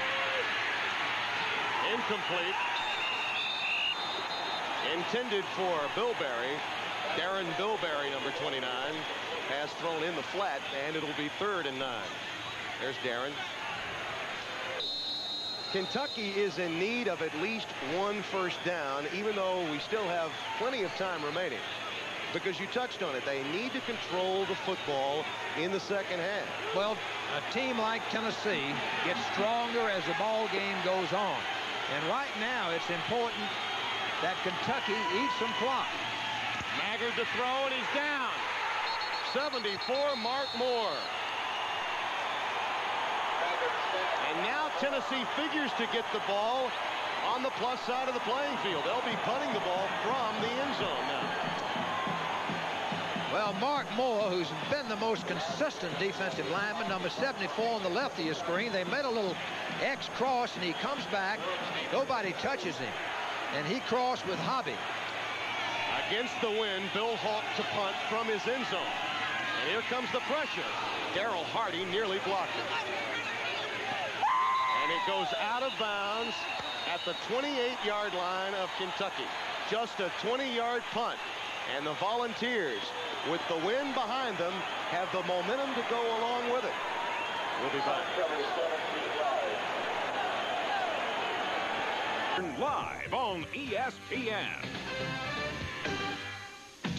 [SPEAKER 1] Incomplete. Intended for Bilberry. Darren Bilberry, number 29, has thrown in the flat, and it'll be third and nine. There's Darren. Kentucky is in need of at least one first down, even though we still have plenty of time remaining. Because you touched on it, they need to control the football in the second half.
[SPEAKER 2] Well, a team like Tennessee gets stronger as the ball game goes on. And right now, it's important that Kentucky eat some clock.
[SPEAKER 1] Maggard to throw, and he's down. 74, Mark Moore. And now Tennessee figures to get the ball on the plus side of the playing field. They'll be punting the ball from the end zone now.
[SPEAKER 2] Well, Mark Moore, who's been the most consistent defensive lineman, number 74 on the left of your screen, they made a little X cross, and he comes back. Nobody touches him. And he crossed with Hobby.
[SPEAKER 1] Against the wind, Bill Hawk to punt from his end zone. And here comes the pressure. Daryl Hardy nearly blocked it. And it goes out of bounds at the 28-yard line of Kentucky. Just a 20-yard punt. And the Volunteers, with the wind behind them, have the momentum to go along with it. We'll be back.
[SPEAKER 6] Live on ESPN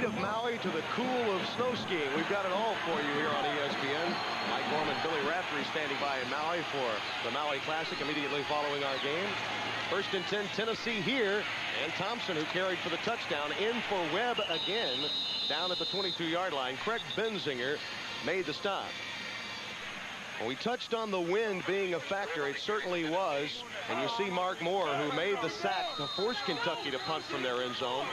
[SPEAKER 1] of Maui to the cool of snow skiing. We've got it all for you here on ESPN. Mike Gorman, Billy Raftery standing by in Maui for the Maui Classic immediately following our game. First and 10, Tennessee here. And Thompson, who carried for the touchdown, in for Webb again down at the 22-yard line. Craig Benzinger made the stop. Well, we touched on the wind being a factor. It certainly was. And you see Mark Moore, who made the sack to force Kentucky to punt from their end zone.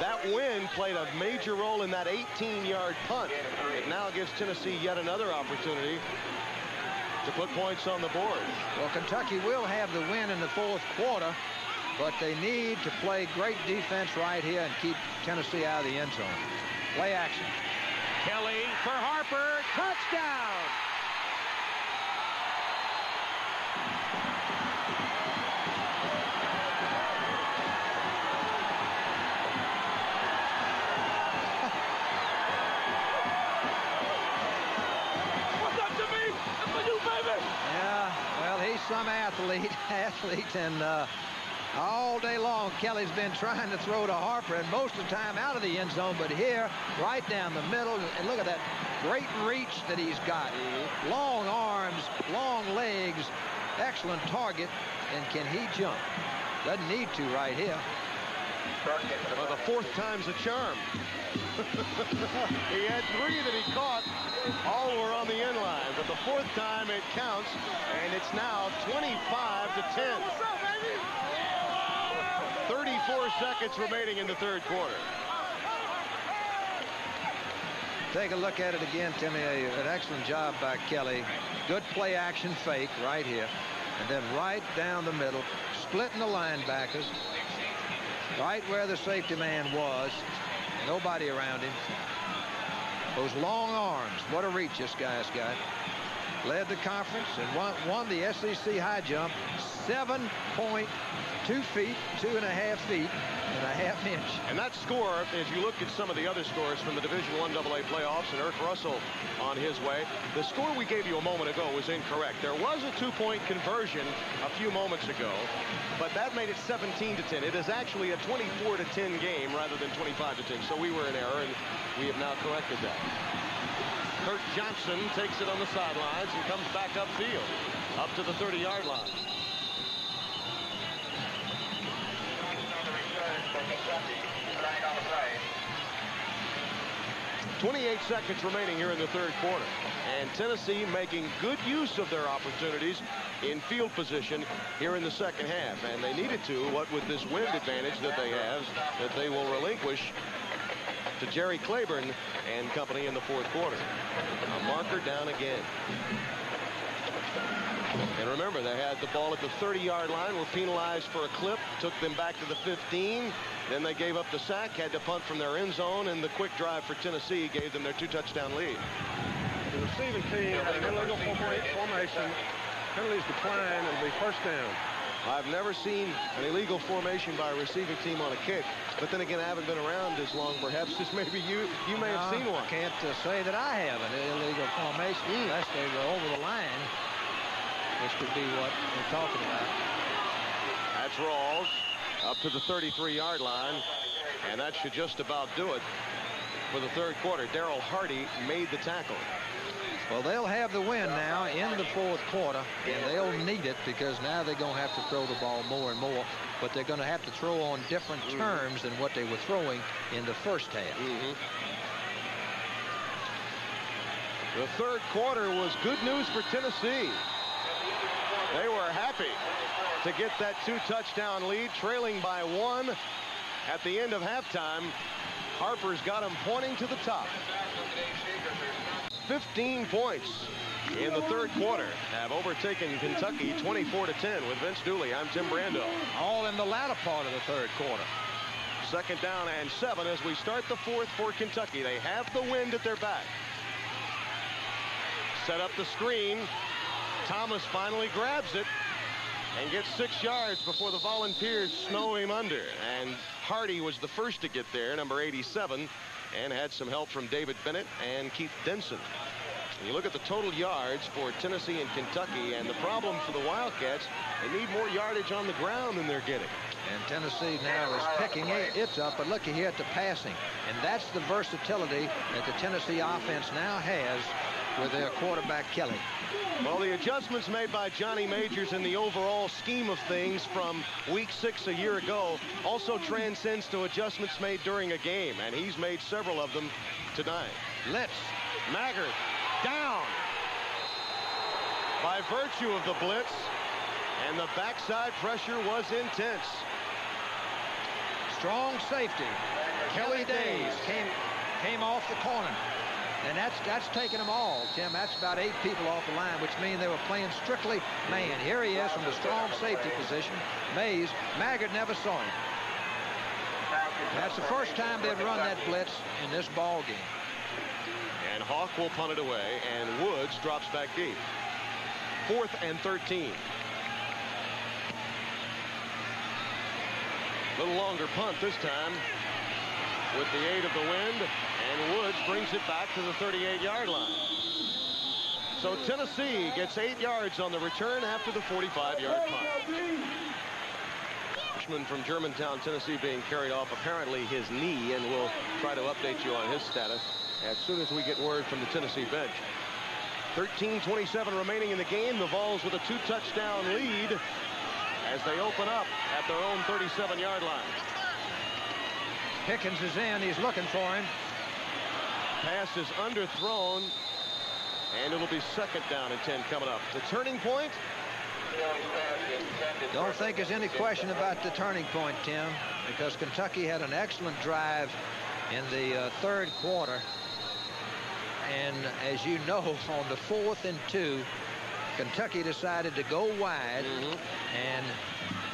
[SPEAKER 1] That wind played a major role in that 18-yard punt. It now gives Tennessee yet another opportunity to put points on the board.
[SPEAKER 2] Well, Kentucky will have the win in the fourth quarter, but they need to play great defense right here and keep Tennessee out of the end zone. Play action.
[SPEAKER 6] Kelly for Harper. Touchdown!
[SPEAKER 2] Athlete, (laughs) athlete, and uh, all day long, Kelly's been trying to throw to Harper, and most of the time out of the end zone, but here, right down the middle, and look at that great reach that he's got. Long arms, long legs, excellent target, and can he jump? Doesn't need to right here.
[SPEAKER 1] The fourth time's a charm. (laughs) he had three that he caught. All were on the end line, but the fourth time it counts, and it's now 25 to 10. 34 seconds remaining in the third quarter.
[SPEAKER 2] Take a look at it again, Timmy. An excellent job by Kelly. Good play action fake right here. And then right down the middle, splitting the linebackers. Right where the safety man was. Nobody around him. Those long arms. What a reach this guy's got. Led the conference and won, won the SEC high jump. 7.2 feet, two and a half feet, and a half inch.
[SPEAKER 1] And that score, as you look at some of the other scores from the Division One AA playoffs and Erk Russell on his way, the score we gave you a moment ago was incorrect. There was a two-point conversion a few moments ago, but that made it 17 to 10. It is actually a 24 to 10 game rather than 25 to 10. So we were in error, and we have now corrected that. Kurt Johnson takes it on the sidelines and comes back upfield, up to the 30-yard line. 28 seconds remaining here in the third quarter. And Tennessee making good use of their opportunities in field position here in the second half. And they needed to, what with this wind advantage that they have, that they will relinquish to Jerry Claiborne and company in the fourth quarter. A marker down again. And remember, they had the ball at the 30-yard line, were penalized for a clip, took them back to the 15. Then they gave up the sack, had to punt from their end zone, and the quick drive for Tennessee gave them their two-touchdown lead.
[SPEAKER 5] The receiving team in illegal formation, penalties decline, and be first down.
[SPEAKER 1] I've never seen an illegal formation by a receiving team on a kick, but then again, I haven't been around as long, perhaps, as maybe you you may no, have seen one.
[SPEAKER 2] I can't uh, say that I have an illegal formation mm. unless they were over the line. This could be what we're talking about.
[SPEAKER 1] That's Rawls up to the 33-yard line, and that should just about do it for the third quarter. Daryl Hardy made the tackle.
[SPEAKER 2] Well, they'll have the win now in the fourth quarter, and they'll need it because now they're going to have to throw the ball more and more, but they're going to have to throw on different mm-hmm. terms than what they were throwing in the first half.
[SPEAKER 1] Mm -hmm. The third quarter was good news for Tennessee. They were happy to get that two touchdown lead, trailing by one at the end of halftime. Harper's got him pointing to the top. 15 points in the third quarter have overtaken Kentucky 24 to 10 with Vince Dooley. I'm Tim Brando.
[SPEAKER 2] All in the latter part of the third quarter.
[SPEAKER 1] Second down and seven as we start the fourth for Kentucky. They have the wind at their back. Set up the screen. Thomas finally grabs it and gets six yards before the Volunteers snow him under. And Hardy was the first to get there, number 87, and had some help from David Bennett and Keith Denson. And you look at the total yards for Tennessee and Kentucky, and the problem for the Wildcats, they need more yardage on the ground than they're getting.
[SPEAKER 2] And Tennessee now is picking it up, but looky here at the passing. And that's the versatility that the Tennessee offense now has with their quarterback, Kelly.
[SPEAKER 1] Well, the adjustments made by Johnny Majors in the overall scheme of things from week six a year ago also transcends to adjustments made during a game, and he's made several of them tonight.
[SPEAKER 2] Let's.
[SPEAKER 1] Maggard down. by virtue of the blitz. And the backside pressure was intense.
[SPEAKER 2] Strong safety. Kelly Days came came off the corner. And that's that's taking them all, Tim. That's about eight people off the line, which means they were playing strictly man. Here he is from the strong safety position. Mays, Maggard never saw him. That's the first time they've run that blitz in this ball game.
[SPEAKER 1] And Hawk will punt it away, and Woods drops back deep. Fourth and 13. A little longer punt this time with the aid of the wind, and Woods brings it back to the 38-yard line. So Tennessee gets eight yards on the return after the 45-yard punt. Freshman from Germantown, Tennessee being carried off apparently his knee, and we'll try to update you on his status as soon as we get word from the Tennessee bench. 13-27 remaining in the game. The Vols with a two-touchdown lead as they open up at their own 37-yard line.
[SPEAKER 2] Pickens is in. He's looking for him.
[SPEAKER 1] Pass is underthrown, and it'll be second down and 10 coming up. The turning point.
[SPEAKER 2] Don't think there's any question about the turning point, Tim, because Kentucky had an excellent drive in the uh, third quarter. And as you know, (laughs) on the fourth and two, Kentucky decided to go wide. Mm -hmm. And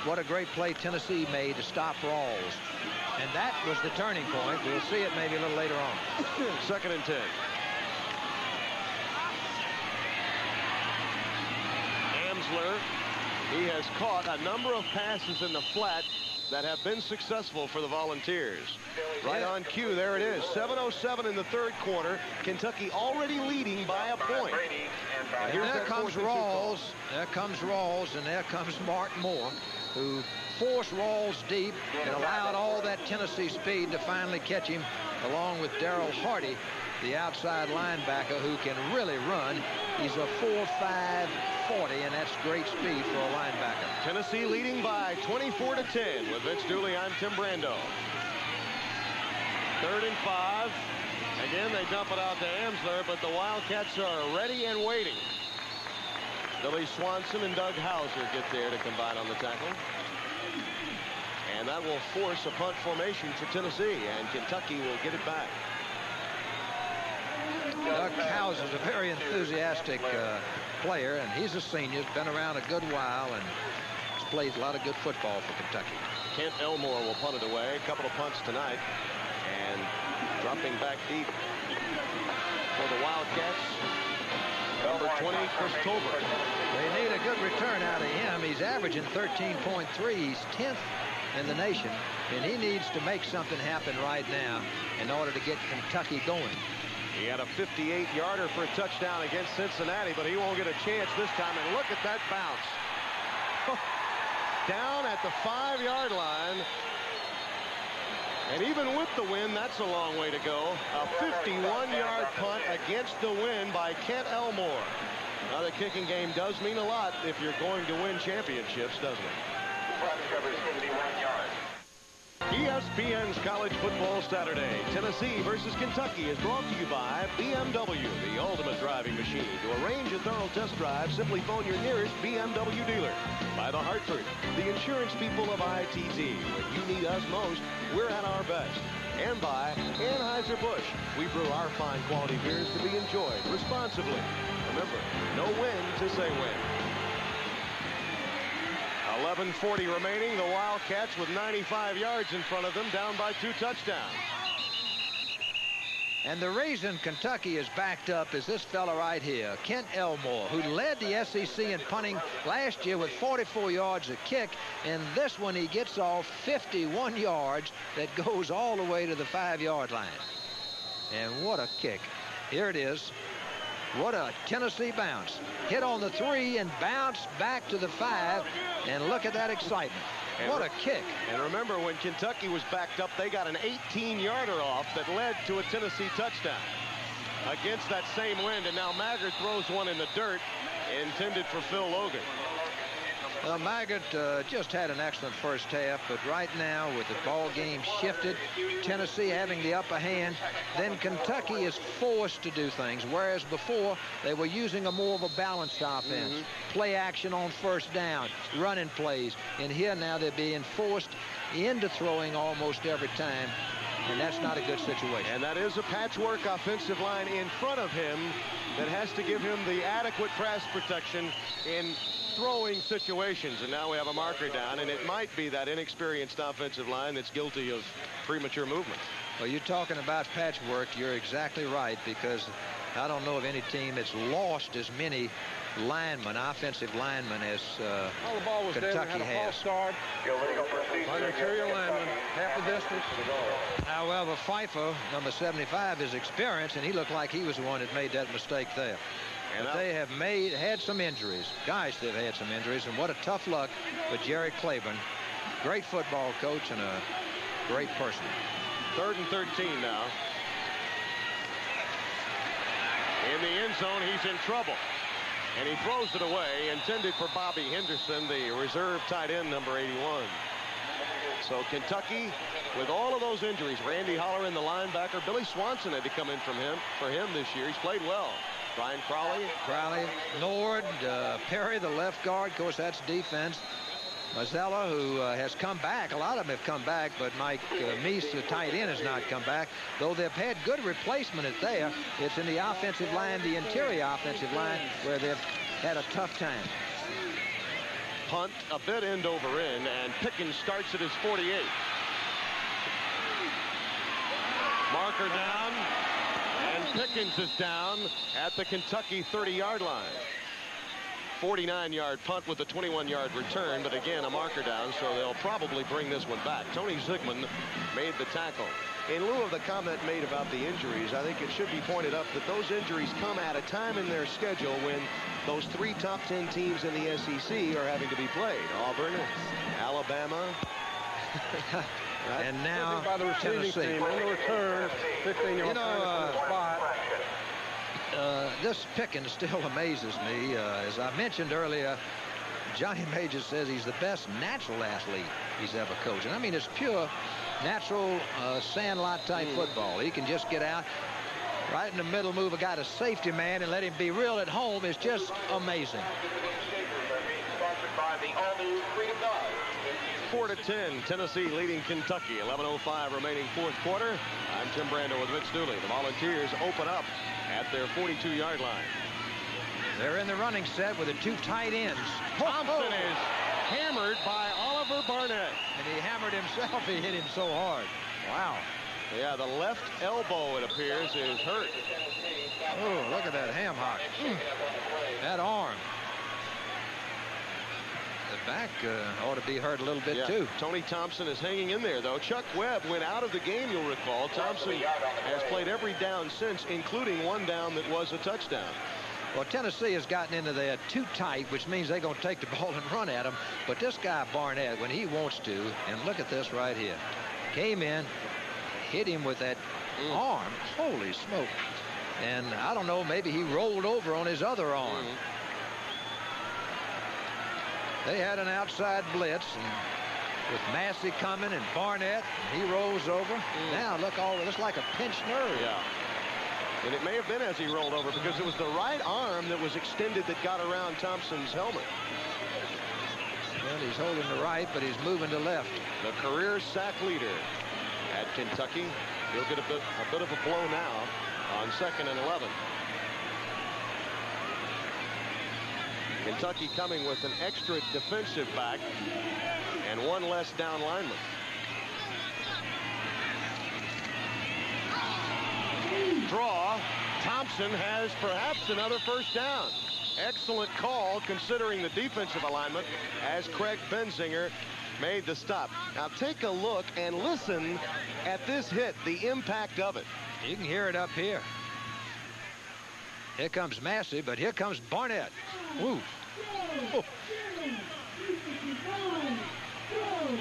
[SPEAKER 2] what a great play Tennessee made to stop Rawls. And that was the turning point. We'll see it maybe a little later on. (laughs)
[SPEAKER 1] Second and 10. Amsler, he has caught a number of passes in the flat that have been successful for the Volunteers. Right on cue, there it is. 7.07 in the third quarter. Kentucky already leading by a point.
[SPEAKER 2] And there comes Rawls. There comes Rawls, and there comes Mark Moore, who forced Rawls deep and allowed all that Tennessee speed to finally catch him, along with Daryl Hardy, the outside linebacker who can really run. He's a 4-5 40, and that's great speed for a linebacker.
[SPEAKER 1] Tennessee leading by 24 to 10 with Vince Dooley. I'm Tim Brando. Third and five. Again, they dump it out to Amsler, but the Wildcats are ready and waiting. Billy Swanson and Doug Hauser get there to combine on the tackle. And that will force a punt formation for Tennessee, and Kentucky will get it back.
[SPEAKER 2] Doug Hauser is a very enthusiastic uh, player, and he's a senior, has been around a good while, and has played a lot of good football for Kentucky.
[SPEAKER 1] Kent Elmore will punt it away. A couple of punts tonight. And dropping back deep for the Wildcats. Number 20, Chris Tolbert.
[SPEAKER 2] They need a good return out of him. He's averaging 13.3. He's 10th in the nation, and he needs to make something happen right now in order to get Kentucky going.
[SPEAKER 1] He had a 58-yarder for a touchdown against Cincinnati, but he won't get a chance this time. And look at that bounce. (laughs) Down at the five-yard line. And even with the win, that's a long way to go. A 51-yard punt against the win by Kent Elmore. Now, the kicking game does mean a lot if you're going to win championships, doesn't it? ESPN's College Football Saturday. Tennessee versus Kentucky is brought to you by BMW, the ultimate driving machine. To arrange a thorough test drive, simply phone your nearest BMW dealer. By the Hartford, the insurance people of ITT. When you need us most, we're at our best. And by Anheuser-Busch. We brew our fine quality beers to be enjoyed responsibly. Remember, no win to say win. 11.40 remaining. The Wildcats with 95 yards in front of them, down by two touchdowns.
[SPEAKER 2] And the reason Kentucky is backed up is this fella right here, Kent Elmore, who led the SEC in punting last year with 44 yards a kick. And this one, he gets off 51 yards that goes all the way to the five-yard line. And what a kick. Here it is. What a Tennessee bounce. Hit on the three and bounce back to the five. And look at that excitement. And what a kick.
[SPEAKER 1] And remember, when Kentucky was backed up, they got an 18-yarder off that led to a Tennessee touchdown against that same wind. And now Maggard throws one in the dirt intended for Phil Logan.
[SPEAKER 2] Well, Maggard uh, just had an excellent first half, but right now with the ball game shifted, Tennessee having the upper hand, then Kentucky is forced to do things, whereas before they were using a more of a balanced offense. Mm -hmm. Play action on first down, running plays, and here now they're being forced into throwing almost every time and that's not a good situation.
[SPEAKER 1] And that is a patchwork offensive line in front of him that has to give him the adequate pass protection in throwing situations. And now we have a marker down, and it might be that inexperienced offensive line that's guilty of premature movement.
[SPEAKER 2] Well, you're talking about patchwork. You're exactly right, because I don't know of any team that's lost as many linemen, offensive linemen, as uh,
[SPEAKER 5] well, the ball was
[SPEAKER 2] Kentucky
[SPEAKER 5] dead.
[SPEAKER 2] has.
[SPEAKER 5] Start. By interior lineman, half the distance.
[SPEAKER 2] However, Pfeiffer, number 75, is experienced, and he looked like he was the one that made that mistake there. And but they have made had some injuries. Guys, they've had some injuries, and what a tough luck with Jerry Claiborne. Great football coach and a great person.
[SPEAKER 1] Third and 13 now. In the end zone, he's in trouble. And he throws it away, intended for Bobby Henderson, the reserve tight end, number 81. So Kentucky, with all of those injuries, Randy Holleran, the linebacker, Billy Swanson had to come in from him for him this year. He's played well. Brian Crowley.
[SPEAKER 2] Crowley, Nord, uh, Perry, the left guard. Of course, that's defense. Mazzella, who uh, has come back. A lot of them have come back, but Mike uh, Meese, the tight end, has not come back. Though they've had good replacement at there, it's in the offensive line, the interior offensive line, where they've had a tough time.
[SPEAKER 1] Punt a bit end over end, and Pickens starts at his 48. Marker down, Pickens is down at the Kentucky 30-yard line. 49-yard punt with a 21-yard return, but again, a marker down, so they'll probably bring this one back. Tony Zygman made the tackle. In lieu of the comment made about the injuries, I think it should be pointed up that those injuries come at a time in their schedule when those three top 10 teams in the SEC are having to be played. Auburn, Alabama, (laughs)
[SPEAKER 5] Right.
[SPEAKER 2] And now
[SPEAKER 5] by the receiving
[SPEAKER 2] Tennessee.
[SPEAKER 5] team on the return, 15 yard
[SPEAKER 2] you know, uh,
[SPEAKER 5] spot.
[SPEAKER 2] Uh, this Pickens still amazes me. Uh, as I mentioned earlier, Johnny Majors says he's the best natural athlete he's ever coached. And I mean, it's pure natural uh, sandlot type mm. football. He can just get out right in the middle, move a guy to safety man and let him be real at home is just amazing.
[SPEAKER 1] 4 to 10, Tennessee leading Kentucky. 11:05 remaining fourth quarter. I'm Tim Brando with Vince Dooley. The Volunteers open up at their 42-yard line.
[SPEAKER 2] They're in the running set with the two tight ends.
[SPEAKER 1] Thompson is hammered by Oliver Barnett.
[SPEAKER 2] And he hammered himself. He hit him so hard. Wow.
[SPEAKER 1] Yeah, the left elbow, it appears, is hurt.
[SPEAKER 2] Oh, look at that ham hock. Mm. That arm back uh, ought to be hurt a little bit,
[SPEAKER 1] yeah.
[SPEAKER 2] too.
[SPEAKER 1] Tony Thompson is hanging in there, though. Chuck Webb went out of the game, you'll recall. Thompson has played every down since, including one down that was a touchdown.
[SPEAKER 2] Well, Tennessee has gotten into there too tight, which means they're going to take the (laughs) ball and run at him. But this guy, Barnett, when he wants to, and look at this right here, came in, hit him with that mm. arm. Holy smoke. And I don't know, maybe he rolled over on his other arm. Mm. They had an outside blitz and with Massey coming and Barnett. And he rolls over. Mm. Now look all this like a pinched nerve.
[SPEAKER 1] Yeah. And it may have been as he rolled over because it was the right arm that was extended that got around Thompson's helmet.
[SPEAKER 2] Well, he's holding the right, but he's moving to left.
[SPEAKER 1] The career sack leader at Kentucky. He'll get a bit, a bit of a blow now on second and 11. Kentucky coming with an extra defensive back and one less down lineman. Draw. Thompson has perhaps another first down. Excellent call considering the defensive alignment as Craig Benzinger made the stop. Now take a look and listen at this hit, the impact of it.
[SPEAKER 2] You can hear it up here. Here comes Massey, but here comes Barnett. Woo. Oh.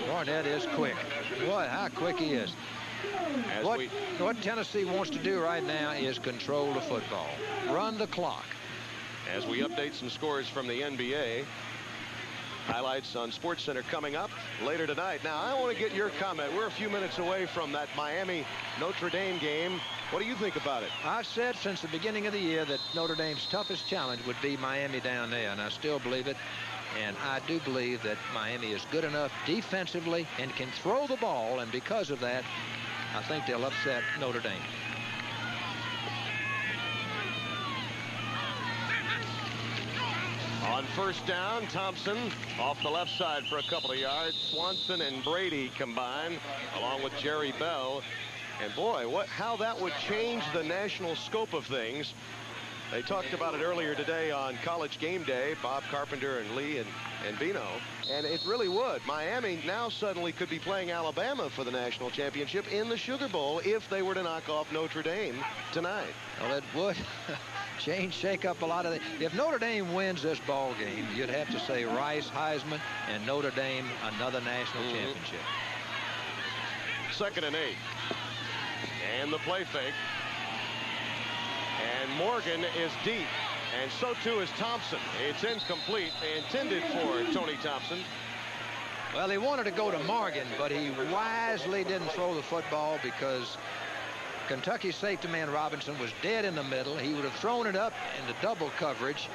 [SPEAKER 2] Barnett is quick. Boy, how quick he is. what, we... what Tennessee wants to do right now is control the football. Run the clock.
[SPEAKER 1] As we update some scores from the NBA, Highlights on SportsCenter coming up later tonight. Now, I want to get your comment. We're a few minutes away from that Miami Notre Dame game. What do you think about it?
[SPEAKER 2] I've said since the beginning of the year that Notre Dame's toughest challenge would be Miami down there, and I still believe it. And I do believe that Miami is good enough defensively and can throw the ball, and because of that, I think they'll upset Notre Dame.
[SPEAKER 1] On first down, Thompson off the left side for a couple of yards. Swanson and Brady combine, along with Jerry Bell. And boy, what how that would change the national scope of things. They talked about it earlier today on College Game Day, Bob Carpenter and Lee and, and Beano. And it really would. Miami now suddenly could be playing Alabama for the national championship in the Sugar Bowl if they were to knock off Notre Dame tonight.
[SPEAKER 2] Well, it would (laughs) change, shake up a lot of the. If Notre Dame wins this ball game, you'd have to say Rice, Heisman, and Notre Dame another national
[SPEAKER 1] Mhm.
[SPEAKER 2] championship.
[SPEAKER 1] Second and eight. And the play fake. And Morgan is deep. And so too is Thompson. It's incomplete. Intended for Tony Thompson.
[SPEAKER 2] Well, he wanted to go to Morgan, but he wisely didn't throw the football because Kentucky safety man Robinson was dead in the middle. He would have thrown it up into double coverage.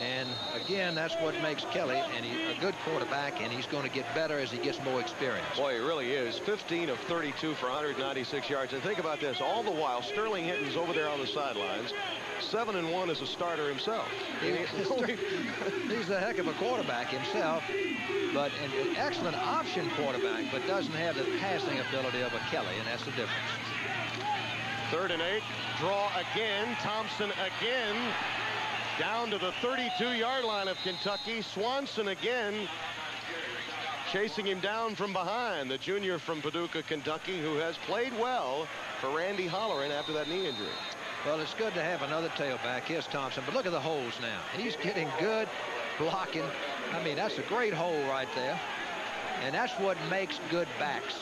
[SPEAKER 2] And again, that's what makes Kelly and he, a good quarterback, and he's going to get better as he gets more experience.
[SPEAKER 1] Boy, he really is. 15 of 32 for 196 yards. And think about this. All the while, Sterling Henton's over there on the sidelines. 7 and 1 as a starter himself.
[SPEAKER 2] He- (laughs) he's a heck of a quarterback himself, but an an excellent option quarterback, but doesn't have the passing ability of a Kelly, and that's the difference.
[SPEAKER 1] Third and eight. Draw again. Thompson again. Down to the 32-yard line of Kentucky. Swanson again. Chasing him down from behind. The junior from Paducah, Kentucky, who has played well for Randy Holleran after that knee injury.
[SPEAKER 2] Well, it's good to have another tailback. Here's Thompson, but look at the holes now. He's getting good blocking. I mean, that's a great hole right there. And that's what makes good backs.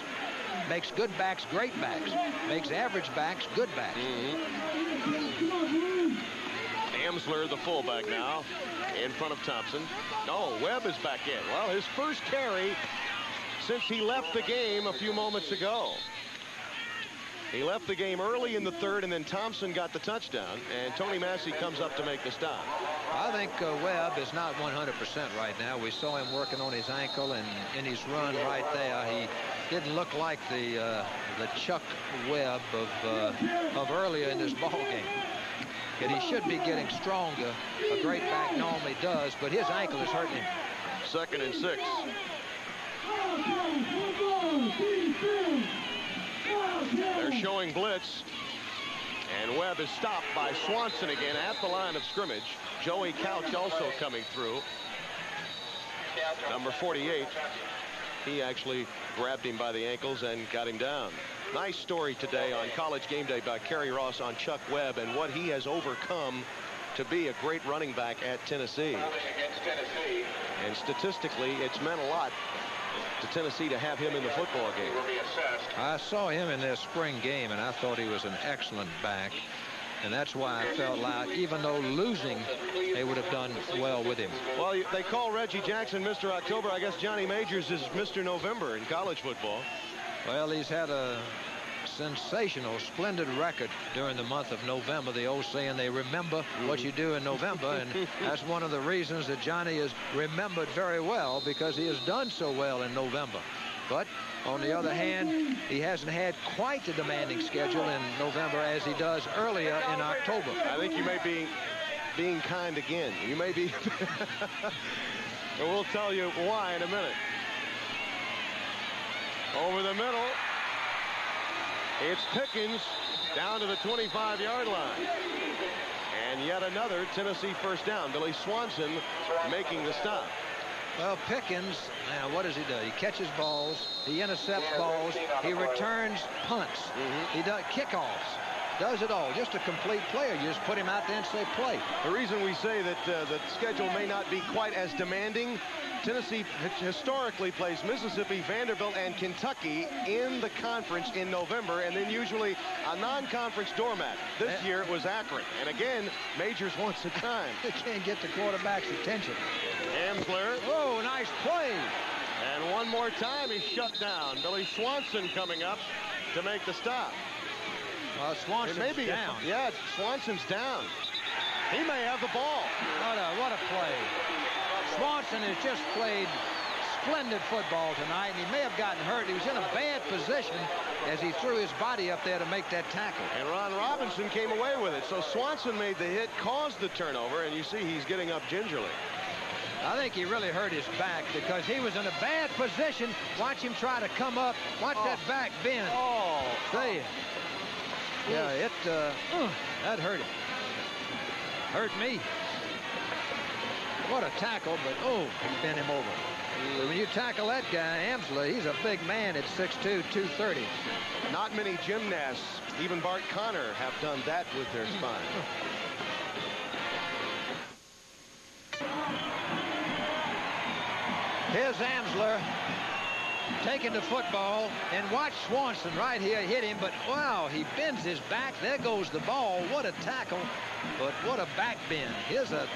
[SPEAKER 2] Makes good backs great backs. Makes average backs good backs. Mm-hmm.
[SPEAKER 1] Amsler, the fullback now, in front of Thompson. No, Webb is back in. Well, his first carry since he left the game a few moments ago. He left the game early in the third, and then Thompson got the touchdown, and Tony Massey comes up to make the stop.
[SPEAKER 2] I think uh, Webb is not 100% right now. We saw him working on his ankle, and in his run right there, he didn't look like the uh, the Chuck Webb of uh, of earlier in this ball game. And he should be getting stronger. A great back normally does, but his ankle is hurting him.
[SPEAKER 1] Second and six. They're showing blitz. And Webb is stopped by Swanson again at the line of scrimmage. Joey Couch also coming through. Number 48. He actually grabbed him by the ankles and got him down. Nice story today on College Game Day by Kerry Ross on Chuck Webb and what he has overcome to be a great running back at Tennessee. And statistically, it's meant a lot to Tennessee to have him in the football game.
[SPEAKER 2] I saw him in their spring game, and I thought he was an excellent back. And that's why I felt like, even though losing, they would have done well with him.
[SPEAKER 1] Well, they call Reggie Jackson Mr. October. I guess Johnny Majors is Mr. November in college football.
[SPEAKER 2] Well, he's had a sensational, splendid record during the month of November. The old saying, they remember what you do in November, and (laughs) that's one of the reasons that Johnny is remembered very well because he has done so well in November. But on the other hand, he hasn't had quite the demanding schedule in November as he does earlier in October.
[SPEAKER 1] I think you may be being kind again. You may be. and (laughs) we'll tell you why in a minute. Over the middle. It's Pickens down to the 25-yard line. And yet another Tennessee first down. Billy Swanson making the stop.
[SPEAKER 2] Well, Pickens, now what does he do? He catches balls, he intercepts balls, he returns punts, he does kickoffs. does it all. Just a complete player. You just put him out there and say play.
[SPEAKER 1] The reason we say that uh, the schedule may not be quite as demanding, Tennessee historically plays Mississippi, Vanderbilt, and Kentucky in the conference in November, and then usually a non-conference doormat. This and year it was Akron. And again, majors (laughs) once a time.
[SPEAKER 2] they can't get the quarterback's attention.
[SPEAKER 1] Amsler.
[SPEAKER 2] Oh, nice play.
[SPEAKER 1] And one more time, he's shut down. Billy Swanson coming up to make the stop.
[SPEAKER 2] Uh, Swanson's
[SPEAKER 1] it may be
[SPEAKER 2] down.
[SPEAKER 1] A, yeah, Swanson's down. He may have the ball.
[SPEAKER 2] What a, what a play. Swanson has just played splendid football tonight, and he may have gotten hurt. He was in a bad position as he threw his body up there to make that tackle.
[SPEAKER 1] And Ron Robinson came away with it. So Swanson made the hit, caused the turnover, and you see he's getting up gingerly.
[SPEAKER 2] I think he really hurt his back because he was in a bad position. Watch him try to come up. Watch oh. that back bend.
[SPEAKER 1] Oh.
[SPEAKER 2] See Yeah, it, uh, that hurt him. Hurt me. What a tackle, but oh, he bent him over. When you tackle that guy, Amsler, he's a big man at 6'2", 230.
[SPEAKER 1] Not many gymnasts, even Bart Conner, have done that with their spine.
[SPEAKER 2] Here's Amsler taking the football and watch Swanson right here hit him but wow he bends his back. There goes the ball. What a tackle. But what a back bend. Here's a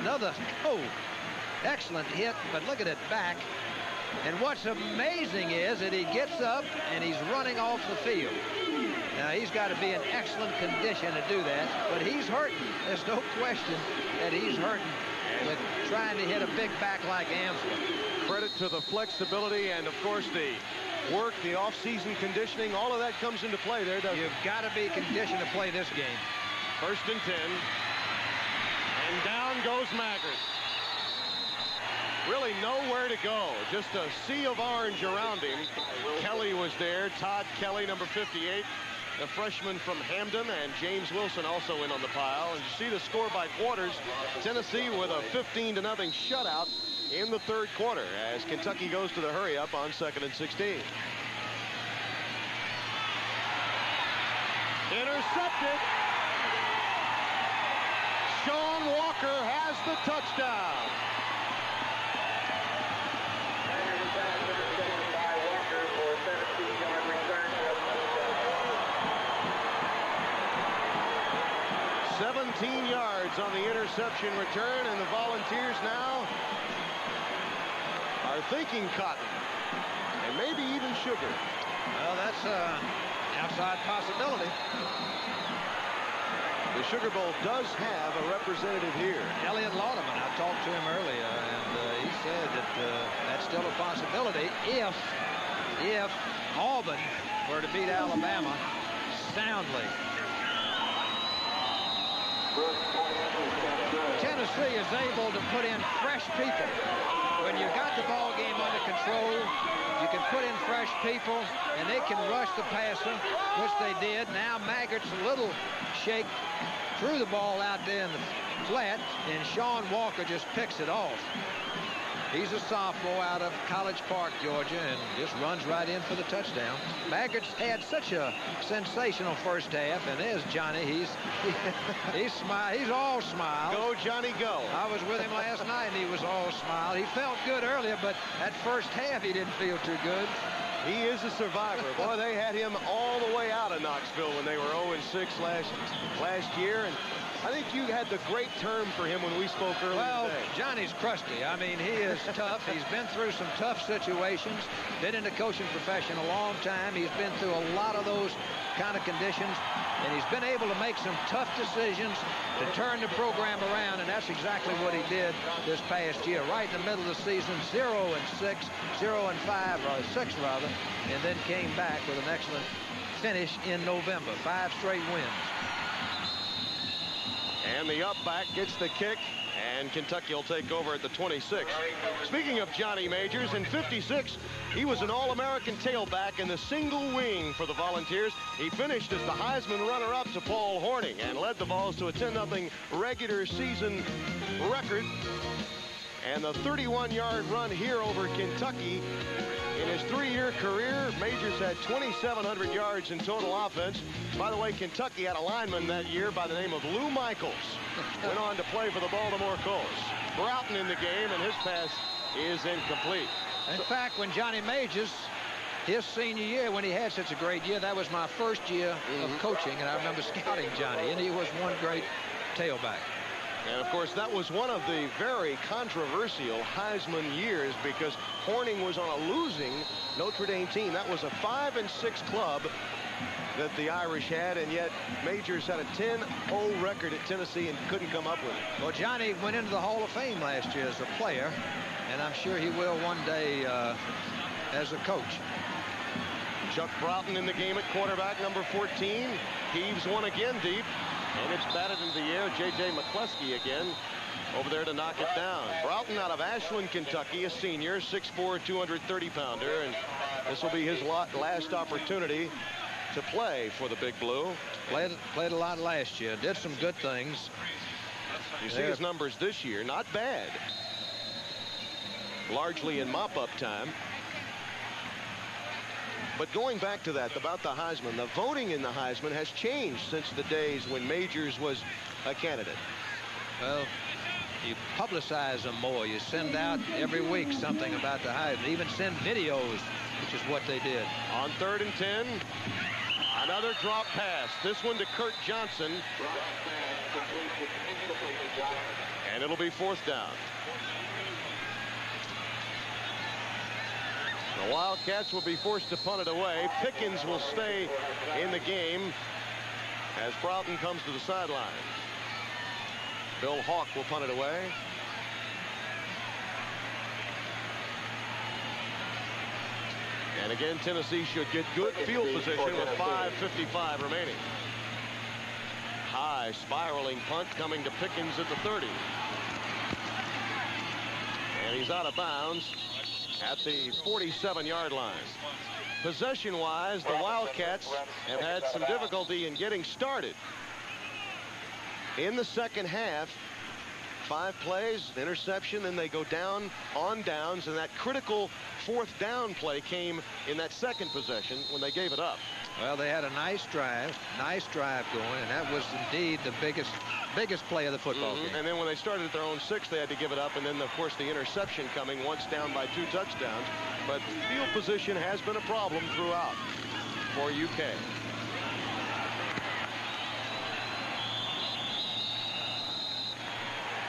[SPEAKER 2] another oh excellent hit but look at it back. And what's amazing is that he gets up and he's running off the field. Now he's got to be in excellent condition to do that but he's hurting. There's no question that he's hurting with trying to hit a big back like Amsler.
[SPEAKER 1] Credit to the flexibility and, of course, the work, the off-season conditioning, all of that comes into play there, doesn't
[SPEAKER 2] You've
[SPEAKER 1] it?
[SPEAKER 2] got to be conditioned to play this game.
[SPEAKER 1] First and 10. And down goes Maggard. Really nowhere to go. Just a sea of orange around him. Kelly was there. Todd Kelly, number 58 the freshman from Hamden, and James Wilson also in on the pile. And you see the score by quarters. Tennessee with a 15 to nothing shutout in the third quarter as Kentucky goes to the hurry up on second and 16. Intercepted. Sean Walker has the touchdown. 17 yards on the interception return, and the Volunteers now are thinking cotton, and maybe even sugar.
[SPEAKER 2] Well, that's an outside possibility.
[SPEAKER 1] The Sugar Bowl does have a representative here.
[SPEAKER 2] Elliot Lauderman, I talked to him earlier, and uh, he said that uh, that's still a possibility if, if Auburn were to beat Alabama soundly. Tennessee is able to put in fresh people. When you've got the ball game under control, you can put in fresh people, and they can rush the passer, which they did. Now Maggard's a little shake, threw the ball out there in the flat, and Sean Walker just picks it off. He's a sophomore out of College Park, Georgia, and just runs right in for the touchdown. Maggard's had such a sensational first half, and there's Johnny. He's he, (laughs) he's smile. He's all smile.
[SPEAKER 1] Go, Johnny, go.
[SPEAKER 2] I was with him last night, and he was all smile. He felt good earlier, but that first half he didn't feel too good.
[SPEAKER 1] He is a survivor. (laughs) Boy, they had him all the way out of Knoxville when they were 0-6 last last year, and I think you had the great term for him when we spoke earlier
[SPEAKER 2] Well,
[SPEAKER 1] today.
[SPEAKER 2] Johnny's crusty. I mean, he is (laughs) tough. He's been through some tough situations, been in the coaching profession a long time. He's been through a lot of those kind of conditions, and he's been able to make some tough decisions to turn the program around, and that's exactly what he did this past year. Right in the middle of the season, 0 and 6, 0 and 5, or 6 rather, and then came back with an excellent finish in November. Five straight wins.
[SPEAKER 1] And the up back gets the kick, and Kentucky will take over at the 26. Speaking of Johnny Majors, in 56, he was an All-American tailback in the single wing for the Volunteers. He finished as the Heisman runner-up to Paul Hornung and led the Vols to a 10-0 regular season record. And the 31-yard run here over Kentucky in his three-year career, Majors had 2,700 yards in total offense. By the way, Kentucky had a lineman that year by the name of Lou Michaels. Went on to play for the Baltimore Colts. Broughton in the game, and his pass is incomplete.
[SPEAKER 2] In fact, when Johnny Majors, his senior year, when he had such a great year, that was my first year mm -hmm. of mm-hmm. coaching, and I remember scouting Johnny, and he was one great tailback.
[SPEAKER 1] And of course, that was one of the very controversial Heisman years because Hornung was on a losing Notre Dame team. That was a five and six club that the Irish had, and yet Majors had a 10-0 record at Tennessee and couldn't come up with it.
[SPEAKER 2] Well, Johnny went into the Hall of Fame last year as a player, and I'm sure he will one day uh, as a coach.
[SPEAKER 1] Chuck Broughton in the game at quarterback, number 14. Heaves one again deep. And it's batted into the air. J.J. McCleskey again over there to knock it down. Broughton out of Ashland, Kentucky, a senior, 6'4", 230-pounder. And this will be his last opportunity to play for the Big Blue.
[SPEAKER 2] Played, played a lot last year. Did some good things.
[SPEAKER 1] You see his numbers this year. Not bad. Largely in mop-up time. But going back to that, about the Heisman, the voting in the Heisman has changed since the days when Majors was a candidate.
[SPEAKER 2] Well, you publicize them more. You send out every week something about the Heisman. Even send videos, which is what they did.
[SPEAKER 1] On third and 10, another drop pass. This one to Kurt Johnson. And it'll be fourth down. The Wildcats will be forced to punt it away. Pickens will stay in the game as Broughton comes to the sideline. Bill Hawk will punt it away. And again, Tennessee should get good field position with 5.55 remaining. High spiraling punt coming to Pickens at the 30. And he's out of bounds at the 47-yard line. Possession-wise, the Wildcats have had some difficulty in getting started. In the second half, five plays, interception, then they go down on downs, and that critical fourth down play came in that second possession when they gave it up.
[SPEAKER 2] Well, they had a nice drive, nice drive going, and that was indeed the biggest biggest play of the football mm -hmm. game.
[SPEAKER 1] And then when they started at their own six, they had to give it up. And then, of course, the interception coming once down by two touchdowns. But field position has been a problem throughout for UK.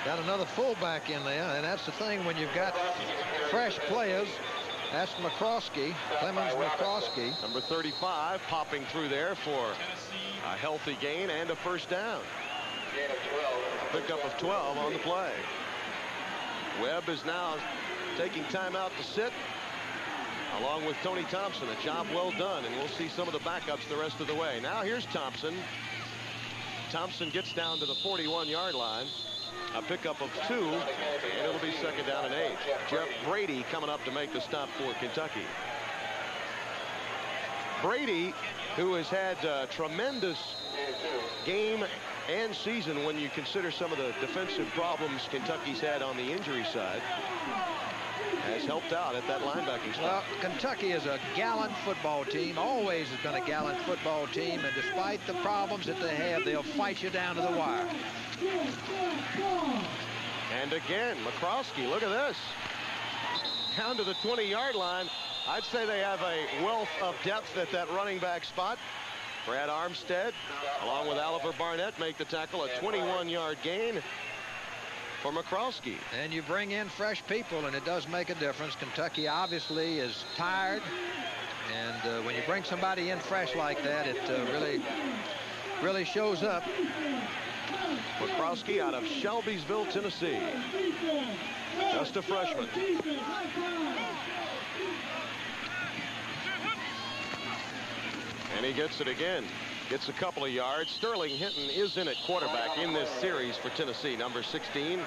[SPEAKER 2] Got another fullback in there, and that's the thing when you've got fresh players. That's McCroskey, Clemens McCroskey.
[SPEAKER 1] Number 35 popping through there for a healthy gain and a first down. A pickup of 12 on the play. Webb is now taking time out to sit along with Tony Thompson. A job well done, and we'll see some of the backups the rest of the way. Now here's Thompson. Thompson gets down to the 41-yard line. A pickup of two, and it'll be second down and eight. Jeff Brady coming up to make the stop for Kentucky. Brady, who has had a tremendous game and season when you consider some of the defensive problems Kentucky's had on the injury side has helped out at that linebacking spot.
[SPEAKER 2] Well, Kentucky is a gallant football team, always has been a gallant football team, and despite the problems that they have, they'll fight you down to the wire.
[SPEAKER 1] And again, McCroskey, look at this. Down to the 20-yard line. I'd say they have a wealth of depth at that running back spot. Brad Armstead, along with Oliver Barnett, make the tackle, a 21-yard gain for McCroskey.
[SPEAKER 2] And you bring in fresh people, and it does make a difference. Kentucky obviously is tired, and uh, when you bring somebody in fresh like that, it uh, really, really shows up.
[SPEAKER 1] McCroskey out of Shelbyville, Tennessee. Just a freshman. And he gets it again. Gets a couple of yards. Sterling Henton is in at quarterback in this series for Tennessee. Number 16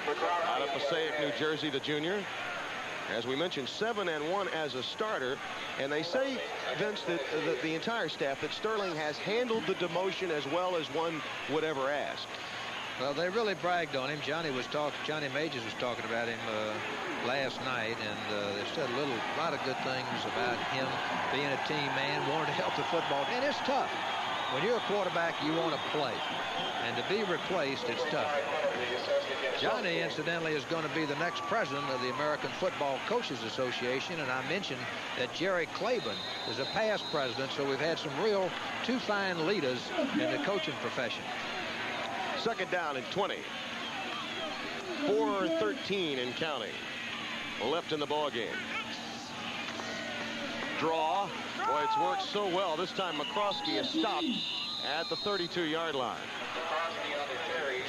[SPEAKER 1] out of Passaic, New Jersey, the junior. As we mentioned, 7 and 1 as a starter. And they say, Vince, that, that the entire staff, that Sterling has handled the demotion as well as one would ever ask.
[SPEAKER 2] Well, they really bragged on him. Johnny was talking. Johnny Majors was talking about him uh, last night, and uh, they said a little, lot of good things about him being a team man, wanting to help the football. And it's tough. When you're a quarterback, you want to play, and to be replaced, it's tough. Johnny, incidentally, is going to be the next president of the American Football Coaches Association, and I mentioned that Jerry Claiborne is a past president, so we've had some real two fine leaders in the coaching profession.
[SPEAKER 1] Second down and 20. 4-13 in counting. Left in the ball game. Draw. Boy, it's worked so well. This time McCroskey is stopped at the 32-yard line.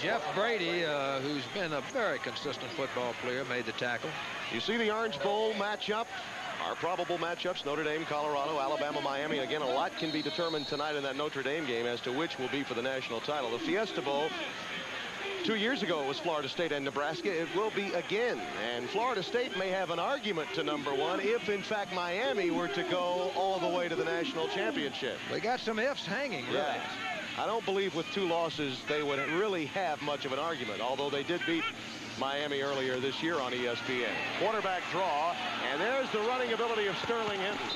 [SPEAKER 2] Jeff Brady, uh, who's been a very consistent football player, made the tackle.
[SPEAKER 1] You see the Orange Bowl matchup? Our probable matchups, Notre Dame, Colorado, Alabama, Miami. Again, a lot can be determined tonight in that Notre Dame game as to which will be for the national title. The Fiesta Bowl, two years ago it was Florida State and Nebraska. It will be again. And Florida State may have an argument to number one if, in fact, Miami were to go all the way to the national championship.
[SPEAKER 2] We got some ifs hanging, really.
[SPEAKER 1] Yeah. I don't believe with two losses they would really have much of an argument, although they did beat Miami earlier this year on ESPN. Quarterback draw, and there's the running ability of Sterling Henton.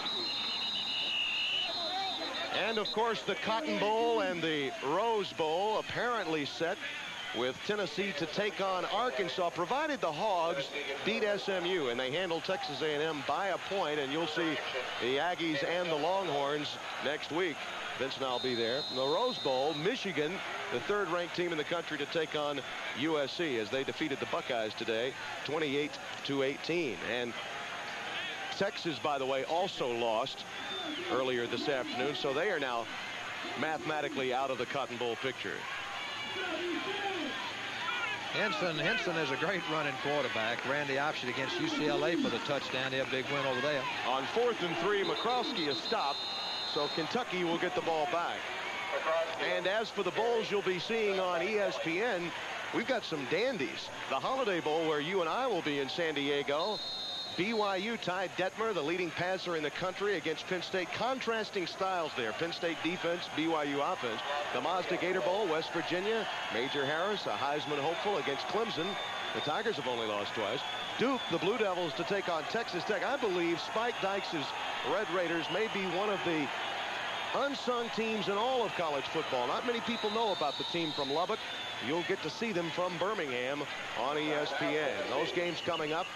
[SPEAKER 1] And, of course, the Cotton Bowl and the Rose Bowl apparently set with Tennessee to take on Arkansas, provided the Hogs beat SMU, and they handled Texas A&M by a point, and you'll see the Aggies and the Longhorns next week. Vince and I'll be there. In the Rose Bowl, Michigan, the third-ranked team in the country to take on USC as they defeated the Buckeyes today, 28 to 18. And Texas, by the way, also lost earlier this afternoon, so they are now mathematically out of the Cotton Bowl picture.
[SPEAKER 2] Henton, Henton is a great running quarterback. Ran the option against UCLA for the touchdown. They a big win over there.
[SPEAKER 1] On fourth and three, McCroskey is stopped, so Kentucky will get the ball back. And as for the bowls you'll be seeing on ESPN, we've got some dandies. The Holiday Bowl, where you and I will be in San Diego. BYU Ty Detmer, the leading passer in the country, against Penn State. Contrasting styles there. Penn State defense, BYU offense. The Mazda Gator Bowl, West Virginia. Major Harris, a Heisman hopeful against Clemson. The Tigers have only lost twice. Duke, the Blue Devils, to take on Texas Tech. I believe Spike Dykes' Red Raiders may be one of the unsung teams in all of college football. Not many people know about the team from Lubbock. You'll get to see them from Birmingham on ESPN. Those games coming up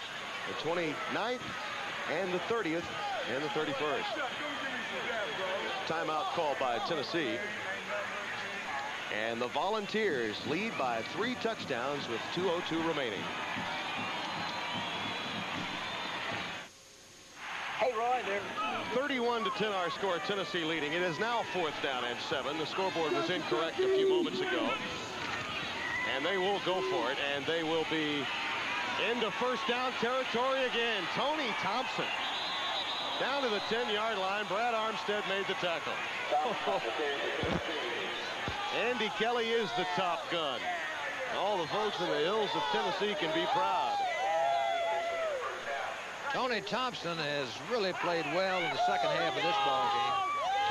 [SPEAKER 1] the 29th and the 30th and the 31st. Timeout called by Tennessee. And the Volunteers lead by three touchdowns with 2.02 remaining.
[SPEAKER 7] Hey, Roy, there.
[SPEAKER 1] 31 to 10 our score, Tennessee leading. It is now fourth down and seven. The scoreboard was incorrect a few moments ago. And they will go for it, and they will be into first down territory again. Tony Thompson down to the 10-yard line. Brad Armstead made the tackle. (laughs) Andy Kelly is the top gun. All the folks in the hills of Tennessee can be proud.
[SPEAKER 2] Tony Thompson has really played well in the second half of this ball game,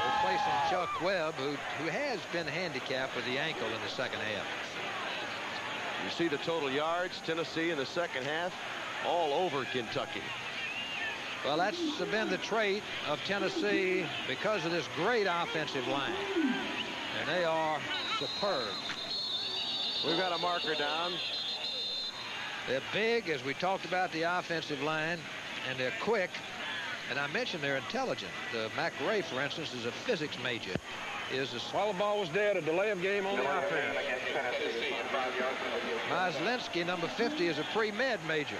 [SPEAKER 2] replacing Chuck Webb, who, who has been handicapped with the ankle in the second half.
[SPEAKER 1] You see the total yards, Tennessee in the second half, all over Kentucky.
[SPEAKER 2] Well, that's been the trait of Tennessee because of this great offensive line. And they are superb.
[SPEAKER 1] We've got a marker down.
[SPEAKER 2] They're big, as we talked about the offensive line, and they're quick. And I mentioned they're intelligent. The Ray, for instance, is a physics major. Is a
[SPEAKER 5] While the ball was dead, a delay of game on the offense.
[SPEAKER 2] Myslinski, number 50, is a pre-med major.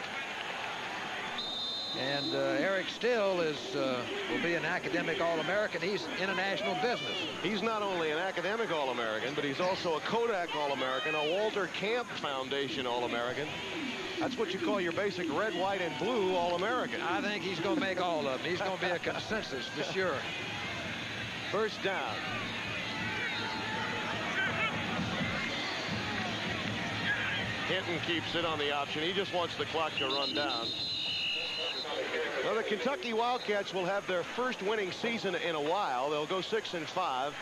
[SPEAKER 2] And uh, Eric Still is uh, will be an academic All-American. He's international business.
[SPEAKER 1] He's not only an academic All-American, but he's also a Kodak All-American, a Walter Camp Foundation All-American. That's what you call your basic red, white, and blue All-American.
[SPEAKER 2] I think he's going to make all of them. He's going to be a consensus for sure.
[SPEAKER 1] First down. Henton keeps it on the option. He just wants the clock to run down. Well, the Kentucky Wildcats will have their first winning season in a while. They'll go six and five.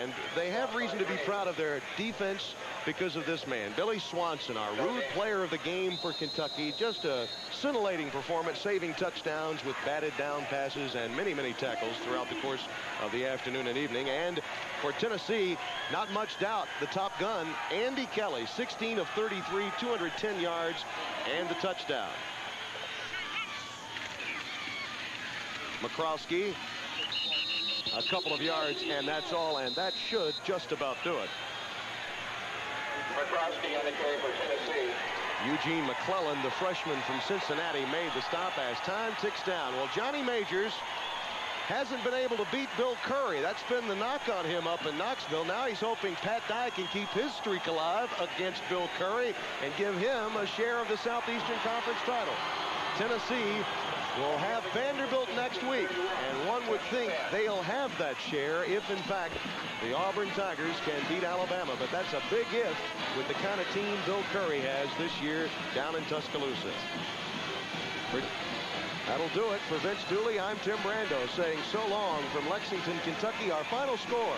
[SPEAKER 1] And they have reason to be proud of their defense because of this man, Billy Swanson, our rude player of the game for Kentucky. Just a scintillating performance, saving touchdowns with batted down passes and many, many tackles throughout the course of the afternoon and evening. And for Tennessee, not much doubt, the top gun, Andy Kelly, 16 of 33, 210 yards, and the touchdown. McCroskey, a couple of yards, and that's all, and that should just about do it. McCroskey on the carry for Tennessee. Eugene McClellan, the freshman from Cincinnati, made the stop as time ticks down. Well, Johnny Majors hasn't been able to beat Bill Curry. That's been the knock on him up in Knoxville. Now he's hoping Pat Dye can keep his streak alive against Bill Curry and give him a share of the Southeastern Conference title. Tennessee will have Vanderbilt next week, and one would think they'll have that share if, in fact, the Auburn Tigers can beat Alabama. But that's a big if with the kind of team Bill Curry has this year down in Tuscaloosa. That'll do it for Vince Dooley. I'm Tim Brando saying so long from Lexington, Kentucky. Our final score,